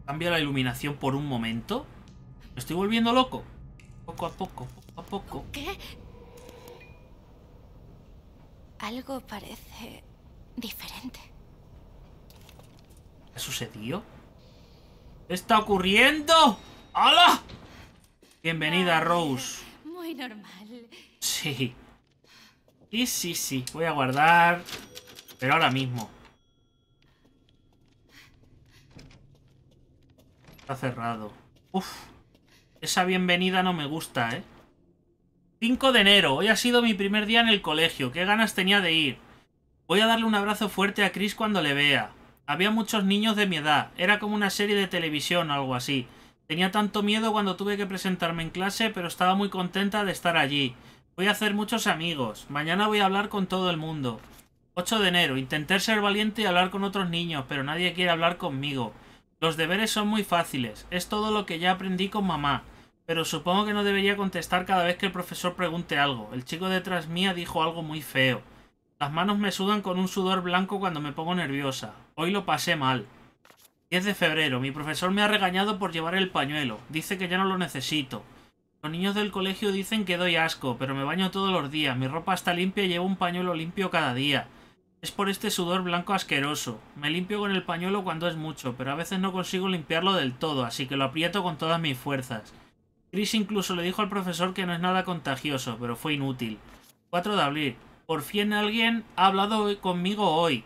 Speaker 1: Cambia la iluminación por un momento. Me estoy volviendo loco. Poco a poco, poco a poco.
Speaker 2: ¿Qué? Algo parece diferente.
Speaker 1: ¿Qué ha sucedido? ¿Qué está ocurriendo? ¡Hala! Bienvenida, Rose.
Speaker 2: Muy normal.
Speaker 1: Sí. Sí, sí, sí. Voy a guardar. Pero ahora mismo. Está cerrado. Uf. Esa bienvenida no me gusta, ¿eh? 5 de enero. Hoy ha sido mi primer día en el colegio. Qué ganas tenía de ir. Voy a darle un abrazo fuerte a Chris cuando le vea. Había muchos niños de mi edad. Era como una serie de televisión o algo así. Tenía tanto miedo cuando tuve que presentarme en clase, pero estaba muy contenta de estar allí. Voy a hacer muchos amigos. Mañana voy a hablar con todo el mundo. 8 de enero. Intenté ser valiente y hablar con otros niños, pero nadie quiere hablar conmigo. Los deberes son muy fáciles. Es todo lo que ya aprendí con mamá. Pero supongo que no debería contestar cada vez que el profesor pregunte algo. El chico detrás mía dijo algo muy feo. Las manos me sudan con un sudor blanco cuando me pongo nerviosa. Hoy lo pasé mal. 10 de febrero. Mi profesor me ha regañado por llevar el pañuelo. Dice que ya no lo necesito. Los niños del colegio dicen que doy asco, pero me baño todos los días. Mi ropa está limpia y llevo un pañuelo limpio cada día. Es por este sudor blanco asqueroso. Me limpio con el pañuelo cuando es mucho, pero a veces no consigo limpiarlo del todo, así que lo aprieto con todas mis fuerzas. Chris incluso le dijo al profesor que no es nada contagioso, pero fue inútil. 4 de abril. Por fin alguien ha hablado conmigo hoy.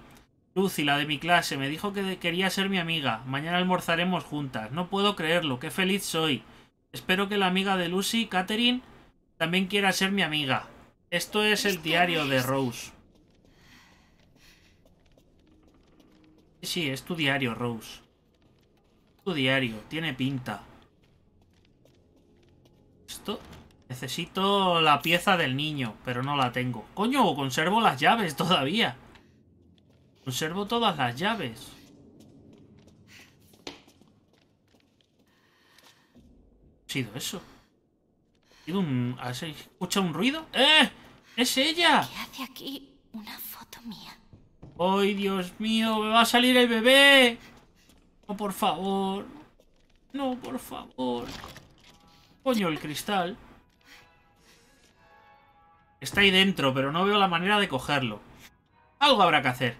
Speaker 1: Lucy, la de mi clase, me dijo que quería ser mi amiga. Mañana almorzaremos juntas. No puedo creerlo, qué feliz soy. Espero que la amiga de Lucy, Catherine, también quiera ser mi amiga. Esto es el diario de Rose. Sí, es tu diario, Rose. Tu diario, tiene pinta. Esto... Necesito la pieza del niño, pero no la tengo. Coño, conservo las llaves todavía. Conservo todas las llaves. ¿Qué ha sido eso? ¿Ha sido un... ¿Has escuchado un ruido? ¡Eh! ¡Es ella!
Speaker 2: ¿Qué hace aquí una foto mía?
Speaker 1: ¡Ay, Dios mío! ¡Me va a salir el bebé! No, por favor. No, por favor. Coño, el cristal. Está ahí dentro, pero no veo la manera de cogerlo. Algo habrá que hacer.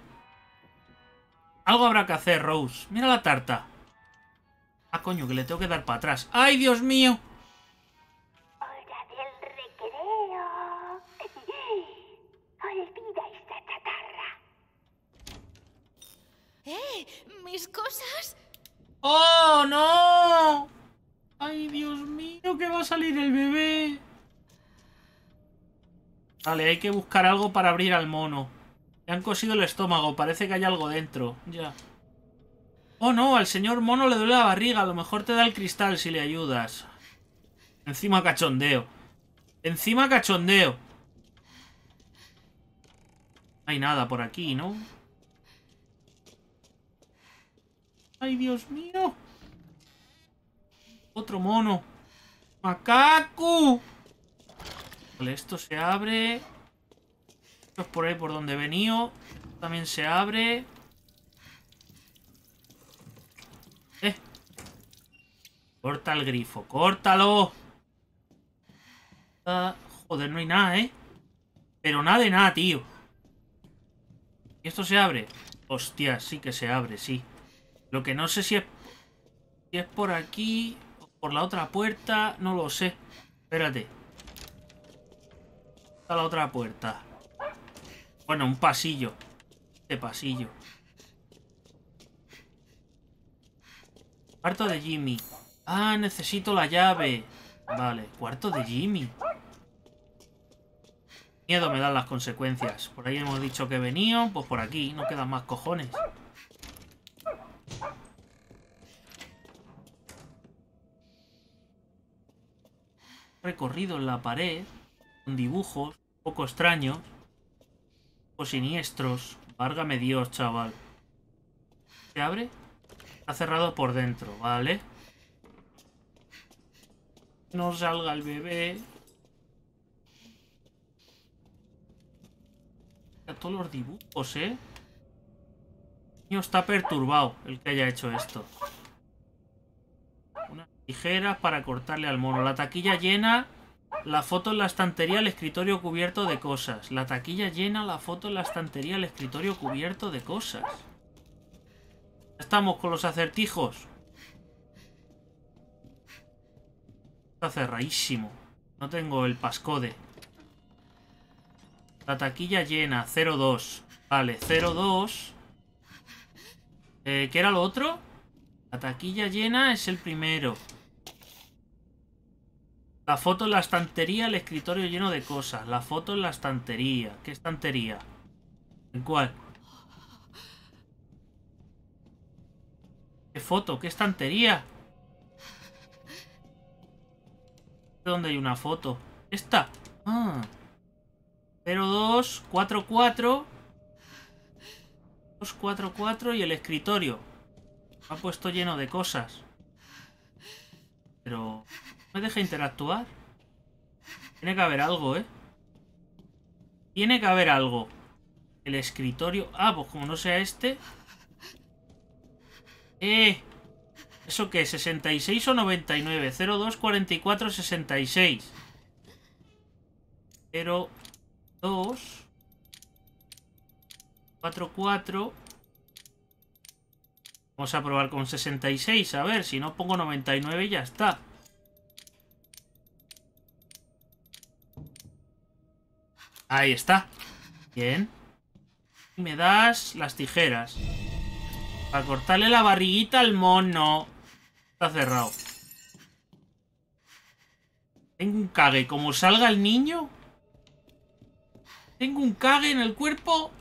Speaker 1: Algo habrá que hacer, Rose. Mira la tarta. Ah, coño, que le tengo que dar para atrás. ¡Ay, Dios mío!
Speaker 5: Hora del recreo. Olvida esta chatarra.
Speaker 2: ¡Eh! ¡Mis cosas!
Speaker 1: ¡Oh, no! ¡Ay, Dios mío! Que va a salir el bebé. Vale, hay que buscar algo para abrir al mono. Le han cosido el estómago, parece que hay algo dentro. Ya. Oh no, al señor mono le duele la barriga, a lo mejor te da el cristal si le ayudas. Encima cachondeo. Encima cachondeo. No hay nada por aquí, ¿no? ¡Ay, Dios mío! Otro mono. ¡Macaco! Vale, esto se abre. Esto es por ahí por donde he venido. También se abre. Eh. Corta el grifo. ¡Córtalo! Ah, joder, no hay nada, ¿eh? Pero nada de nada, tío. ¿Y esto se abre? Hostia, sí que se abre, sí. Lo que no sé si es... Si es por aquí... Por la otra puerta... No lo sé. Espérate. Está la otra puerta. Bueno, un pasillo. Este pasillo. Cuarto de Jimmy. Ah, necesito la llave. Vale, cuarto de Jimmy. Miedo me dan las consecuencias. Por ahí hemos dicho que venido, pues por aquí. No quedan más cojones. Recorrido en la pared. Con dibujos. Un poco extraños. O siniestros. Várgame Dios, chaval. ¿Se abre? Está cerrado por dentro, ¿vale? No salga el bebé. A todos los dibujos, ¿eh? El niño está perturbado el que haya hecho esto. Tijeras para cortarle al mono. La taquilla llena. La foto en la estantería, el escritorio cubierto de cosas. La taquilla llena, la foto en la estantería, el escritorio cubierto de cosas. Estamos con los acertijos. Está cerradísimo. No tengo el pascode. La taquilla llena, 02. Vale, 02. Eh, ¿Qué era lo otro? La taquilla llena es el primero. La foto en la estantería, el escritorio lleno de cosas. La foto en la estantería. ¿Qué estantería? ¿En cuál? ¿Qué foto? ¿Qué estantería? ¿Dónde hay una foto? ¿Esta? Ah. 0244 244 y el escritorio. Ha puesto lleno de cosas. Pero... ¿Me deja interactuar? Tiene que haber algo, ¿eh? Tiene que haber algo. El escritorio... Ah, pues como no sea este... ¡Eh! ¿Eso qué? ¿66 o 99? 02 44 66. 02 44 Vamos a probar con 66, a ver, si no pongo 99 ya está. Ahí está. Bien. Y me das las tijeras. Para cortarle la barriguita al mono. Está cerrado. Tengo un cague. Como salga el niño. Tengo un cague en el cuerpo.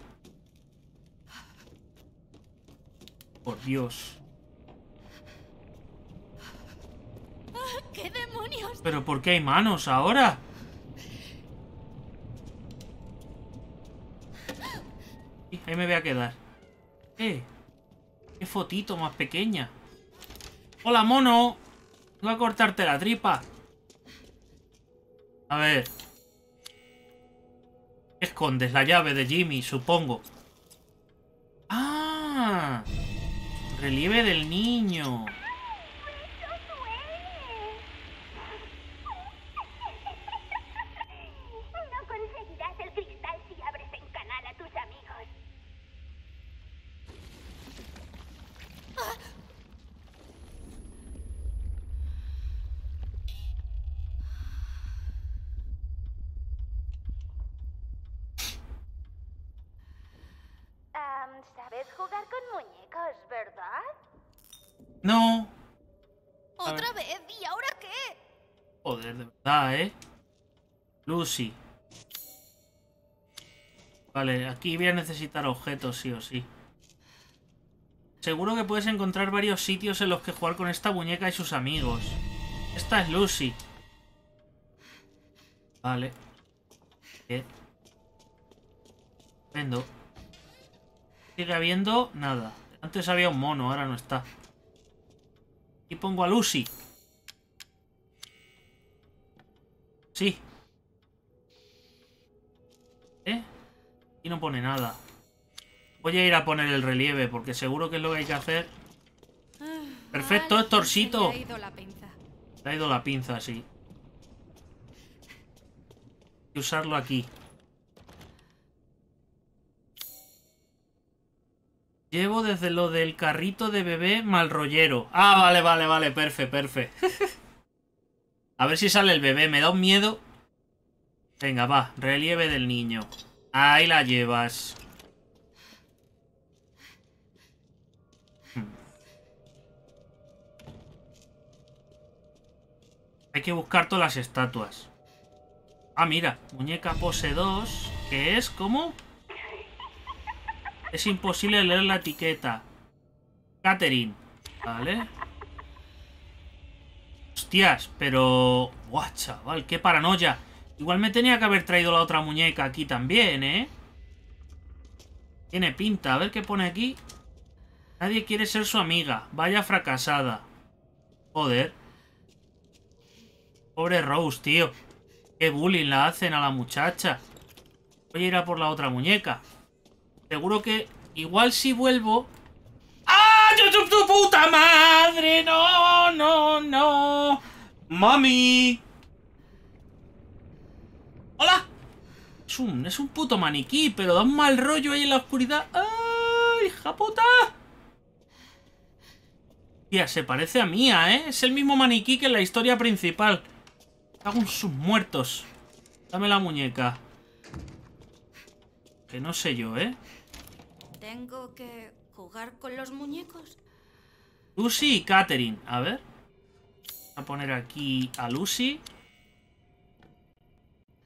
Speaker 1: Por Dios.
Speaker 2: ¿Qué demonios?
Speaker 1: ¿Pero por qué hay manos ahora? Ahí me voy a quedar. Eh. Qué fotito más pequeña. Hola, mono. Voy a cortarte la tripa. A ver. ¿Qué escondes? La llave de Jimmy, supongo. Ah. Relieve del niño.
Speaker 5: No conseguirás el cristal si abres en canal a tus amigos. Am, ¿Sabes jugar con muñecos, verdad?
Speaker 1: No.
Speaker 2: ¿Otra vez? ¿Y ahora qué?
Speaker 1: Joder, de verdad, ¿eh? Lucy. Vale, aquí voy a necesitar objetos, sí o sí. Seguro que puedes encontrar varios sitios en los que jugar con esta muñeca y sus amigos. Esta es Lucy. Vale. Bien. Vendo. Sigue habiendo nada. Antes había un mono, ahora no está. Y pongo a Lucy. Sí. ¿Eh? Y no pone nada. Voy a ir a poner el relieve, porque seguro que es lo que hay que hacer. Perfecto,
Speaker 2: fin se le ha ido la pinza.
Speaker 1: Le ha ido la pinza, sí. Hay que usarlo aquí. Llevo desde lo del carrito de bebé mal rollero. Ah, vale, vale, vale, perfe, perfe. A ver si sale el bebé, me da un miedo. Venga, va, relieve del niño. Ahí la llevas. Hmm. Hay que buscar todas las estatuas. Ah, mira, muñeca pose 2, que es como... Es imposible leer la etiqueta. Catherine, ¿vale? Hostias, pero... Buah, chaval, qué paranoia. Igual me tenía que haber traído la otra muñeca aquí también, ¿eh? Tiene pinta. A ver qué pone aquí. Nadie quiere ser su amiga. Vaya fracasada. Joder. Pobre Rose, tío. Qué bullying la hacen a la muchacha. Voy a ir a por la otra muñeca. Seguro que... Igual si vuelvo... ¡Ah! ¡Yo, tu, puta madre! ¡No, no, no! ¡Mami! ¡Hola! Es un, es un puto maniquí, pero da un mal rollo ahí en la oscuridad. ¡Ay, hija puta! Tía, se parece a Mía, ¿eh? Es el mismo maniquí que en la historia principal. Hago sus muertos. Dame la muñeca. Que no sé yo, ¿eh?
Speaker 2: ¿Tengo que jugar con los muñecos?
Speaker 1: Lucy y Catherine. A ver. Voy a poner aquí a Lucy.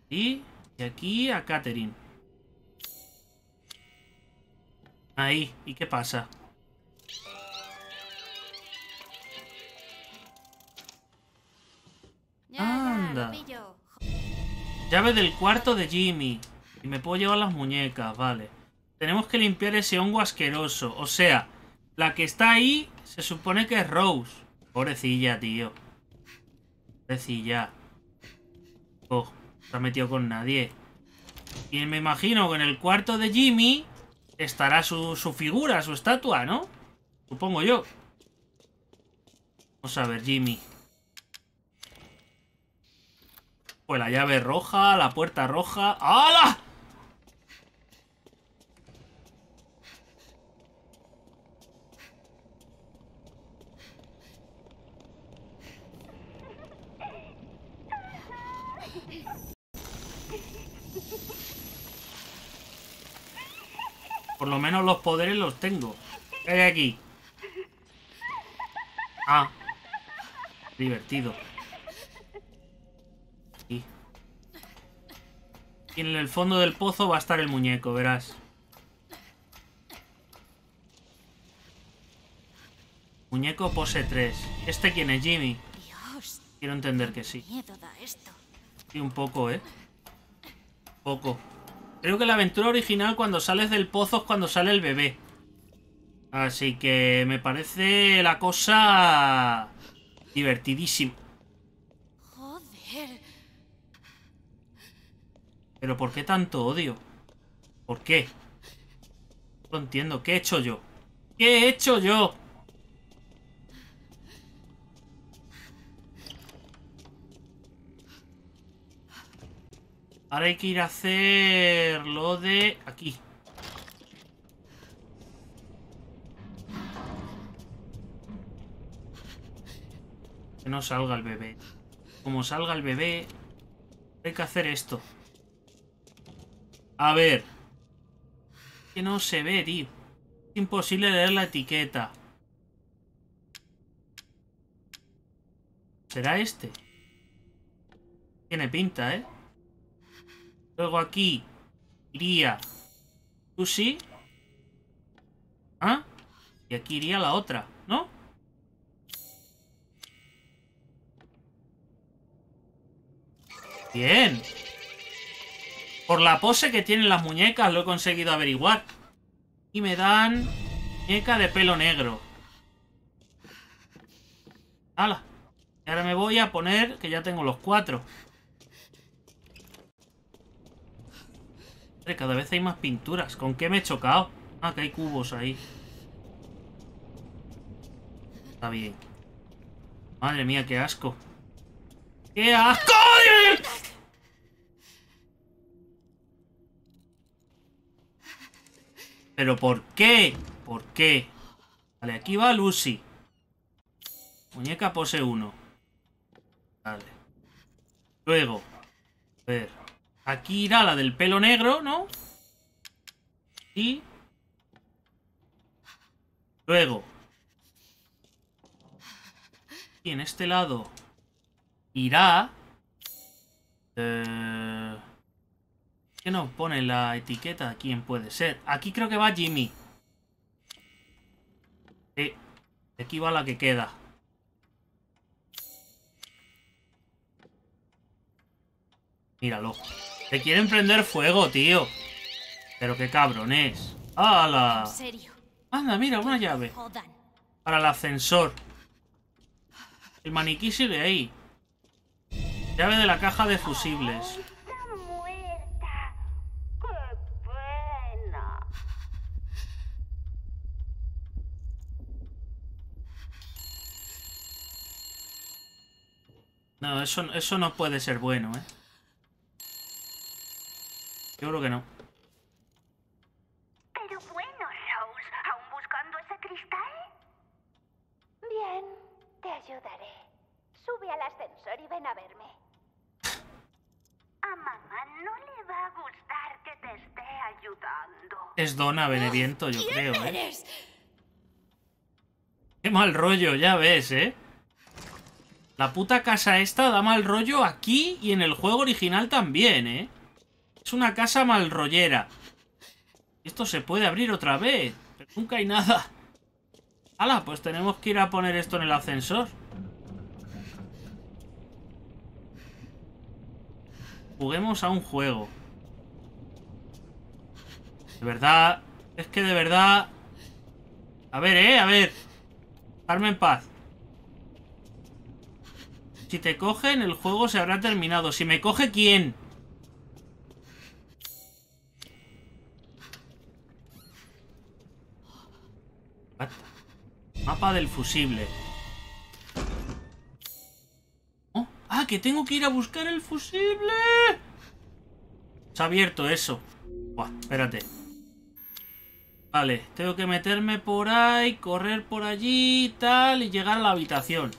Speaker 1: Y, y aquí a Catherine. Ahí. ¿Y qué pasa? Anda. Llave del cuarto de Jimmy. Y me puedo llevar las muñecas, vale. Tenemos que limpiar ese hongo asqueroso. O sea, la que está ahí se supone que es Rose. Pobrecilla, tío. Pobrecilla. Oh, se ha metido con nadie. Y me imagino que en el cuarto de Jimmy estará su, su figura, su estatua, ¿no? Supongo yo. Vamos a ver, Jimmy. Pues la llave roja, la puerta roja. ¡Hala! Por lo menos los poderes los tengo. ¿Qué hay aquí? Ah. Divertido. Y y en el fondo del pozo va a estar el muñeco, verás. Muñeco pose 3. ¿Este quién es, Jimmy? Quiero entender que sí. Sí, un poco, ¿eh? Poco. Creo que la aventura original cuando sales del pozo es cuando sale el bebé. Así que me parece la cosa divertidísima.
Speaker 2: Joder.
Speaker 1: Pero ¿por qué tanto odio? ¿Por qué? No entiendo. ¿Qué he hecho yo? ¿Qué he hecho yo? Ahora hay que ir a hacer lo de aquí. Que no salga el bebé. Como salga el bebé, hay que hacer esto. A ver. Que no se ve, tío. Es imposible leer la etiqueta. ¿Será este? Tiene pinta, ¿eh? Luego aquí iría Lucy. ¿Ah? Y aquí iría la otra, ¿no? Bien. Por la pose que tienen las muñecas lo he conseguido averiguar. Y me dan muñeca de pelo negro. ¡Hala! Y ahora me voy a poner que ya tengo los cuatro. Cada vez hay más pinturas. ¿Con qué me he chocado? Ah, que hay cubos ahí. Está bien. Madre mía, qué asco. ¡Qué asco! ¿Pero por qué? ¿Por qué? Vale, aquí va Lucy. Muñeca pose 1. Vale. Luego. A ver. Aquí irá la del pelo negro, ¿no? Y... Luego. Y en este lado irá... Eh... ¿Qué nos pone la etiqueta quién puede ser? Aquí creo que va Jimmy. Sí. Aquí va la que queda. Míralo. Te quieren prender fuego, tío. Pero qué cabrones. ¡Hala! Anda, mira, una llave. Para el ascensor. El maniquí sigue ahí. Llave de la caja de fusibles. No, eso, eso no puede ser bueno, ¿eh? Yo creo que no.
Speaker 5: Pero bueno, Souls, ¿aún buscando ese cristal? Bien, te ayudaré. Sube al ascensor y ven a verme. A mamá no le va a gustar que te esté ayudando.
Speaker 1: Es Dona Benediento, yo creo, ¿eh?
Speaker 2: eres? ¿eh?
Speaker 1: Qué mal rollo, ya ves, ¿eh? La puta casa esta da mal rollo aquí y en el juego original también, ¿eh? Es una casa mal rollera. Esto se puede abrir otra vez, pero nunca hay nada. ¡Hala! Pues tenemos que ir a poner esto en el ascensor. Juguemos a un juego. De verdad, es que de verdad... A ver, eh, a ver. Dejarme en paz. Si te cogen, el juego se habrá terminado. Si me coge, ¿quién? Mapa del fusible. Oh, ¡Ah, que tengo que ir a buscar el fusible! Se ha abierto eso. Buah, espérate. Vale, tengo que meterme por ahí, correr por allí y tal, y llegar a la habitación.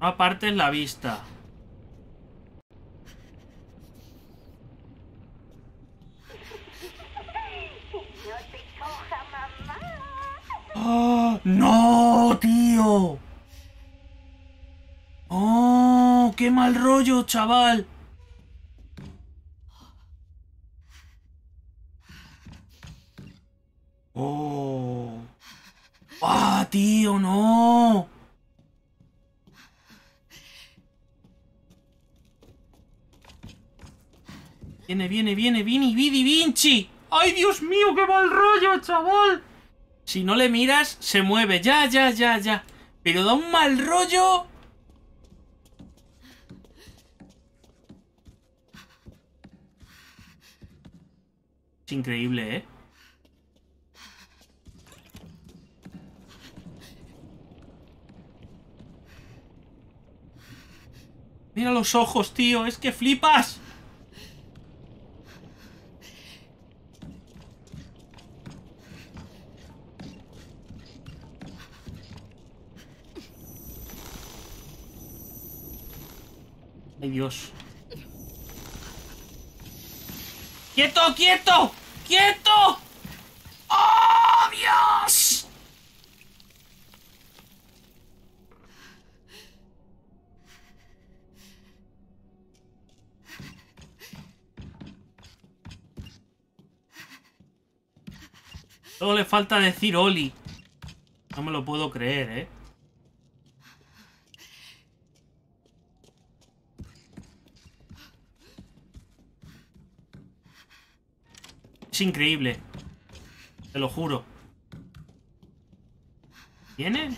Speaker 1: No apartes la vista.
Speaker 5: No te coja, mamá.
Speaker 1: ¡Ah! ¡No, tío! ¡Oh! ¡Qué mal rollo, chaval! ¡Oh! ¡Ah, tío, no! Viene, viene, viene, Vini, Vidi, Vinci. ¡Ay, Dios mío, qué mal rollo, chaval! Si no le miras, se mueve. Ya, ya, ya, ya. Pero da un mal rollo. Es increíble, ¿eh? Mira los ojos, tío. Es que flipas. Dios. ¡Quieto, quieto! ¡Quieto! ¡Oh, Dios! Solo le falta decir Oli. No me lo puedo creer, ¿eh? Es increíble. Te lo juro. ¿Viene?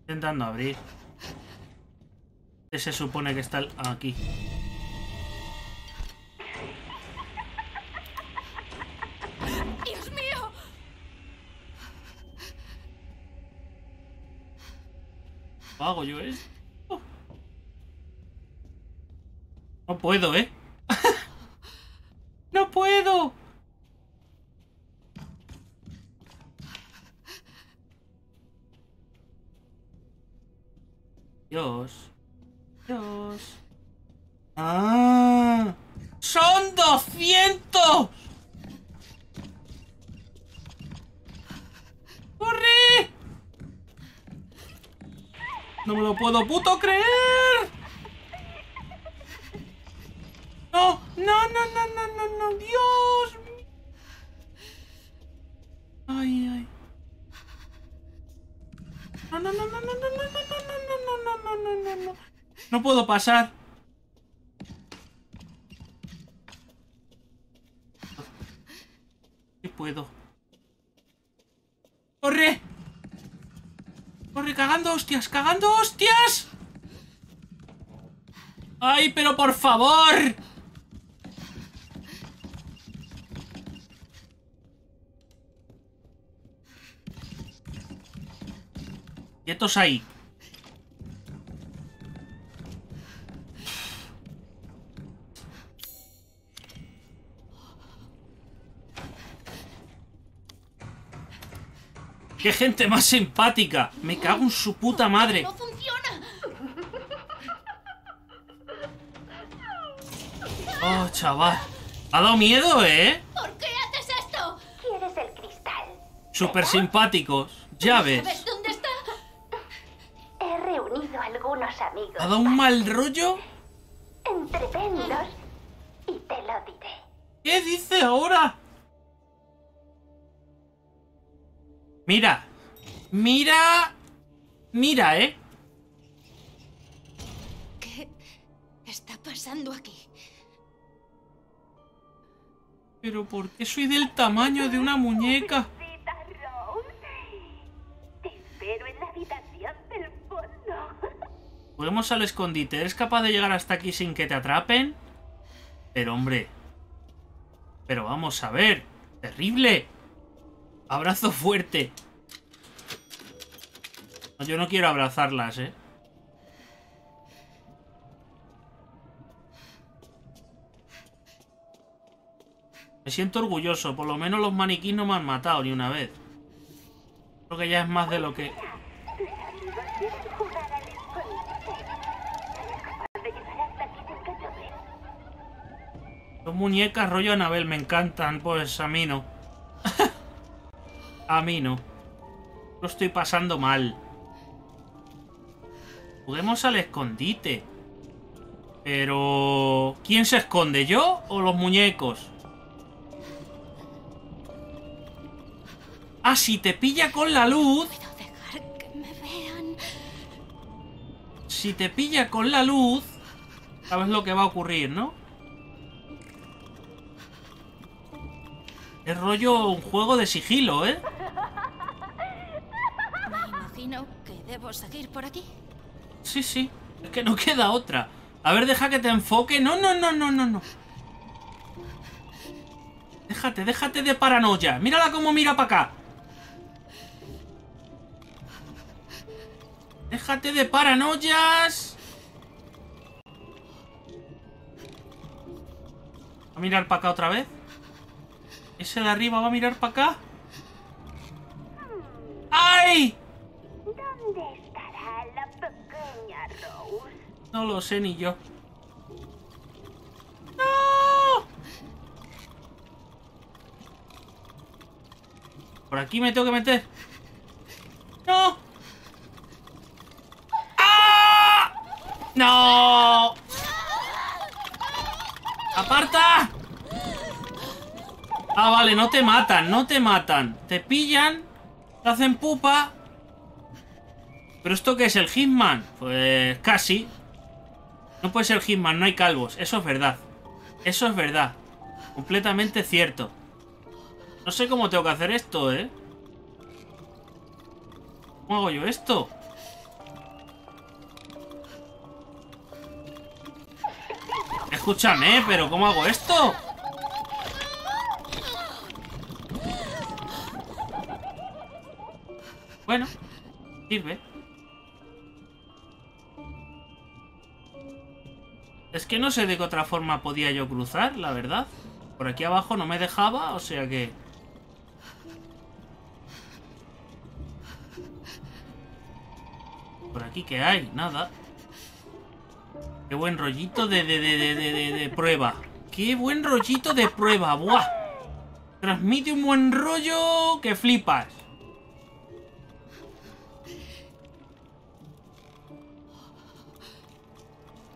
Speaker 1: Intentando abrir. ¿Qué se supone que está aquí?
Speaker 2: ¡Dios mío!
Speaker 1: ¿Lo hago yo esto? No puedo, ¿eh? Dios. Dios. ¡Ah! ¡Son 200! ¡Corre! No me lo puedo puto pasar. ¿Qué puedo? ¡Corre! ¡Corre, cagando hostias! ¡Cagando hostias! ¡Ay, pero por favor! Quietos ahí. ¡Qué gente más simpática! Me cago en su puta madre.
Speaker 2: ¡No funciona!
Speaker 1: Oh, chaval. Ha dado miedo, ¿eh?
Speaker 8: ¿Por qué haces esto?
Speaker 5: ¿Quieres el cristal?
Speaker 1: Súper simpáticos. Ya
Speaker 8: ¿Sabes
Speaker 1: ves.
Speaker 8: dónde está?
Speaker 5: He reunido a algunos amigos.
Speaker 1: ¿Ha dado un mal rollo? Mira. Mira. Mira, ¿eh?
Speaker 8: ¿Qué está pasando aquí?
Speaker 1: Pero ¿por qué soy del tamaño de una muñeca?
Speaker 5: Te espero en la habitación del fondo.
Speaker 1: Juguemos al escondite. ¿Eres capaz de llegar hasta aquí sin que te atrapen? Pero hombre. Pero vamos a ver. Terrible. Abrazo fuerte. Yo no quiero abrazarlas, ¿eh? Me siento orgulloso. Por lo menos los maniquís no me han matado ni una vez. Creo que ya es más de lo que... Son muñecas rollo Anabel, me encantan. Pues a mí no. a mí no. Lo estoy pasando mal. Juguemos al escondite. Pero... ¿Quién se esconde? ¿Yo o los muñecos? Ah, si te pilla con la luz... Si te pilla con la luz... Sabes lo que va a ocurrir, ¿no? Es rollo un juego de sigilo, ¿eh?
Speaker 8: Imagino que debo seguir por aquí.
Speaker 1: Sí, sí. Es que no queda otra. A ver, deja que te enfoque. No, no, no, no, no, no. Déjate, déjate de paranoia. Mírala cómo mira para acá. Déjate de paranoias. ¿Va a mirar para acá otra vez? ¿Ese de arriba va a mirar para acá? ¡Ay!
Speaker 5: ¿Dónde estará la pequeña Rose?
Speaker 1: No lo sé ni yo. ¡No! Por aquí me tengo que meter. ¡No! ¡Ah! ¡No! ¡Aparta! Ah, vale, no te matan, no te matan. Te pillan, te hacen pupa. ¿Pero esto qué es, el Hitman? Pues casi. No puede ser Hitman, no hay calvos. Eso es verdad. Eso es verdad. Completamente cierto. No sé cómo tengo que hacer esto, ¿eh? ¿Cómo hago yo esto? Escúchame, pero ¿cómo hago esto? Bueno, sirve. Es que no sé de qué otra forma podía yo cruzar, la verdad. Por aquí abajo no me dejaba, o sea que... Por aquí que hay, nada. Qué buen rollito de, de, de- de prueba. Qué buen rollito de prueba, buah. Transmite un buen rollo que flipas.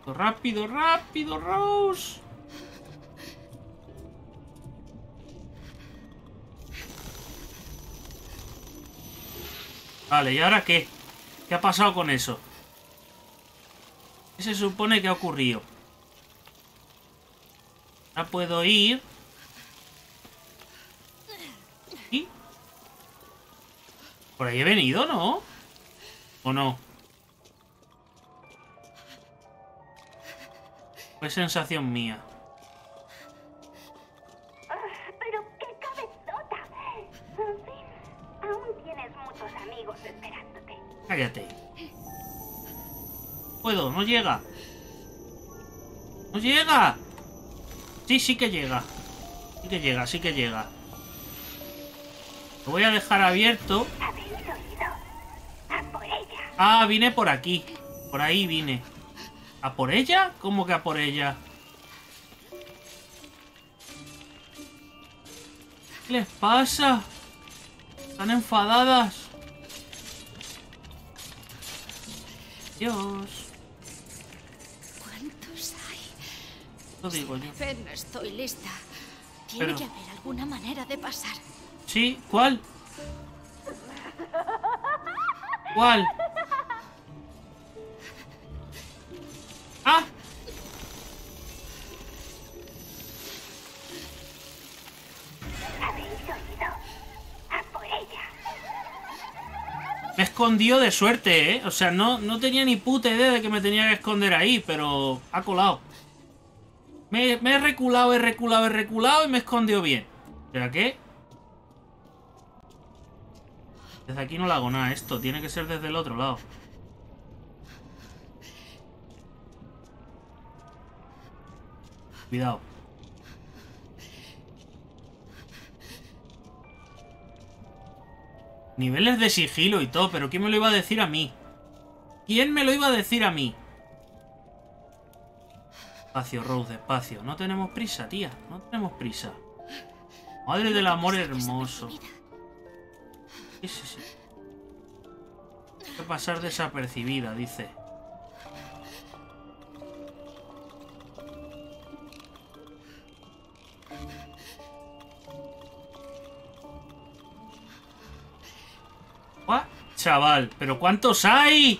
Speaker 1: Rápido, rápido, Rose. Vale, ¿y ahora qué? ¿Qué ha pasado con eso? ¿Qué se supone que ha ocurrido? Ahora puedo ir... ¿Y? Por ahí he venido, ¿no? ¿O no? Fue sensación mía.
Speaker 5: Ah, Pero qué cabezota. En fin, aún tienes muchos amigos esperándote.
Speaker 1: Cállate. Puedo, no llega. ¡No llega! Sí, sí que llega. Sí que llega, sí que llega. Lo voy a dejar abierto. Ah, vine por aquí. Por ahí vine. ¿A por ella? ¿Cómo que a por ella? ¿Qué les pasa? Están enfadadas. Dios.
Speaker 8: ¿Cuántos hay?
Speaker 1: Lo digo yo.
Speaker 8: no estoy lista. Tiene que haber alguna manera de pasar.
Speaker 1: Sí, ¿cuál? ¿Cuál? ¡Ah!
Speaker 5: ¿Habéis oído?
Speaker 1: Me escondió de suerte, ¿eh? O sea, no, no tenía ni puta idea de que me tenía que esconder ahí, pero ha colado. Me, he reculado, he reculado, he reculado y me escondió bien. ¿Será qué? Desde aquí no le hago nada esto, tiene que ser desde el otro lado. Cuidado. Niveles de sigilo y todo, pero ¿quién me lo iba a decir a mí? ¿Quién me lo iba a decir a mí? Despacio, Rose, despacio. No tenemos prisa, tía. No tenemos prisa. Madre del amor hermoso. Sí. Hay que pasar desapercibida, dice. Guau, Chaval, ¿pero cuántos hay?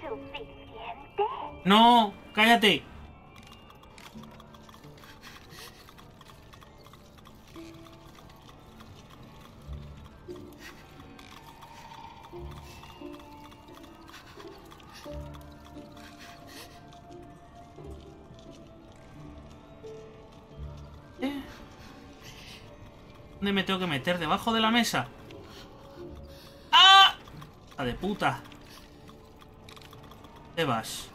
Speaker 5: ¿Suficiente?
Speaker 1: No, cállate. ¿Dónde me tengo que meter? ¿Debajo de la mesa? ¡Ah! ¡La de puta! ¿Dónde vas?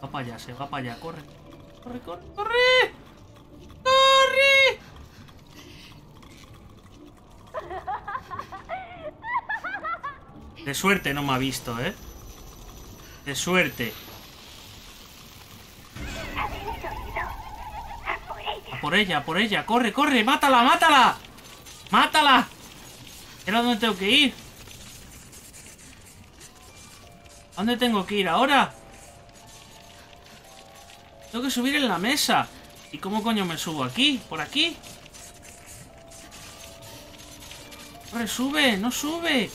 Speaker 1: Va para allá, se va para allá, corre. Corre, corre, corre. ¡Corre! De suerte no me ha visto, ¿eh? De suerte.
Speaker 5: A por ella,
Speaker 1: a por ella. Corre, corre. Mátala, mátala. Mátala. ¿Era dónde tengo que ir? ¿A ¿Dónde tengo que ir ahora? Tengo que subir en la mesa. ¿Y cómo coño me subo aquí? ¿Por aquí? Corre, sube, no sube.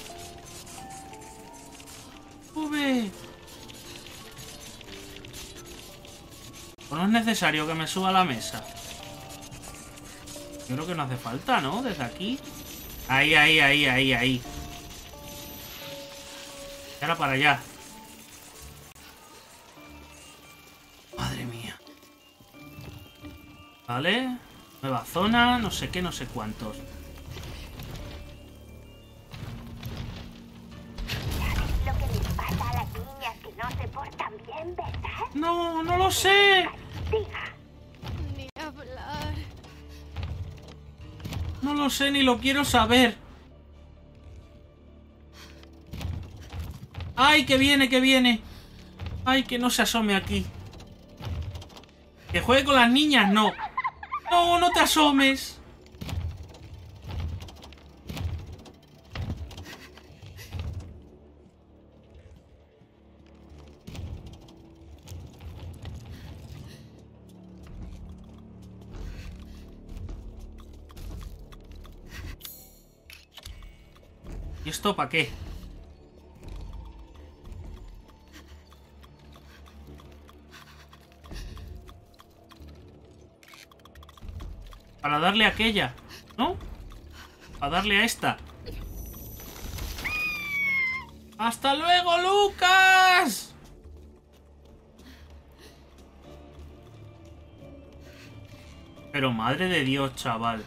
Speaker 1: Sube. ¿O no es necesario que me suba a la mesa? Yo creo que no hace falta, ¿no? Desde aquí. Ahí, ahí, ahí, ahí, ahí. Y ahora para allá. Madre mía. Vale. Nueva zona, no sé qué, no sé cuántos. Sé
Speaker 8: ni
Speaker 1: lo quiero saber. ¡Ay, que viene, que viene! ¡Ay, que no se asome aquí! ¿Que juegue con las niñas? No. No, no te asomes. Para qué? Para darle a aquella, ¿no? Para darle a esta. ¡Hasta luego, Lucas! Pero madre de Dios, chaval.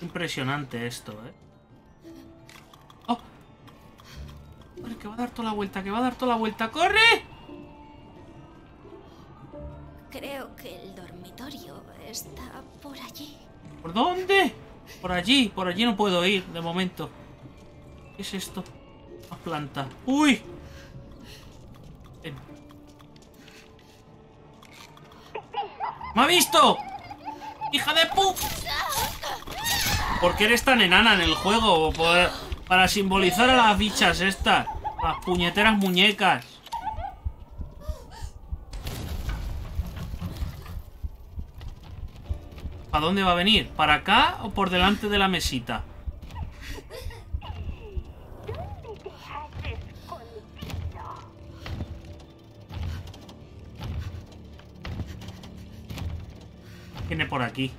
Speaker 1: Impresionante esto, ¿eh? Que va a dar toda la vuelta, que va a dar toda la vuelta. ¡Corre!
Speaker 8: Creo que el dormitorio está por allí.
Speaker 1: ¿Por dónde? Por allí, por allí no puedo ir, de momento. ¿Qué es esto? Más planta. ¡Uy! Ven. ¡Me ha visto! ¡Hija de pu! ¿Por qué eres tan enana en el juego? Por- para simbolizar a las bichas estas. Las puñeteras muñecas. ¿A dónde va a venir? ¿Para acá o por delante de la mesita? Viene por aquí.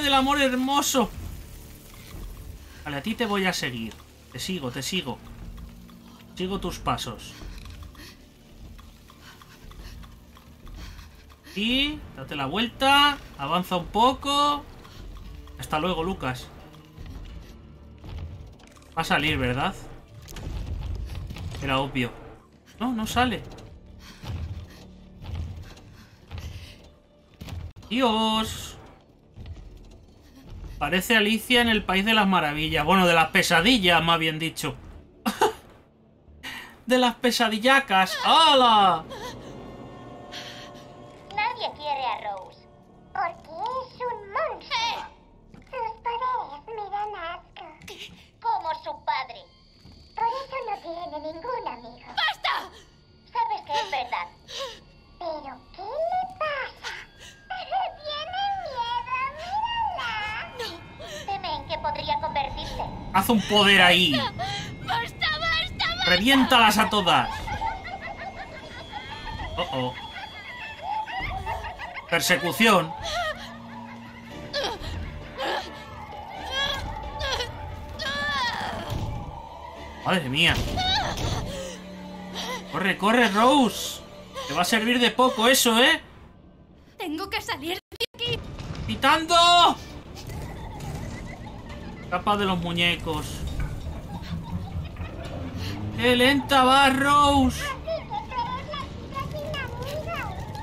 Speaker 1: ¡Madre del amor hermoso! Vale, a ti te voy a seguir. Te sigo, te sigo. Sigo tus pasos. Y date la vuelta. Avanza un poco. Hasta luego, Lucas. Va a salir, ¿verdad? Era obvio. No, no sale. Dios. Parece Alicia en el País de las Maravillas. Bueno, de las pesadillas, más bien dicho. de las pesadillacas. ¡Hala!
Speaker 5: Nadie quiere a Rose. Porque es un monstruo. Sus poderes me dan asco. Como su padre. Por eso no tiene ningún amigo. ¡Basta! Sabes que es verdad.
Speaker 1: Haz un poder ahí.
Speaker 5: ¡Basta, basta,
Speaker 1: Reviéntalas a todas. Oh, oh. Persecución. Madre mía. Corre, corre, Rose. Te va a servir de poco eso, ¿eh?
Speaker 2: Tengo que salir de aquí.
Speaker 1: ¡Quitando! Capa de los muñecos. ¡Qué lenta va, Rose!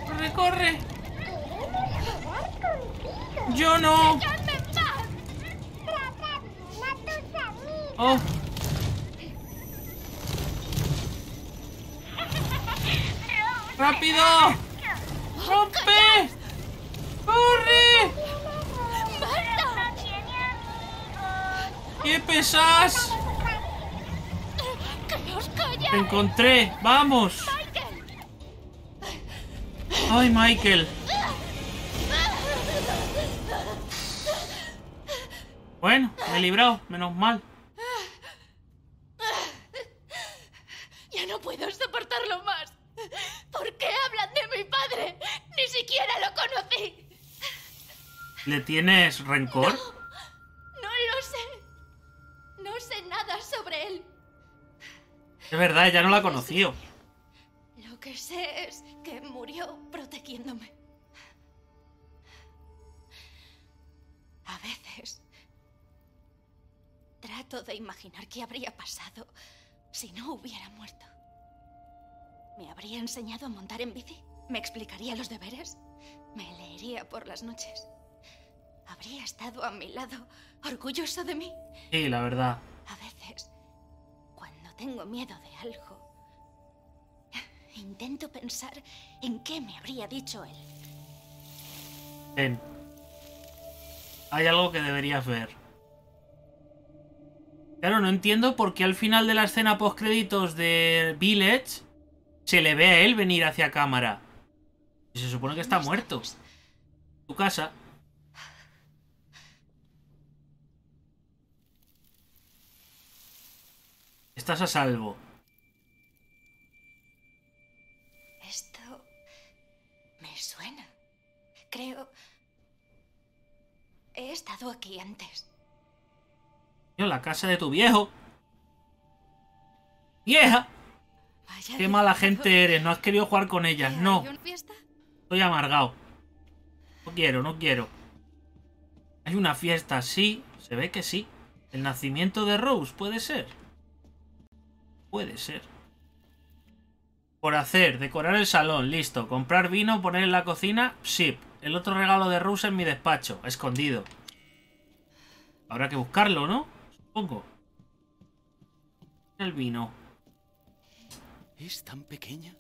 Speaker 1: ¡Corre, corre! ¡Yo no! ¡Oh! ¡Rápido! ¡Rompe! ¡Corre! ¡Qué pesas! ¡Te encontré! ¡Vamos! ¡Ay, Michael! Bueno, me he librado, menos mal.
Speaker 2: Ya no puedo soportarlo más. ¿Por qué hablan de mi padre? Ni siquiera lo conocí.
Speaker 1: ¿Le tienes rencor?
Speaker 2: No lo sé. No sé nada sobre él.
Speaker 1: Es verdad, ya no la conoció.
Speaker 2: Lo que sé es que murió protegiéndome. A veces trato de imaginar qué habría pasado si no hubiera muerto. ¿Me habría enseñado a montar en bici? ¿Me explicaría los deberes? ¿Me leería por las noches? ¿Habría estado a mi lado, orgulloso de mí?
Speaker 1: Sí, la verdad.
Speaker 2: A veces, cuando tengo miedo de algo, intento pensar en qué me habría dicho él.
Speaker 1: Ven. Hay algo que deberías ver. Claro, no entiendo por qué al final de la escena postcréditos de Village se le ve a él venir hacia cámara. Y se supone que está
Speaker 2: ¿Dónde
Speaker 1: muerto. Tu casa. Estás a salvo.
Speaker 2: Esto me suena. Creo... He estado aquí antes.
Speaker 1: Tío, la casa de tu viejo. ¡Vieja!
Speaker 2: Vaya
Speaker 1: ¡Qué mala gente eres! No has querido jugar con ellas.
Speaker 2: ¿Qué,
Speaker 1: No. Estoy amargado. No quiero, no quiero. Hay una fiesta, sí. Se ve que sí. El nacimiento de Rose, puede ser. Puede ser. Por hacer, decorar el salón, listo. Comprar vino, poner en la cocina, sí. El otro regalo de Rose en mi despacho, escondido. Habrá que buscarlo, ¿no? Pongo. El vino.
Speaker 9: ¿Es tan pequeña?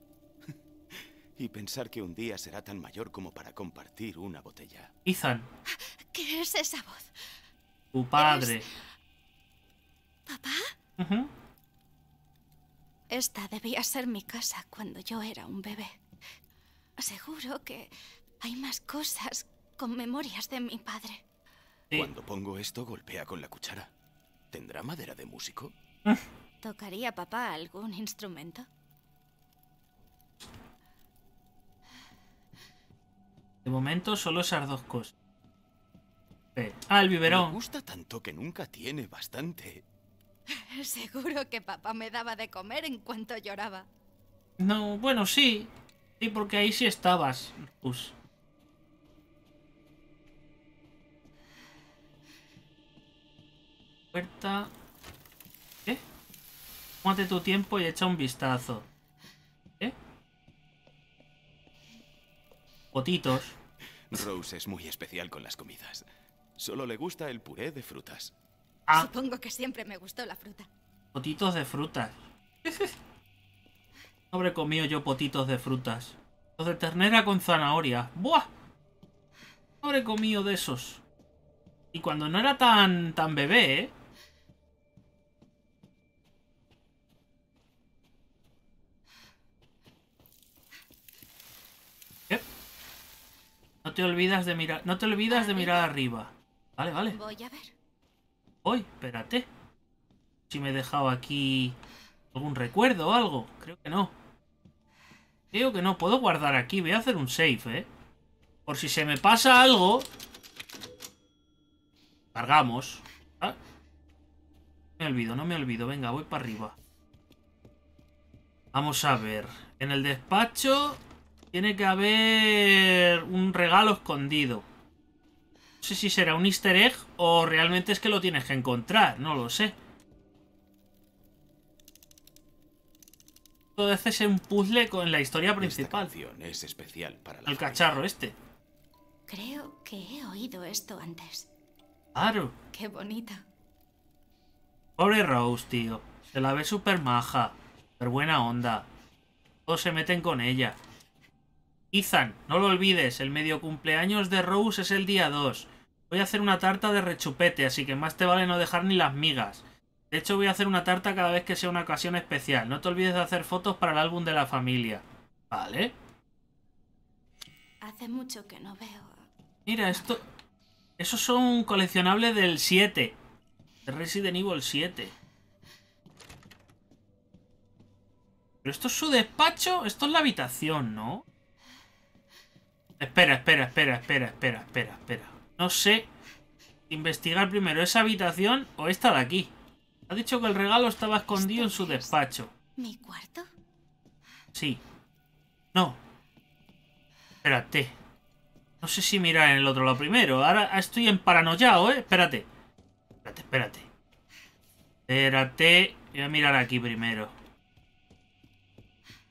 Speaker 9: y pensar que un día será tan mayor como para compartir una botella.
Speaker 1: Ethan,
Speaker 2: ¿Qué es esa voz?
Speaker 1: tu padre.
Speaker 2: ¿Papá? Esta debía ser mi casa cuando yo era un bebé. Seguro que hay más cosas con memorias de mi padre.
Speaker 1: Sí.
Speaker 9: Cuando pongo esto, golpea con la cuchara. ¿Tendrá madera de músico?
Speaker 2: ¿Tocaría papá algún instrumento?
Speaker 1: De momento solo esas dos cosas. Ah, el
Speaker 9: Me
Speaker 1: biberón.
Speaker 9: gusta tanto que nunca tiene bastante.
Speaker 2: Seguro que papá me daba de comer en cuanto lloraba.
Speaker 1: No, bueno, sí. Sí, porque ahí sí estabas. Pues. Puerta. ¿Qué? Tómate tu tiempo y echa un vistazo. ¿Qué? Potitos.
Speaker 9: Rose es muy especial con las comidas. Solo le gusta el puré de frutas.
Speaker 1: Ah,
Speaker 2: Supongo que siempre me gustó la fruta.
Speaker 1: potitos de frutas. No habré comido yo potitos de frutas. Los de ternera con zanahoria. ¡Buah! No habré comido de esos. Y cuando no era tan, tan bebé, ¿eh? ¿Qué? No te olvidas de mirar, no te olvidas de mirar arriba. Vale, vale.
Speaker 2: Voy a ver.
Speaker 1: Hoy, espérate. Si me he dejado aquí algún recuerdo o algo. Creo que no. Creo que no. Puedo guardar aquí. Voy a hacer un save, ¿eh? Por si se me pasa algo. Cargamos. Ah. Me olvido, no me olvido. Venga, voy para arriba. Vamos a ver. En el despacho tiene que haber un regalo escondido. No sé si será un easter egg o realmente es que lo tienes que encontrar. No lo sé. Todo es un puzzle con la historia principal.
Speaker 9: es especial para la
Speaker 1: El
Speaker 9: familia.
Speaker 1: cacharro este.
Speaker 2: Creo que he oído esto antes.
Speaker 1: Claro.
Speaker 2: Qué bonito.
Speaker 1: Pobre Rose, tío. Se la ve súper maja. Súper buena onda. Todos se meten con ella. Ethan, no lo olvides. El medio cumpleaños de Rose es el día 2. Voy a hacer una tarta de rechupete, así que más te vale no dejar ni las migas. De hecho, voy a hacer una tarta cada vez que sea una ocasión especial. No te olvides de hacer fotos para el álbum de la familia. ¿Vale?
Speaker 2: Hace mucho que no veo.
Speaker 1: Mira, esto... Esos son coleccionables del 7. De Resident Evil 7. Pero esto es su despacho. Esto es la habitación, ¿no? Espera, espera, espera, espera, espera, espera, espera. No sé. Investigar primero esa habitación o esta de aquí. Ha dicho que el regalo estaba escondido en su despacho.
Speaker 2: ¿Mi cuarto?
Speaker 1: Sí. No. Espérate. No sé si mirar en el otro lado primero. Ahora estoy en paranoiao, ¿eh? Espérate. Espérate, espérate. Espérate. Voy a mirar aquí primero.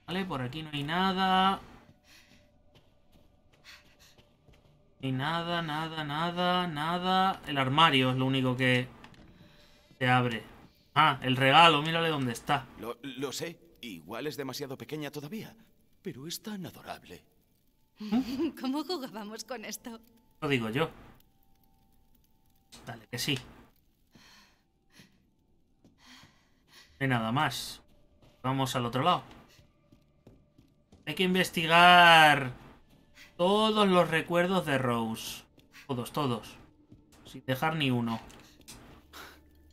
Speaker 1: Vale, por aquí no hay nada. Hay nada, nada, nada, nada. El armario es lo único que se abre. Ah, el regalo, mírale dónde está.
Speaker 9: Lo, lo sé, igual es demasiado pequeña todavía, pero es tan adorable.
Speaker 2: ¿Cómo jugábamos con esto?
Speaker 1: Lo digo yo. Dale, que sí. No hay nada más. Vamos al otro lado. Hay que investigar todos los recuerdos de Rose. Todos, todos. Sin dejar ni uno.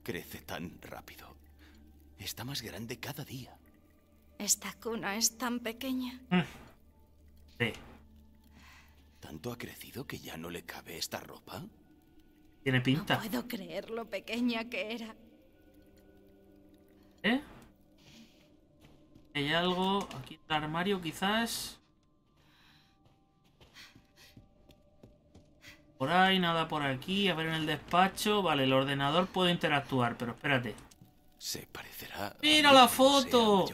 Speaker 9: Crece tan rápido. Está más grande cada día.
Speaker 2: Esta cuna es tan pequeña.
Speaker 1: Sí.
Speaker 9: ¿Tanto ha crecido que ya no le cabe esta ropa?
Speaker 1: Tiene
Speaker 2: No
Speaker 1: pinta.
Speaker 2: puedo creer lo pequeña que era.
Speaker 1: ¿Eh? Hay algo aquí en el armario, quizás. por ahí, nada por aquí. A ver en el despacho. Vale, el ordenador puede interactuar, pero espérate.
Speaker 9: Se parecerá.
Speaker 1: ¡Mira la foto!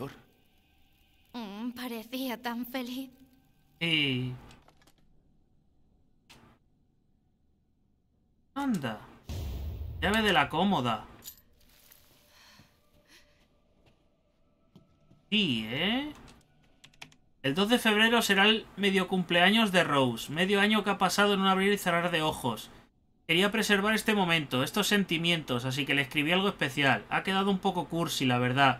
Speaker 2: Mm, parecía tan feliz.
Speaker 1: Sí. Anda. Llave de la cómoda. Sí, ¿eh? El 2 de febrero será el medio cumpleaños de Rose. Medio año que ha pasado en un abrir y cerrar de ojos. Quería preservar este momento, estos sentimientos, así que le escribí algo especial. Ha quedado un poco cursi, la verdad.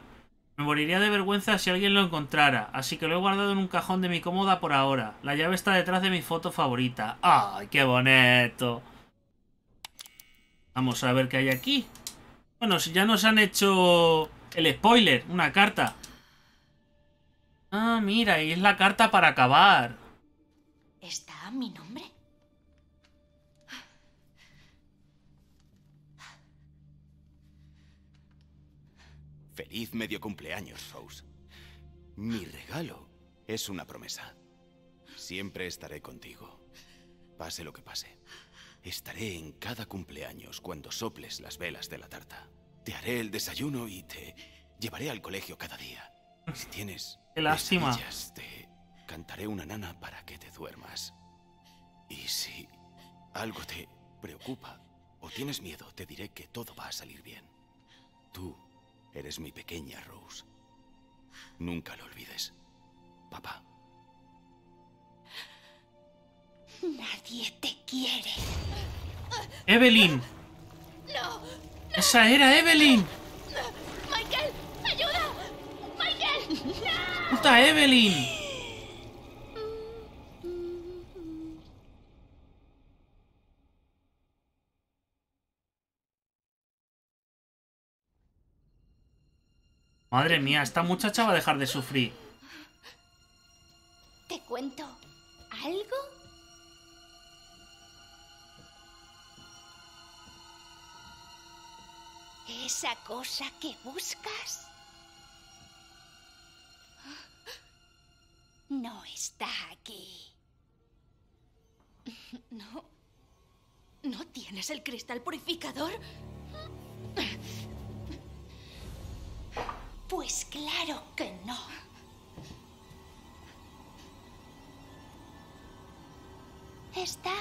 Speaker 1: Me moriría de vergüenza si alguien lo encontrara, así que lo he guardado en un cajón de mi cómoda por ahora. La llave está detrás de mi foto favorita. ¡Ay, qué bonito! Vamos a ver qué hay aquí. Bueno, si ya nos han hecho el spoiler, una carta. Ah, mira, y es la carta para acabar.
Speaker 2: ¿Está mi nombre?
Speaker 9: Feliz medio cumpleaños, Rose. Mi regalo es una promesa. Siempre estaré contigo. Pase lo que pase. Estaré en cada cumpleaños cuando soples las velas de la tarta. Te haré el desayuno y te llevaré al colegio cada día. Si tienes
Speaker 1: Qué lástima.
Speaker 9: te cantaré una nana para que te duermas. Y si algo te preocupa o tienes miedo, te diré que todo va a salir bien. Tú eres mi pequeña Rose. Nunca lo olvides, papá.
Speaker 2: Nadie te quiere.
Speaker 1: Evelyn. Esa era Evelyn.
Speaker 2: ¡Michael! ¡Ayuda! ¡Michael!
Speaker 1: ¡Puta Evelyn! Madre mía, esta muchacha va a dejar de sufrir.
Speaker 2: ¿Te cuento algo? Esa cosa que buscas no está aquí.
Speaker 10: No. ¿No tienes el cristal purificador?
Speaker 2: Pues claro que no. Está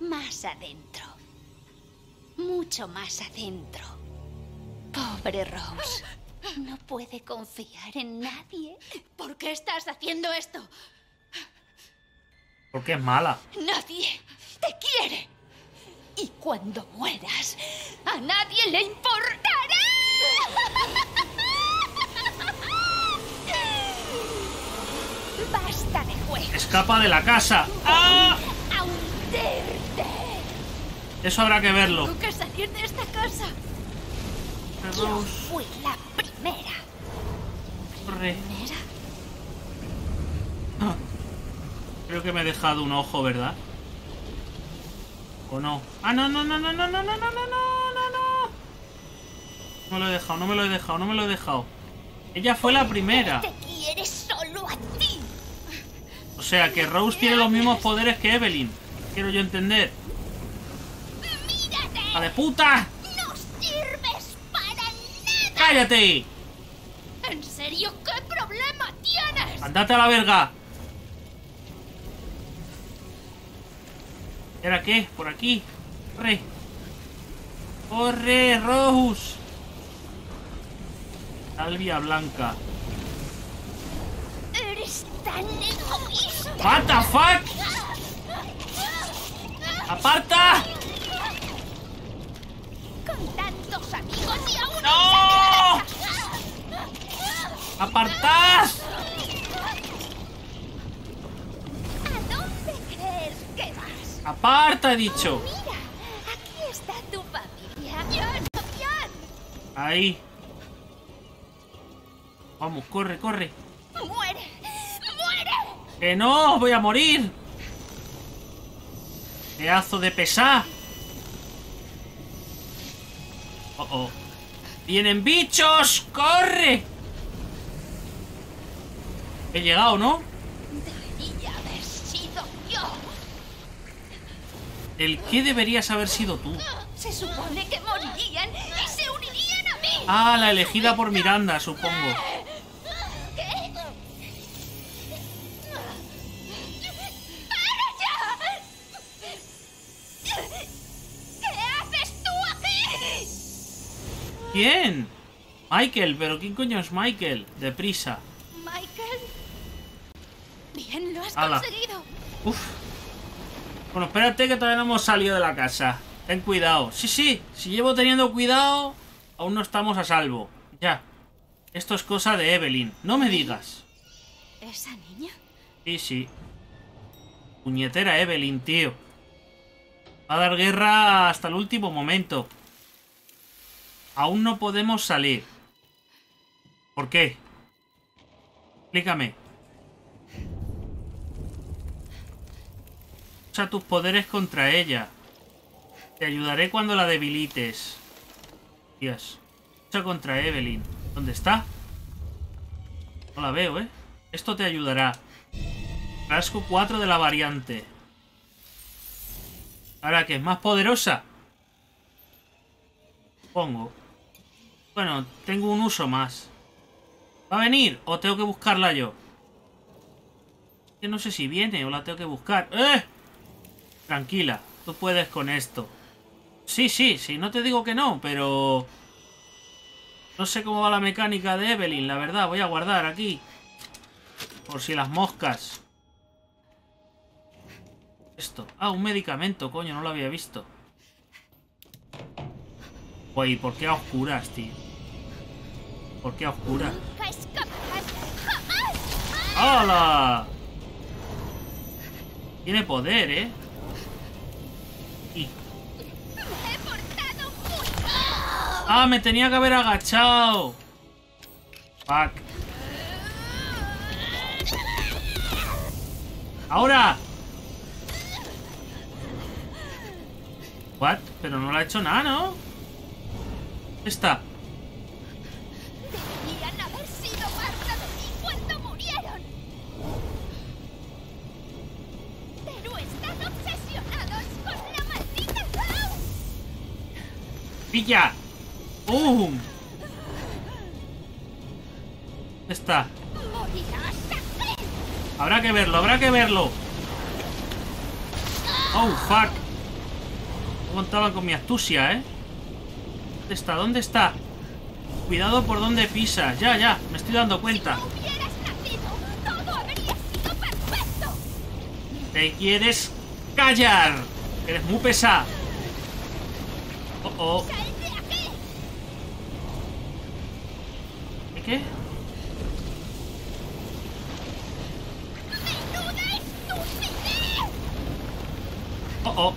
Speaker 2: más adentro. Mucho más adentro. Pobre Rose. No puede confiar en nadie.
Speaker 10: ¿Por qué estás haciendo esto?
Speaker 1: Porque es mala.
Speaker 10: Nadie te quiere.
Speaker 2: Y cuando mueras, a nadie le importará. Basta de juegos.
Speaker 1: Escapa de la casa. ¡Ah!
Speaker 2: A.
Speaker 1: Eso habrá que verlo.
Speaker 10: Tengo que salir de esta casa.
Speaker 2: Yo
Speaker 1: Rose,
Speaker 2: fui la primera.
Speaker 1: corre. Ah. Creo que me he dejado un ojo, ¿verdad? ¿O no? ¡Ah, no, no, no, no, no, no, no, no, no, no, no, no! No me lo he dejado, no me lo he dejado, no me lo he dejado. Ella fue la primera.
Speaker 2: Te quieres solo a ti.
Speaker 1: O sea, que Rose tiene los mismos poderes que Evelyn. Quiero yo entender.
Speaker 2: Mírate.
Speaker 1: ¡A de puta! ¡Cállate!
Speaker 10: ¿En serio qué problema tienes?
Speaker 1: ¡Andate a la verga! ¿Era qué? ¿Por aquí? ¡Corre! ¡Corre, Rose! Salvia blanca.
Speaker 2: Eres tan egoísta.
Speaker 1: ¿What the fuck? ¡Aparta!
Speaker 2: Con tantos amigos y aún
Speaker 1: ¡No! ¡Apartad!
Speaker 2: ¿A dónde crees que vas?
Speaker 1: ¡Aparta, he dicho!
Speaker 2: Mira, aquí está tu familia. Bien, bien.
Speaker 1: Ahí. Vamos, corre, corre.
Speaker 2: Muere, muere.
Speaker 1: ¡Que no! ¡Voy a morir! ¡Pedazo de pesar! Oh, oh. ¡Vienen bichos! ¡Corre! He llegado, ¿no?
Speaker 2: Debería haber sido yo.
Speaker 1: ¿El qué deberías haber sido tú?
Speaker 2: Se supone que morirían y se unirían a mí.
Speaker 1: Ah, la elegida por Miranda, supongo. ¿Quién? Michael, pero ¿quién coño es Michael? Deprisa.
Speaker 2: Michael. Bien, lo has
Speaker 1: Ala.
Speaker 2: conseguido.
Speaker 1: Uf. Bueno, espérate que todavía no hemos salido de la casa. Ten cuidado. Sí, sí. Si llevo teniendo cuidado, aún no estamos a salvo. Ya. Esto es cosa de Evelyn. No me digas.
Speaker 2: ¿Esa niña?
Speaker 1: Sí, sí. Puñetera Evelyn, tío. Va a dar guerra hasta el último momento. Aún no podemos salir. ¿Por qué? Explícame. Usa tus poderes contra ella. Te ayudaré cuando la debilites. Dios. Lucha contra Evelyn. ¿Dónde está? No la veo, ¿eh? Esto te ayudará. Frasco 4 de la variante. Ahora que es más poderosa. Pongo. Bueno, tengo un uso más. ¿Va a venir o tengo que buscarla yo? Que no sé si viene o la tengo que buscar. ¡Eh! Tranquila, tú puedes con esto. Sí, sí, sí, no te digo que no, pero... No sé cómo va la mecánica de Evelyn, la verdad. Voy a guardar aquí. Por si las moscas. Esto. Ah, un medicamento, coño, no lo había visto. Oye, ¿por qué a oscuras, tío? ¿Por qué a oscuras?
Speaker 2: ¡Nunca escaparás! ¡Jamás!
Speaker 1: ¡Hala! Tiene poder, ¿eh? Y... ¡Ah, me tenía que haber agachado! Fuck. ¡Ahora! ¿What? Pero no le ha hecho nada, ¿no? ¿Dónde está? ¡Pilla! ¿Dónde está? Habrá que verlo, habrá que verlo. Oh, fuck. No contaban con mi astucia, ¿eh? ¿Dónde está? ¿Dónde está? Cuidado por donde pisas. Ya, ya, me estoy dando cuenta. ¿Te quieres callar? Eres muy pesado. Oh, oh. Oh, oh.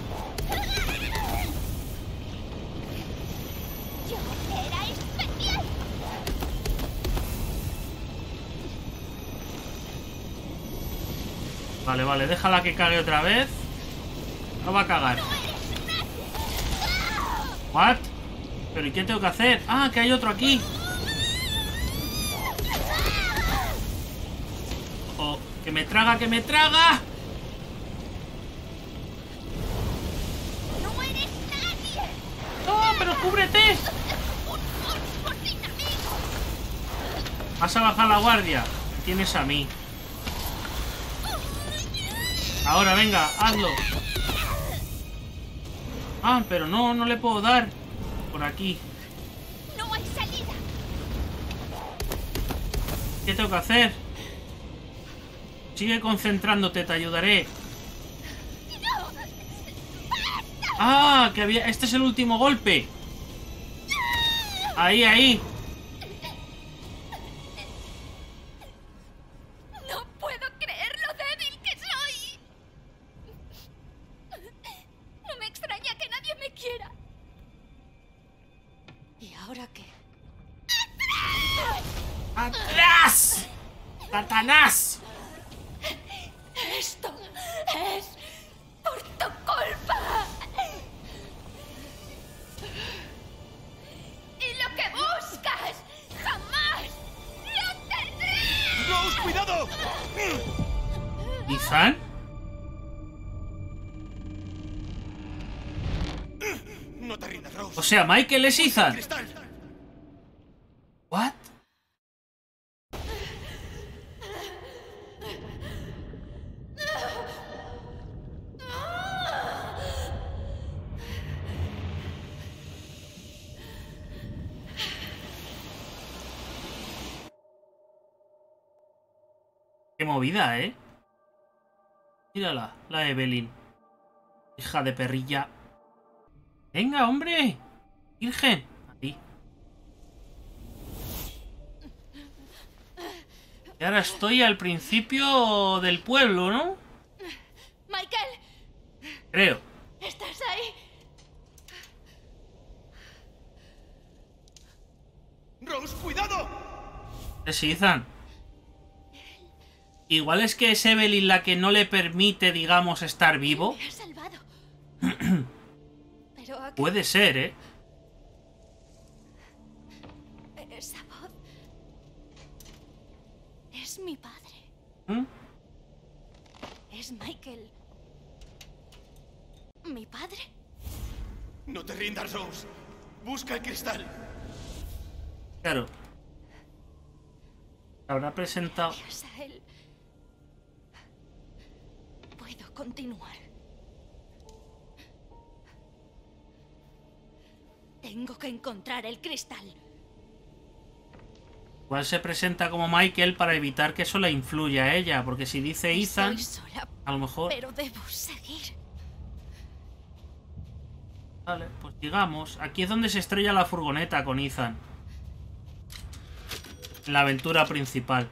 Speaker 1: Vale, vale, déjala que cague otra vez. No va a cagar. ¿What? ¿Pero y qué tengo que hacer? Ah, que hay otro aquí. Oh, que me traga, que me traga.
Speaker 2: No eres nadie.
Speaker 1: ¡No, pero cúbrete! Vas a bajar la guardia. Tienes a mí. Ahora, venga, hazlo. Ah, pero no, no le puedo dar. Por aquí.
Speaker 2: No hay salida.
Speaker 1: ¿Qué tengo que hacer? Sigue concentrándote, te ayudaré. Ah, que había... Este es el último golpe. Ahí, ahí. sea, Michael es Ethan. What? Qué movida, ¿eh? Mírala, la Evelyn. Hija de perrilla. ¡Venga, hombre! Virgen. Ahí. Y ahora estoy al principio del pueblo, ¿no?
Speaker 2: Michael,
Speaker 1: Creo.
Speaker 2: ¿estás ahí?
Speaker 9: ¡Rose, cuidado!
Speaker 1: Es Ethan. Igual es que es Evelyn la que no le permite, digamos, estar vivo.
Speaker 2: Salvado. ¿a
Speaker 1: Puede ser, ¿eh?
Speaker 2: esa voz es mi padre.
Speaker 1: ¿Mm?
Speaker 2: Es Michael. ¿Mi padre?
Speaker 9: No te rindas, Rose. Busca el cristal.
Speaker 1: Claro. Habrá presentado.
Speaker 2: Gracias a él. Puedo continuar. Tengo que encontrar el cristal.
Speaker 1: Igual se presenta como Michael para evitar que eso le influya a ella. Porque si dice Ethan,
Speaker 2: sola,
Speaker 1: a lo mejor.
Speaker 2: pero debo seguir.
Speaker 1: Vale, pues digamos. Aquí es donde se estrella la furgoneta con Ethan. En la aventura principal.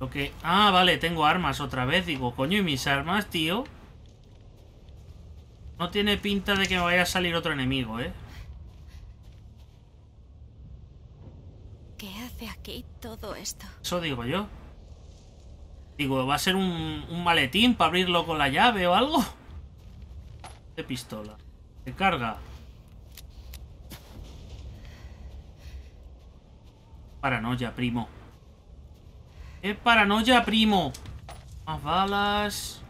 Speaker 1: Lo que. Ah, vale, tengo armas otra vez. Digo, coño, ¿y mis armas, tío? No tiene pinta de que me vaya a salir otro enemigo, ¿eh?
Speaker 2: ¿Qué hace aquí todo esto?
Speaker 1: Eso digo yo. Digo, ¿va a ser un, un maletín para abrirlo con la llave o algo? De pistola. Se carga. Paranoia, primo. ¡Qué paranoia, primo! Más balas.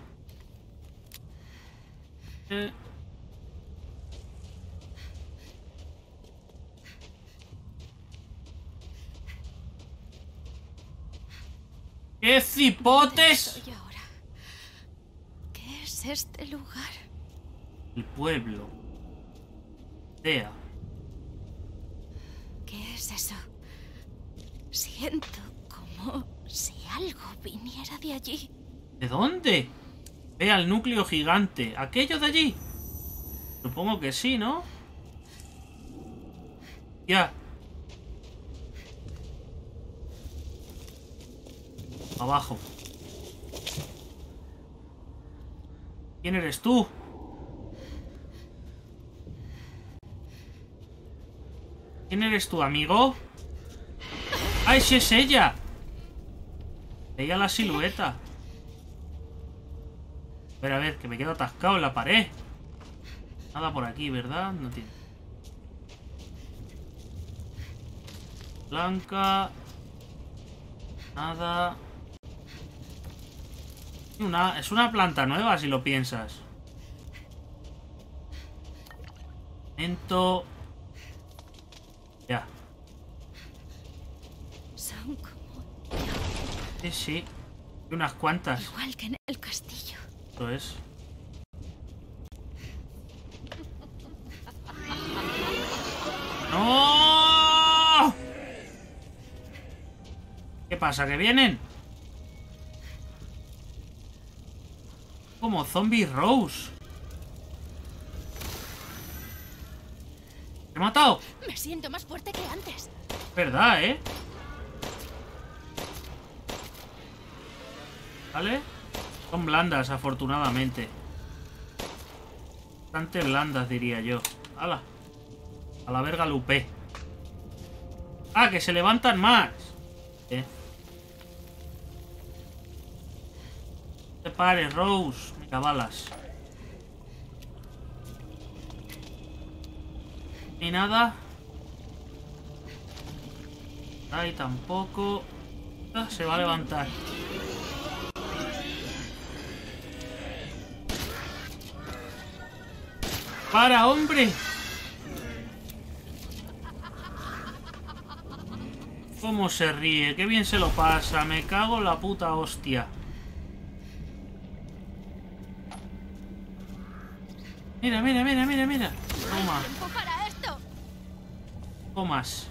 Speaker 1: Eh. ¡Qué cipotes!
Speaker 2: ¿Qué es este lugar?
Speaker 1: El pueblo. Sea.
Speaker 2: ¿Qué es eso? Siento como si algo viniera de allí.
Speaker 1: ¿De dónde? Ve al núcleo gigante. ¿Aquello de allí? Supongo que sí, ¿no? Ya. Abajo. ¿Quién eres tú? ¿Quién eres tú, amigo? ¡Ay, sí es ella! Veía la silueta. A ver, a ver, que me quedo atascado en la pared. Nada por aquí, ¿verdad? No tiene. Blanca. Nada. Una, es una planta nueva si lo piensas. Momento. Ya.
Speaker 2: Son como
Speaker 1: Sí, sí. Unas cuantas.
Speaker 2: igual que en el castillo.
Speaker 1: Eso es. ¡No! ¿Qué pasa? ¿Que vienen? Como Zombie Rose. ¿Te he matado?
Speaker 2: Me siento más fuerte que antes.
Speaker 1: Verdad, ¿eh? ¿Vale? Son blandas, afortunadamente. Bastante blandas, diría yo. ¡Hala! A la verga Lupe. ¡Ah, que se levantan más! ¿Eh? No te pares, Rose. Me balas. Ni nada. Ahí tampoco. Ah, se va a levantar. Para, hombre. Cómo se ríe, qué bien se lo pasa. Me cago en la puta hostia. Mira, mira, mira, mira, mira. Toma. Tomas.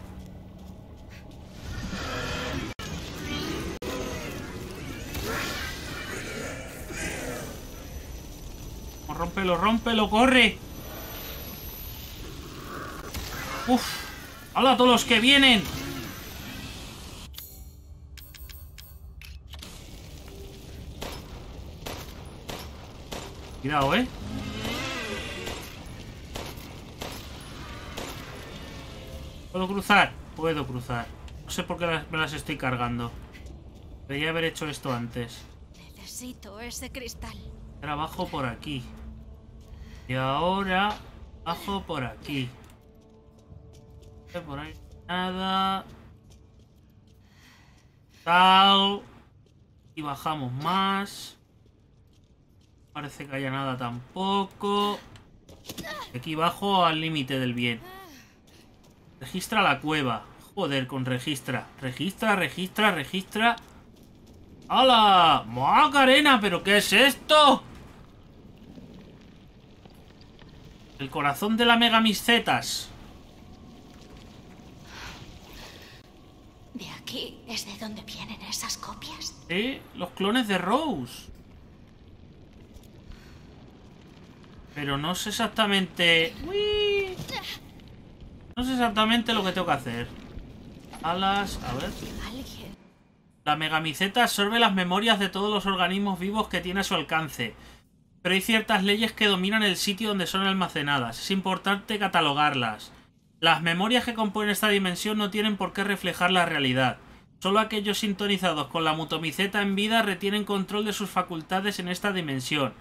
Speaker 1: Rómpelo, rómpelo, corre. Uf. ¡Hola a todos los que vienen! Cuidado, ¿eh? ¿Puedo cruzar? Puedo cruzar. No sé por qué me las estoy cargando. Debería haber hecho esto antes.
Speaker 2: Necesito ese cristal.
Speaker 1: Ahora bajo por aquí. Y ahora bajo por aquí. Por ahí nada. Tal. Y bajamos más. Parece que haya nada tampoco. Aquí bajo al límite del bien. Registra la cueva. Joder, con registra. Registra, registra, registra. ¡Hala! ¡Macarena! ¿Pero qué es esto? El corazón de la megamisetas.
Speaker 8: De aquí es de donde vienen esas copias.
Speaker 1: Sí, los clones de Rose. Pero no sé exactamente... No sé exactamente lo que tengo que hacer. Alas... A ver... La megamiceta absorbe las memorias de todos los organismos vivos que tiene a su alcance. Pero hay ciertas leyes que dominan el sitio donde son almacenadas. Es importante catalogarlas. Las memorias que componen esta dimensión no tienen por qué reflejar la realidad. Solo aquellos sintonizados con la mutomiceta en vida retienen control de sus facultades en esta dimensión.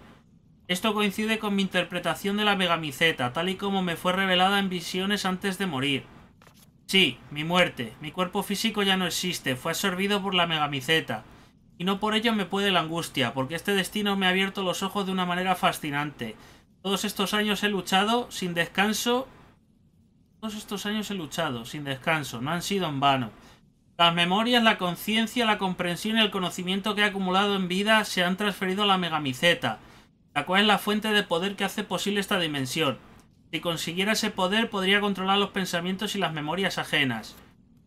Speaker 1: Esto coincide con mi interpretación de la megamiceta, tal y como me fue revelada en visiones antes de morir. Sí, mi muerte. Mi cuerpo físico ya no existe, fue absorbido por la megamiceta. Y no por ello me puede la angustia, porque este destino me ha abierto los ojos de una manera fascinante. Todos estos años he luchado sin descanso. Todos estos años he luchado sin descanso, no han sido en vano. Las memorias, la conciencia, la comprensión y el conocimiento que he acumulado en vida se han transferido a la megamiceta la cual es la fuente de poder que hace posible esta dimensión. Si consiguiera ese poder podría controlar los pensamientos y las memorias ajenas.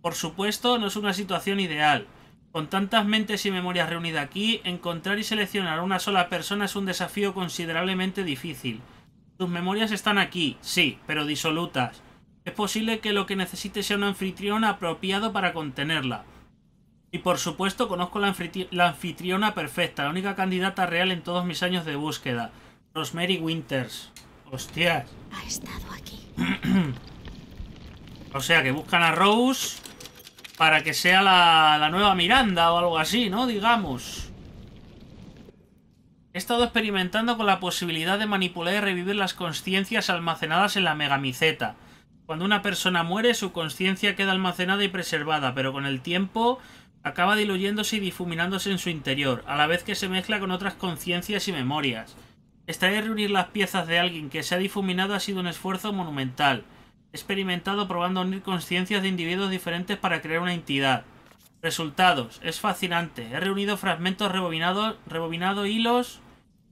Speaker 1: Por supuesto, no es una situación ideal. Con tantas mentes y memorias reunidas aquí, encontrar y seleccionar a una sola persona es un desafío considerablemente difícil. Tus memorias están aquí, sí, pero disolutas. Es posible que lo que necesite sea un anfitrión apropiado para contenerla. Y por supuesto conozco la, anfitriona perfecta, la única candidata real en todos mis años de búsqueda. Rosemary Winters. Hostias.
Speaker 8: Ha estado aquí.
Speaker 1: o sea que buscan a Rose para que sea la, la nueva Miranda o algo así, ¿no? Digamos. He estado experimentando con la posibilidad de manipular y revivir las conciencias almacenadas en la megamiceta. Cuando una persona muere, su conciencia queda almacenada y preservada, pero con el tiempo acaba diluyéndose y difuminándose en su interior, a la vez que se mezcla con otras conciencias y memorias. Esta reunir las piezas de alguien que se ha difuminado ha sido un esfuerzo monumental. He experimentado probando unir conciencias de individuos diferentes para crear una entidad. Resultados. Es fascinante. He reunido fragmentos rebobinados, rebobinado hilos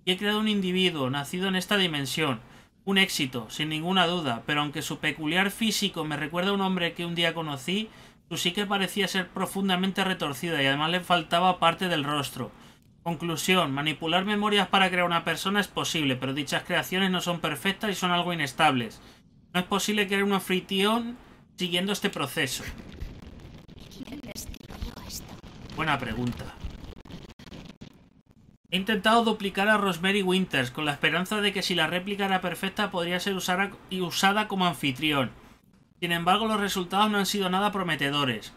Speaker 1: y he creado un individuo nacido en esta dimensión. Un éxito, sin ninguna duda, pero aunque su peculiar físico me recuerda a un hombre que un día conocí, su psique parecía ser profundamente retorcida y además le faltaba parte del rostro. Conclusión. Manipular memorias para crear una persona es posible, pero dichas creaciones no son perfectas y son algo inestables. No es posible crear una fricción siguiendo este proceso. Buena pregunta. He intentado duplicar a Rosemary Winters con la esperanza de que si la réplica era perfecta podría ser usada como anfitrión. Sin embargo, los resultados no han sido nada prometedores.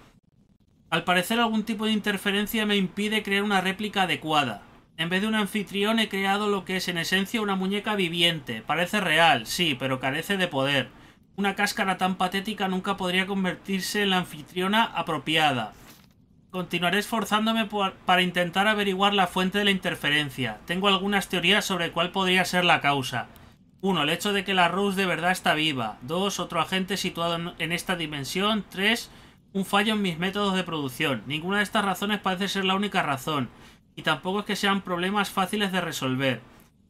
Speaker 1: Al parecer algún tipo de interferencia me impide crear una réplica adecuada. En vez de un anfitrión he creado lo que es en esencia una muñeca viviente. Parece real, sí, pero carece de poder. Una cáscara tan patética nunca podría convertirse en la anfitriona apropiada. Continuaré esforzándome para intentar averiguar la fuente de la interferencia. Tengo algunas teorías sobre cuál podría ser la causa. 1. El hecho de que la Rose de verdad está viva. 2. Otro agente situado en esta dimensión. 3. Un fallo en mis métodos de producción. Ninguna de estas razones parece ser la única razón. Y tampoco es que sean problemas fáciles de resolver.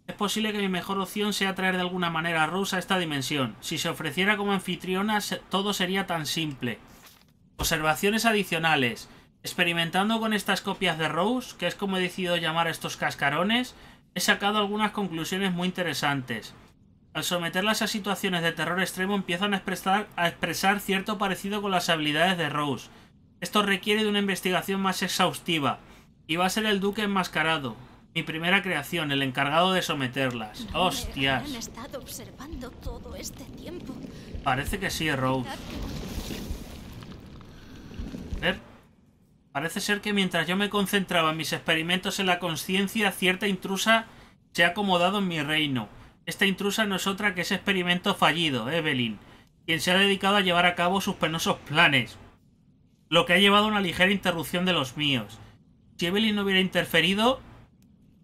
Speaker 1: Es posible que mi mejor opción sea traer de alguna manera a Rose a esta dimensión. Si se ofreciera como anfitriona, todo sería tan simple. Observaciones adicionales. Experimentando con estas copias de Rose, que es como he decidido llamar a estos cascarones, he sacado algunas conclusiones muy interesantes. Al someterlas a situaciones de terror extremo empiezan a expresar, a expresar cierto parecido con las habilidades de Rose. Esto requiere de una investigación más exhaustiva. Y va a ser el duque enmascarado. Mi primera creación, el encargado de someterlas.
Speaker 11: No me
Speaker 1: ¡Hostias!
Speaker 11: Han estado observando todo este tiempo.
Speaker 1: Parece que sí, Rose. A ver. Parece ser que mientras yo me concentraba en mis experimentos en la conciencia, cierta intrusa se ha acomodado en mi reino. Esta intrusa no es otra que ese experimento fallido, Evelyn, quien se ha dedicado a llevar a cabo sus penosos planes, lo que ha llevado a una ligera interrupción de los míos. Si Evelyn no hubiera interferido,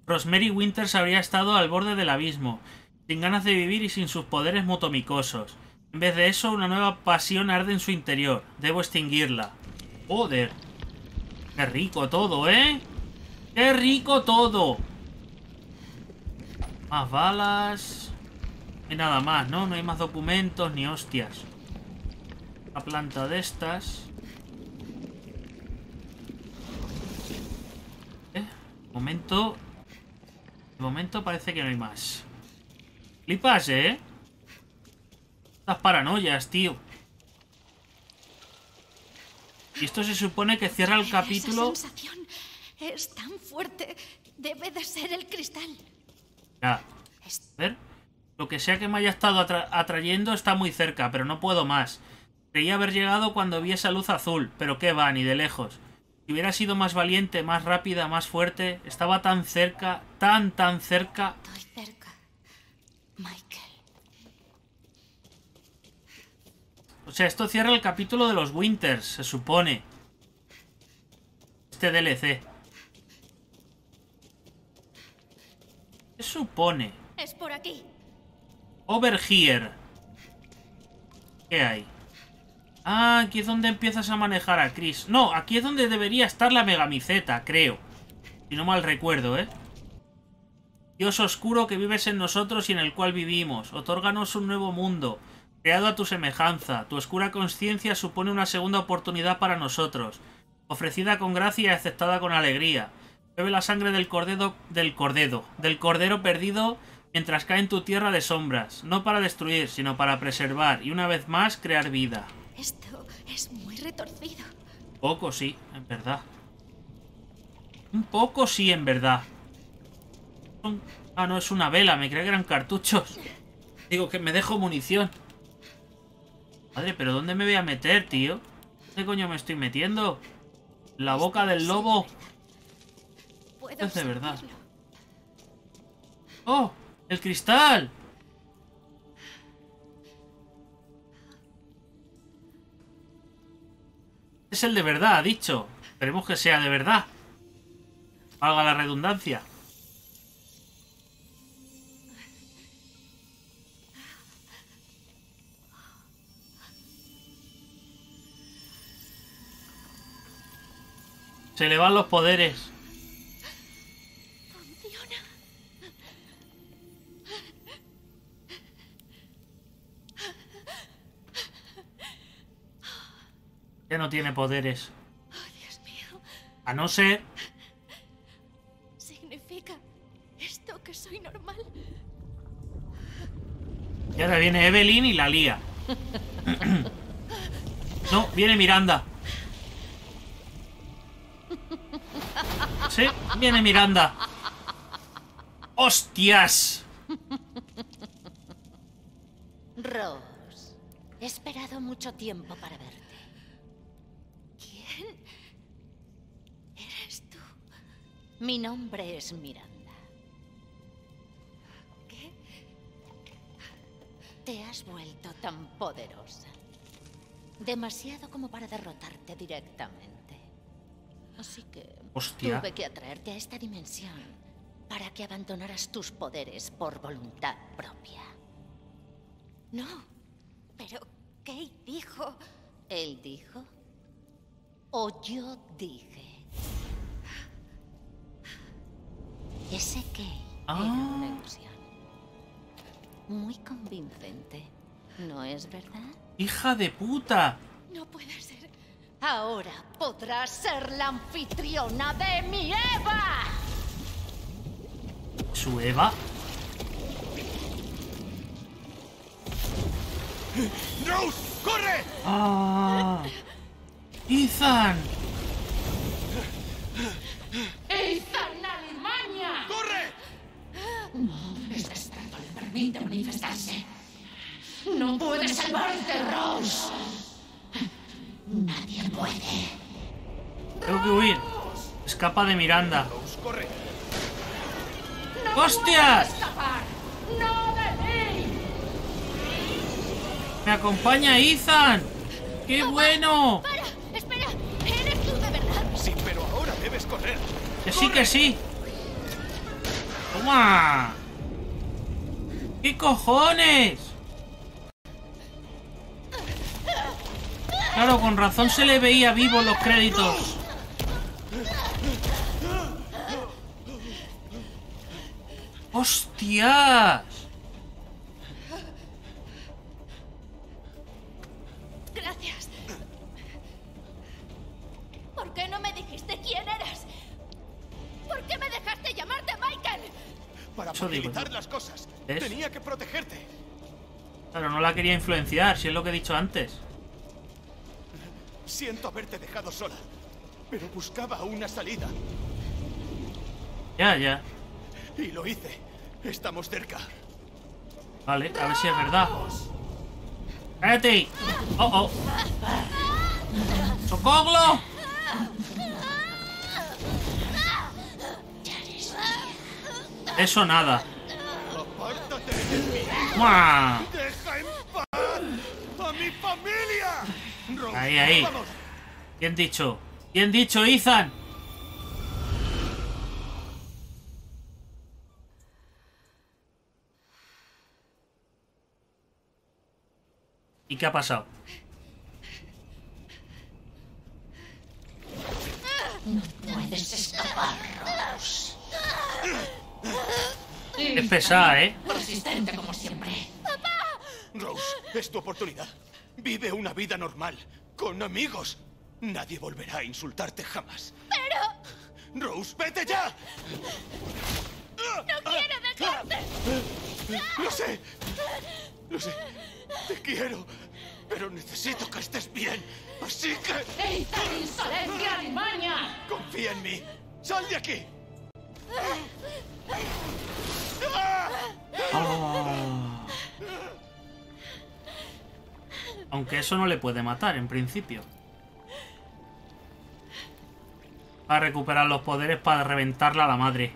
Speaker 1: Rosemary Winters habría estado al borde del abismo, sin ganas de vivir y sin sus poderes motomicosos. En vez de eso, una nueva pasión arde en su interior. Debo extinguirla. Joder. Qué rico todo, ¿eh? Qué rico todo. Más balas. Y nada más, ¿no? No hay más documentos ni hostias. La planta de estas. ¿Eh? De momento... De momento parece que no hay más. Flipas, ¿eh? Estas paranoias, tío. Y esto se supone que cierra el capítulo...
Speaker 11: Esa sensación es tan fuerte. Debe de ser el cristal.
Speaker 1: Ya. A ver. Lo que sea que me haya estado atra- atrayendo está muy cerca, pero no puedo más. Creía haber llegado cuando vi esa luz azul, pero qué va, ni de lejos. Si hubiera sido más valiente, más rápida, más fuerte, estaba tan cerca, tan, tan cerca.
Speaker 11: Estoy cerca. Michael.
Speaker 1: O sea, esto cierra el capítulo de los Winters, se supone. Este DLC. Se supone.
Speaker 11: Es por aquí.
Speaker 1: Over here. ¿Qué hay? Ah, aquí es donde empiezas a manejar a Chris. No, aquí es donde debería estar la megamiceta, creo. Si no mal recuerdo, ¿eh? Dios oscuro que vives en nosotros y en el cual vivimos, otórganos un nuevo mundo, creado a tu semejanza. Tu oscura conciencia supone una segunda oportunidad para nosotros, ofrecida con gracia y aceptada con alegría. Bebe la sangre del cordero, del cordero, del cordero perdido mientras cae en tu tierra de sombras, no para destruir, sino para preservar y una vez más crear vida.
Speaker 11: Esto es muy retorcido.
Speaker 1: Poco sí, en verdad. Un poco sí, en verdad. Ah, no, es una vela, me creía que eran cartuchos. Digo que me dejo munición. Madre, pero ¿dónde me voy a meter, tío? ¿Dónde coño me estoy metiendo? ¿La boca del lobo? Es de verdad. ¡Oh! ¡El cristal! Es el de verdad, ha dicho. Esperemos que sea de verdad. Valga la redundancia. Se le van los poderes.
Speaker 11: Funciona.
Speaker 1: Ya no tiene poderes.
Speaker 11: Oh, Dios mío.
Speaker 1: A no ser...
Speaker 11: ¿Significa esto que soy normal?
Speaker 1: Y ahora viene Evelyn y la lía. No, viene Miranda. Sí, viene Miranda. ¡Hostias!
Speaker 2: Rose, he esperado mucho tiempo para verte.
Speaker 11: ¿Quién eres tú?
Speaker 2: Mi nombre es Miranda.
Speaker 11: ¿Qué?
Speaker 2: Te has vuelto tan poderosa. Demasiado como para derrotarte directamente. Así que
Speaker 1: Hostia.
Speaker 2: tuve que atraerte a esta dimensión para que abandonaras tus poderes por voluntad propia.
Speaker 11: No. Pero Kate dijo...
Speaker 2: ¿Él dijo? ¿O yo dije? Ese era
Speaker 1: Ah.
Speaker 2: una ilusión. Muy convincente, ¿no es verdad?
Speaker 1: ¡Hija de puta!
Speaker 11: No puede ser.
Speaker 2: Ahora podrás ser la anfitriona de mi Eva.
Speaker 1: ¿Su Eva?
Speaker 9: ¡Rose! ¡Corre!
Speaker 1: ¡Ah! ¡Ethan!
Speaker 2: ¡Ethan Alemania!
Speaker 9: ¡Corre!
Speaker 2: Este estrato le permite manifestarse. No puede salvarte, Rose. Nadie puede.
Speaker 1: Tengo que huir. Escapa de Miranda.
Speaker 9: Corre.
Speaker 1: ¡Hostias!
Speaker 2: ¡No mí!
Speaker 1: ¡Me acompaña Ethan! ¡Qué bueno!
Speaker 12: ¡Para! ¡Espera! ¿Eres tú de verdad?
Speaker 9: Sí, pero ahora debes correr.
Speaker 1: Que sí, que sí. ¡Toma! ¿Qué cojones? Claro, con razón se le veía vivo los créditos. ¡Hostias!
Speaker 12: Gracias. ¿Por qué no me dijiste quién eras? ¿Por qué me dejaste llamarte Michael?
Speaker 9: Para facilitar las cosas. Tenía que protegerte.
Speaker 1: Claro, no la quería influenciar, si es lo que he dicho antes.
Speaker 9: Siento haberte dejado sola, pero buscaba una salida.
Speaker 1: Ya, ya.
Speaker 9: Y lo hice. Estamos cerca.
Speaker 1: Vale, a ver si es verdad. ¡Cállate! ¡Oh, oh! ¡Socorro! Eso nada. ¡Mua!
Speaker 9: ¡Deja en paz a mi familia! Rose,
Speaker 1: Ahí, ahí. Bien dicho. Bien dicho, Ethan. ¿Y qué ha pasado?
Speaker 2: Puedes escapar, Rose.
Speaker 1: Es pesada, ¿eh?
Speaker 2: Persistente como siempre.
Speaker 9: Rose, es tu oportunidad. Vive una vida normal, con amigos. Nadie volverá a insultarte jamás. Pero... Rose, vete ya.
Speaker 12: ¡No quiero dejarte!
Speaker 9: Lo sé. Lo sé. Te quiero. Pero necesito que estés bien. Así que...
Speaker 2: ¡Ethan insolencia Alemania!
Speaker 9: Confía en mí. Sal de aquí.
Speaker 1: Aunque eso no le puede matar, en principio. Va a recuperar los poderes para reventarla a la madre.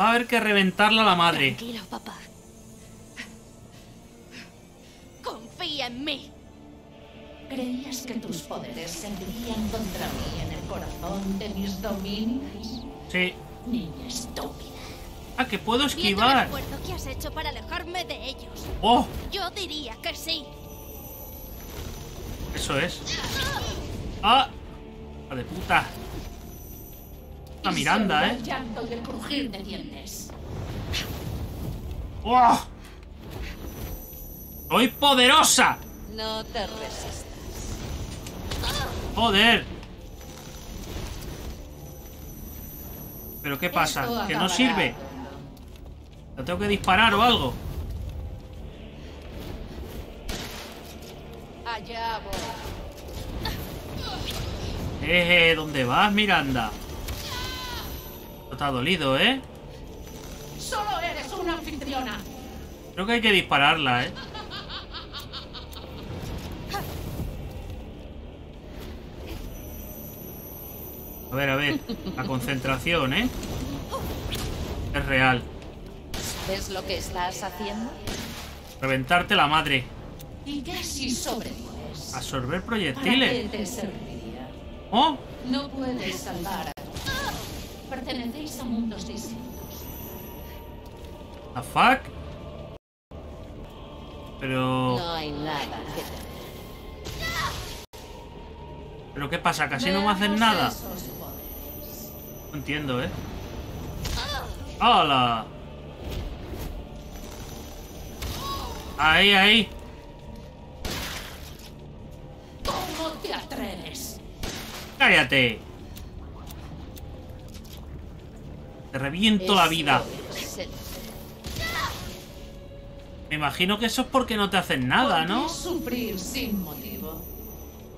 Speaker 1: Va a haber que reventarla a la madre.
Speaker 12: Tranquilo, papá. Confía en mí.
Speaker 2: ¿Creías que tus poderes servirían contra mí en el corazón de mis dominios?
Speaker 1: Sí.
Speaker 2: Niña estúpida.
Speaker 1: Ah, que puedo esquivar.
Speaker 12: esfuerzo que has hecho para alejarme de ellos.
Speaker 1: ¡Oh!
Speaker 12: Yo diría que sí.
Speaker 1: Eso es. ¡Ah! ¡La de puta! La Miranda, ¿eh?
Speaker 2: El llanto y el crujir de dientes.
Speaker 1: ¡Oh! ¡Soy poderosa!
Speaker 2: No te resistas.
Speaker 1: ¡Joder! ¿Pero qué pasa? ¿Que no sirve? ¿Lo tengo que disparar o algo?
Speaker 2: Allá voy.
Speaker 1: Eh, ¿dónde vas, Miranda? No te ha dolido, ¿eh?
Speaker 2: Solo eres una anfitriona.
Speaker 1: Creo que hay que dispararla, ¿eh? A ver, a ver. La concentración, ¿eh? Es real.
Speaker 2: ¿Ves lo que estás haciendo?
Speaker 1: Reventarte la madre.
Speaker 2: Y ya si sobrevives.
Speaker 1: Absorber
Speaker 2: ¿Para
Speaker 1: proyectiles.
Speaker 2: qué te serviría?
Speaker 1: ¡Oh!
Speaker 2: No puedes salvar a Pertenecéis a mundos distintos.
Speaker 1: ¿La fuck? Pero...
Speaker 2: No hay nada que temer.
Speaker 1: ¿Pero qué pasa? ¿Casi no me hacen nada?
Speaker 2: esos.
Speaker 1: No entiendo, ¿eh? ¡Hala! Ahí, ahí.
Speaker 2: ¿Cómo te atreves?
Speaker 1: Cállate. Te reviento la vida. Me imagino que eso es porque no te hacen nada,
Speaker 2: ¿Por qué
Speaker 1: ¿no?
Speaker 2: sufrir sin motivo.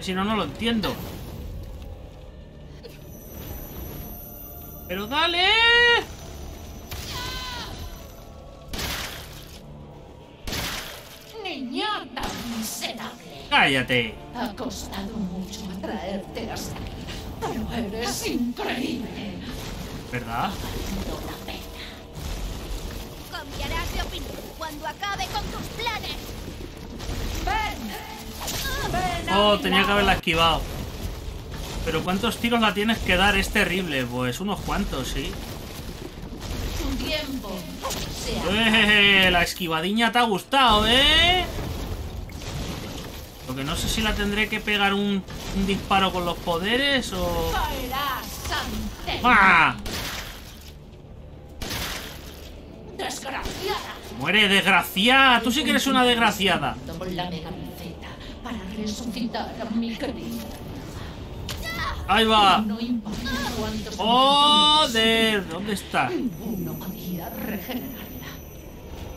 Speaker 1: Si no, no lo entiendo. ¡Pero dale!
Speaker 2: Niñata miserable.
Speaker 1: ¡Cállate!
Speaker 2: Ha costado mucho atraerte hasta aquí. Pero eres increíble.
Speaker 1: ¿Verdad?
Speaker 2: Pena.
Speaker 13: Cambiarás de opinión cuando acabe con tus planes.
Speaker 2: ¡Ven! ¡Ven
Speaker 1: Oh, tenía que haberla esquivado. Pero ¿cuántos tiros la tienes que dar? Es terrible. Pues unos cuantos, sí.
Speaker 2: Tu tiempo
Speaker 1: ¡Eh! La esquivadiña te ha gustado, ¿eh? Lo que no sé si la tendré que pegar un, un disparo con los poderes o... ¡Ah!
Speaker 2: desgraciada.
Speaker 1: ¡Muere, desgraciada! Tú sí que eres una desgraciada.
Speaker 2: Con la para resucitar a mi querida.
Speaker 1: Ahí va.
Speaker 2: No importa cuántos
Speaker 1: ¡Joder! ¿Dónde está?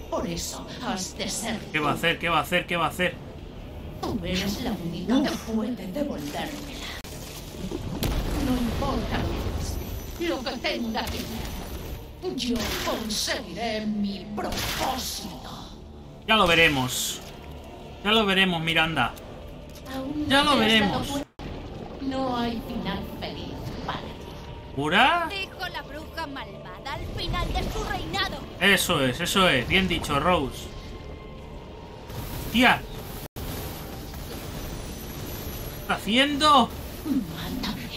Speaker 2: Por eso has de ser
Speaker 1: ¿Qué va a hacer? ¿Qué va a hacer? ¿Qué va a hacer?
Speaker 2: Tú eres la única que puede devolvérmela. No importa lo que tenga que ver. Yo conseguiré mi propósito.
Speaker 1: Ya lo veremos. Ya lo veremos, Miranda. Ya lo veremos.
Speaker 2: No hay final feliz para ti.
Speaker 1: ¿Pura?
Speaker 13: Dijo la bruja malvada al final de su reinado.
Speaker 1: Eso es, eso es. Bien dicho, Rose. Tía. ¿Qué está haciendo?
Speaker 2: Mátame.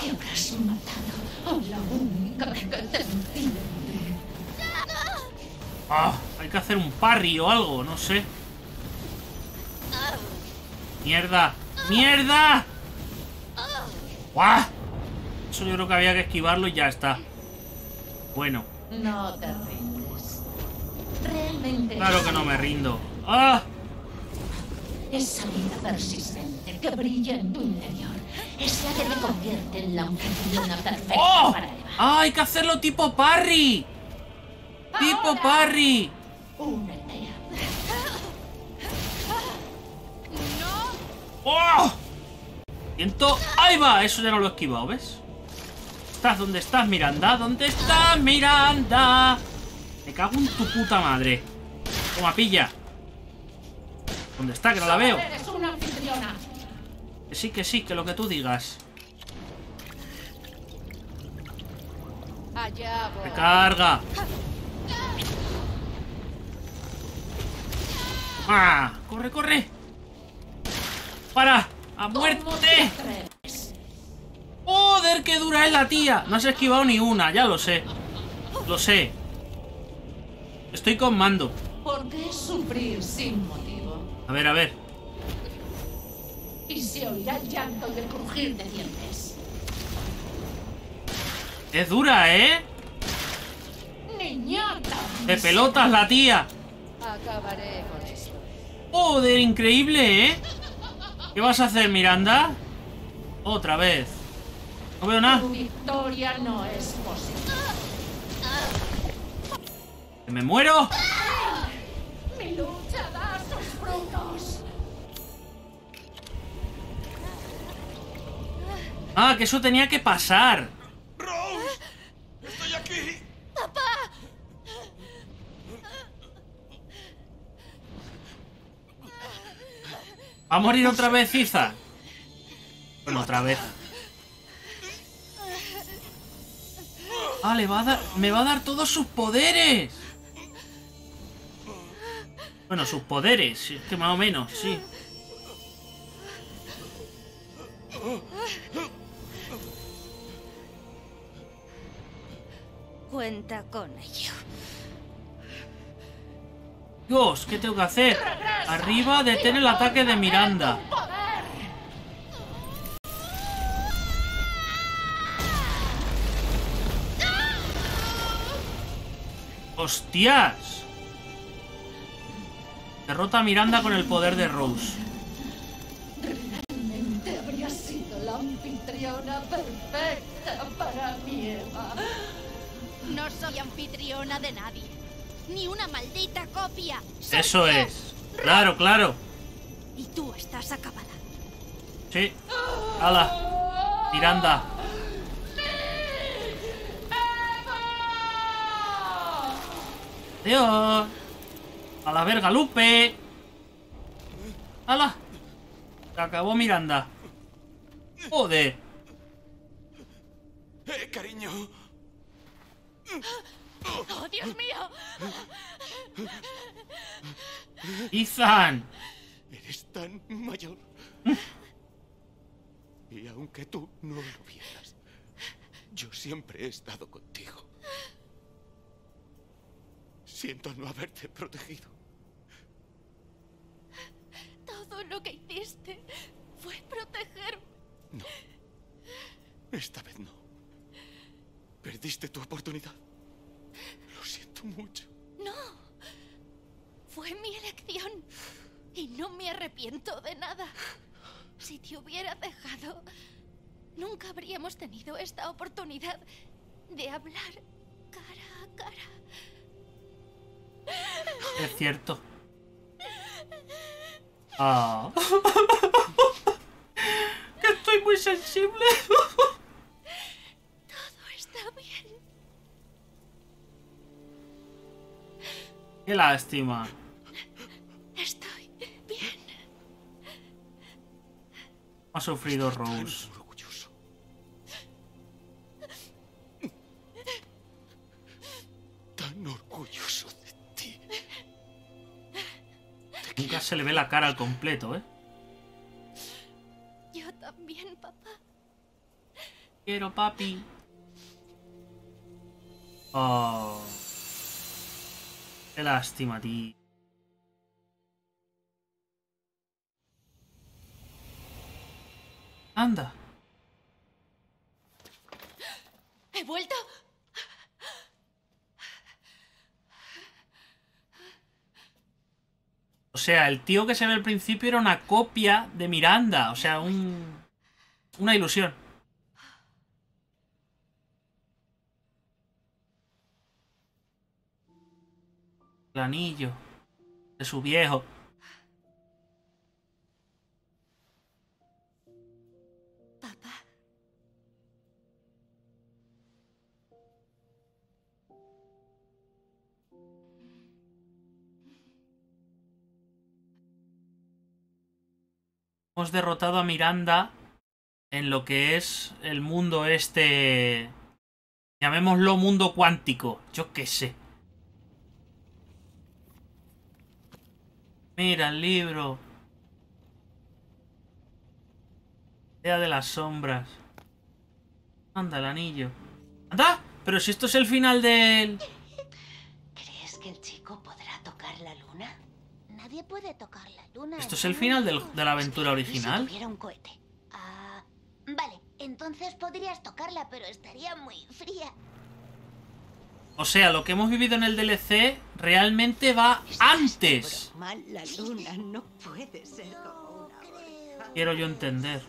Speaker 2: Que habrás matado a la única que te.
Speaker 1: Ah, hay que hacer un parry o algo, no sé. ¡Mierda! ¡Mierda! ¡Guau! Eso yo creo que había que esquivarlo y ya está. Bueno,
Speaker 2: No te rindes. Realmente.
Speaker 1: claro que no me rindo. ¡Ah!
Speaker 2: Esa vida persistente que brilla en tu interior es la que te convierte en la anfitriona perfecta
Speaker 1: ¡Oh!
Speaker 2: para Eva.
Speaker 1: ¡Ah, hay que hacerlo tipo parry! ¡Tipo
Speaker 2: Ahora.
Speaker 1: parry!
Speaker 2: Únete.
Speaker 1: ¡Oh! Siento... ¡Ahí va! Eso ya no lo he esquivado, ¿ves? ¿Estás? ¿Dónde estás, Miranda? ¿Dónde estás, Miranda? Me cago en tu puta madre. Toma, pilla. ¿Dónde está? Que no la veo. Que sí, que sí, que lo que tú digas.
Speaker 13: Voy.
Speaker 1: Recarga. ¡Ah! ¡Corre, corre! ¡Para! ¡A
Speaker 2: ¿Cómo te
Speaker 1: muerte! ¡Joder, qué dura es la tía! No se ha esquivado ni una, ya lo sé. Lo sé. Estoy con mando.
Speaker 2: ¿Por qué sufrir sin motivo?
Speaker 1: A ver, a ver.
Speaker 2: Y se oirá el llanto y el crujir de dientes.
Speaker 1: Es dura, ¿eh?
Speaker 2: Niñata.
Speaker 1: De pelotas la tía.
Speaker 13: Acabaré con esto.
Speaker 1: Joder, increíble, ¿eh? ¿Qué vas a hacer, Miranda? Otra vez. No veo nada.
Speaker 2: Tu victoria no es posible.
Speaker 1: ¿Que ¿Me muero?
Speaker 2: Mi lucha da sus frutos.
Speaker 1: Ah, que eso tenía que pasar.
Speaker 9: ¡Rose! ¡Estoy aquí!
Speaker 1: ¿Va a morir otra vez, Iza? Bueno, otra vez. Ah, le va a dar... Me va a dar todos sus poderes. Bueno, sus poderes. Es que más o menos, sí.
Speaker 13: Cuenta con ello.
Speaker 1: Dios, ¿qué tengo que hacer? Arriba, detén el ataque de Miranda. ¡Hostias! Derrota a Miranda con el poder de Rose.
Speaker 14: Realmente habría sido la anfitriona perfecta para mi Eva.
Speaker 2: No soy anfitriona de nadie. Ni una maldita copia. Soy
Speaker 1: Eso es. Claro, claro.
Speaker 2: Y tú estás acabada.
Speaker 1: Sí. ¡Hala! Miranda. Adiós. A la verga, Lupe. ¡Hala! Se acabó Miranda. Joder.
Speaker 9: ¡Eh, cariño!
Speaker 2: ¡Oh, Dios mío!
Speaker 1: Ethan.
Speaker 9: Eres tan mayor. Y aunque tú no lo vieras, yo siempre he estado contigo. Siento no haberte protegido.
Speaker 2: Todo lo que hiciste fue protegerme.
Speaker 9: No. Esta vez no. Perdiste tu oportunidad. Lo siento mucho.
Speaker 2: No. Fue mi elección. Y no me arrepiento de nada. Si te hubiera dejado, nunca habríamos tenido esta oportunidad de hablar cara a cara.
Speaker 1: Es cierto. Ah. que estoy muy sensible.
Speaker 2: Todo está bien.
Speaker 1: Qué lástima.
Speaker 2: Estoy bien.
Speaker 1: Ha sufrido Rose.
Speaker 9: Tan orgulloso. Tan orgulloso de ti.
Speaker 1: Nunca se le ve la cara al completo, ¿eh?
Speaker 2: Yo también, papá.
Speaker 1: Quiero papi. Oh. Qué lástima, tío. Anda.
Speaker 2: ¿He vuelto?
Speaker 1: O sea, el tío que se ve al principio era una copia de Miranda. O sea, un. Una ilusión. El anillo. De su viejo.
Speaker 2: Papá.
Speaker 1: Hemos derrotado a Miranda en lo que es el mundo este. Llamémoslo mundo cuántico. Yo qué sé. Mira el libro. Idea de las sombras. Anda, el anillo. ¡Anda! Pero si esto es el final del.
Speaker 5: ¿Crees que el chico podrá tocar la luna? Nadie puede tocar la luna.
Speaker 1: ¿Esto es el final del- de la aventura
Speaker 5: ¿Y si
Speaker 1: original?
Speaker 5: tuviera un cohete? Ah, vale, entonces podrías tocarla, pero estaría muy fría.
Speaker 1: O sea, lo que hemos vivido en el DLC realmente va antes.
Speaker 15: Mal, la luna no puede ser como una oreja.
Speaker 1: Quiero yo entender.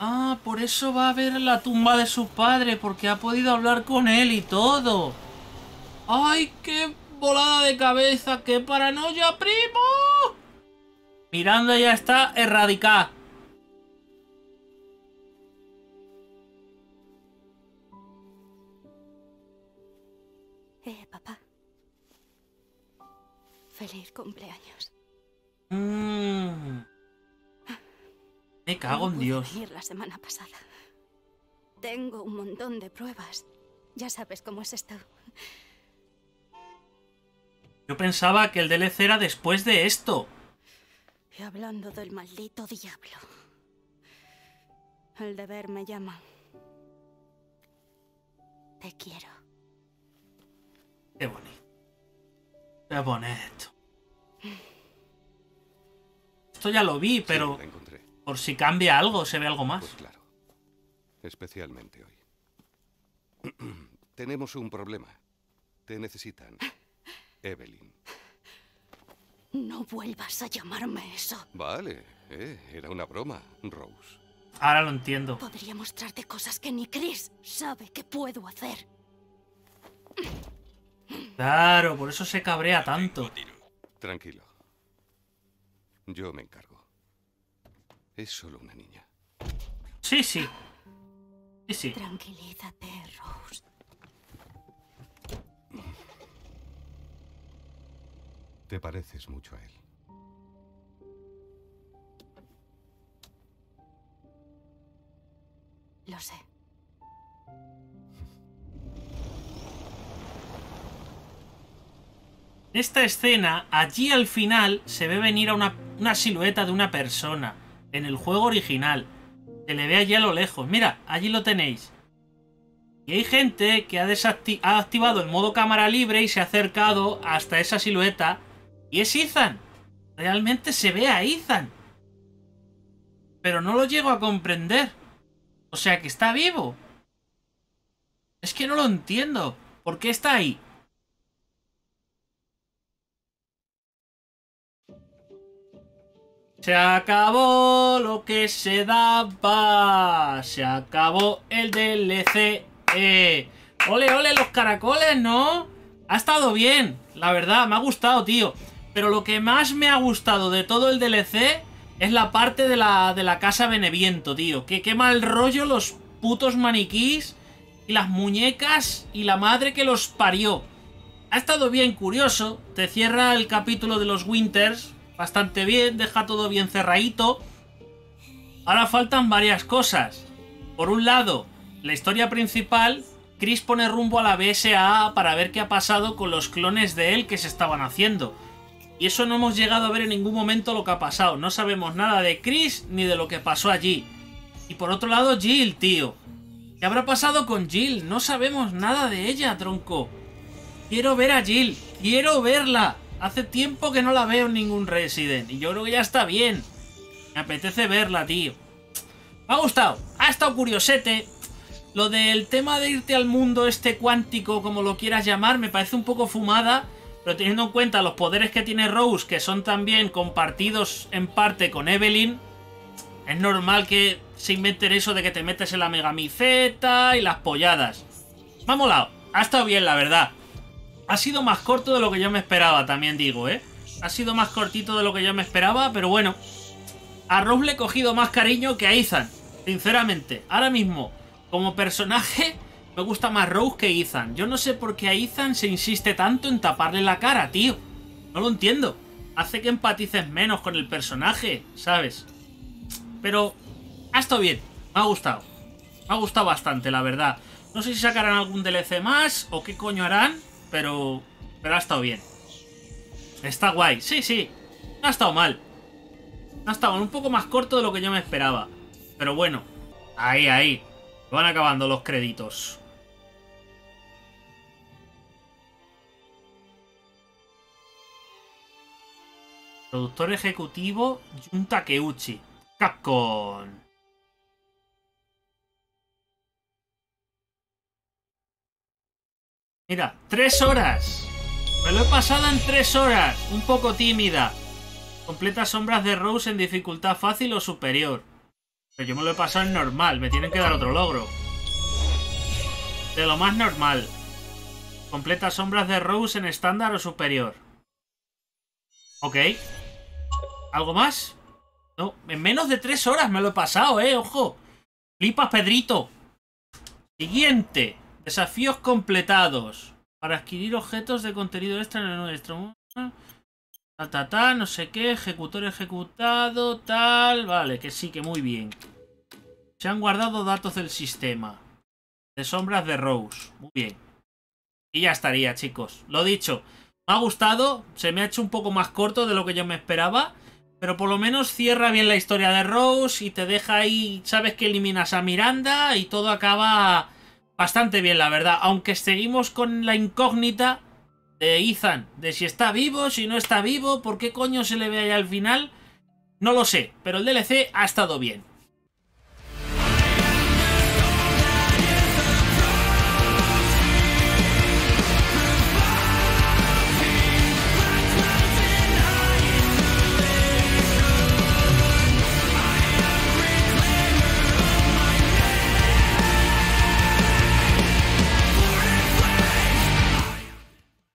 Speaker 1: Ah, por eso va a ver la tumba de su padre, porque ha podido hablar con él y todo. ¡Ay, qué volada de cabeza! ¡Qué paranoia, primo! Miranda ya está erradicada.
Speaker 2: Cumpleaños.
Speaker 1: Mm. Me cago en Dios.
Speaker 2: venir la semana pasada. Tengo un montón de pruebas. Ya sabes cómo es esto.
Speaker 1: Yo pensaba que el DLC era después de esto.
Speaker 2: Y hablando del maldito diablo. El deber me llama. Te quiero.
Speaker 1: Qué bonito. Qué bonito. Esto ya lo vi, pero
Speaker 16: Sí, la encontré.
Speaker 1: por si cambia algo, se ve algo más.
Speaker 16: Pues claro. Especialmente hoy. Tenemos un problema. Te necesitan.
Speaker 4: Evelyn.
Speaker 2: No vuelvas a llamarme eso.
Speaker 4: Vale, eh, era una broma, Rose.
Speaker 1: Ahora lo entiendo.
Speaker 2: Podría mostrarte cosas que ni Chris sabe que puedo hacer.
Speaker 1: Claro, por eso se cabrea tanto.
Speaker 4: Tranquilo. Yo me encargo. Es solo una niña.
Speaker 1: Sí, sí. Sí, sí.
Speaker 2: Tranquilízate, Rose.
Speaker 4: Te pareces mucho a él.
Speaker 2: Lo sé.
Speaker 1: Esta escena, allí al final se ve venir a una, silueta de una persona. En el juego original. Se le ve allí a lo lejos. Mira, allí lo tenéis. Y hay gente que ha activado el modo cámara libre y se ha acercado hasta esa silueta. Y es Ethan. Realmente se ve a Ethan. Pero no lo llego a comprender. O sea que está vivo. Es que no lo entiendo. ¿Por qué está ahí? Se acabó lo que se daba. Se acabó el DLC. Eh, ole, ole, los caracoles, ¿no? Ha estado bien, la verdad, me ha gustado, tío. Pero lo que más me ha gustado de todo el DLC es la parte de la, de la casa Beneviento, tío. Que qué mal rollo los putos maniquís y las muñecas y la madre que los parió. Ha estado bien curioso. Te cierra el capítulo de los Winters bastante bien, deja todo bien cerradito. Ahora faltan varias cosas. Por un lado, la historia principal, Chris pone rumbo a la BSAA para ver qué ha pasado con los clones de él que se estaban haciendo. Y eso no hemos llegado a ver en ningún momento lo que ha pasado. No sabemos nada de Chris ni de lo que pasó allí. Y por otro lado, Jill, tío. ¿Qué habrá pasado con Jill? No sabemos nada de ella, tronco. Quiero ver a Jill. Quiero verla. Hace tiempo que no la veo en ningún Resident. Y yo creo que ya está bien. Me apetece verla, tío. Me ha gustado. Ha estado curiosete. Lo del tema de irte al mundo este cuántico, como lo quieras llamar, me parece un poco fumada. Pero teniendo en cuenta los poderes que tiene Rose, que son también compartidos en parte con Evelyn, es normal que se inventen eso de que te metes en la megamiceta y las polladas. Me ha molado. Ha estado bien, la verdad. Ha sido más corto de lo que yo me esperaba, también digo, ¿eh? Ha sido más cortito de lo que yo me esperaba, pero bueno. A Rose le he cogido más cariño que a Ethan, sinceramente. Ahora mismo, como personaje, me gusta más Rose que Ethan. Yo no sé por qué a Ethan se insiste tanto en taparle la cara, tío. No lo entiendo. Hace que empatices menos con el personaje, ¿sabes? Pero ha estado bien. Me ha gustado. Me ha gustado bastante, la verdad. No sé si sacarán algún DLC más o qué coño harán, pero, pero ha estado bien. Está guay. Sí, sí. No ha estado mal. Ha estado. Un poco más corto de lo que yo me esperaba. Pero bueno. Ahí, ahí. Van acabando los créditos. Productor ejecutivo Jun Takeuchi. Capcom. Mira, tres horas. Me lo he pasado en tres horas. Un poco tímida. Completa sombras de Rose en dificultad fácil o superior. Pero yo me lo he pasado en normal. Me tienen que dar otro logro. De lo más normal. Completa sombras de Rose en estándar o superior. Ok. ¿Algo más? No, en menos de tres horas me lo he pasado, eh, ojo. Flipas, Pedrito. Siguiente. Desafíos completados. Para adquirir objetos de contenido extra en el nuestro. Ta, ta, ta, no sé qué. Ejecutor ejecutado, tal. Vale, que sí, que muy bien. Se han guardado datos del sistema. De sombras de Rose. Muy bien. Y ya estaría, chicos. Lo dicho. Me ha gustado. Se me ha hecho un poco más corto de lo que yo me esperaba. Pero por lo menos cierra bien la historia de Rose y te deja ahí, sabes que eliminas a Miranda y todo acaba bastante bien, la verdad. Aunque seguimos con la incógnita de Ethan, de si está vivo, si no está vivo, por qué coño se le ve ahí al final. No lo sé, pero el DLC ha estado bien.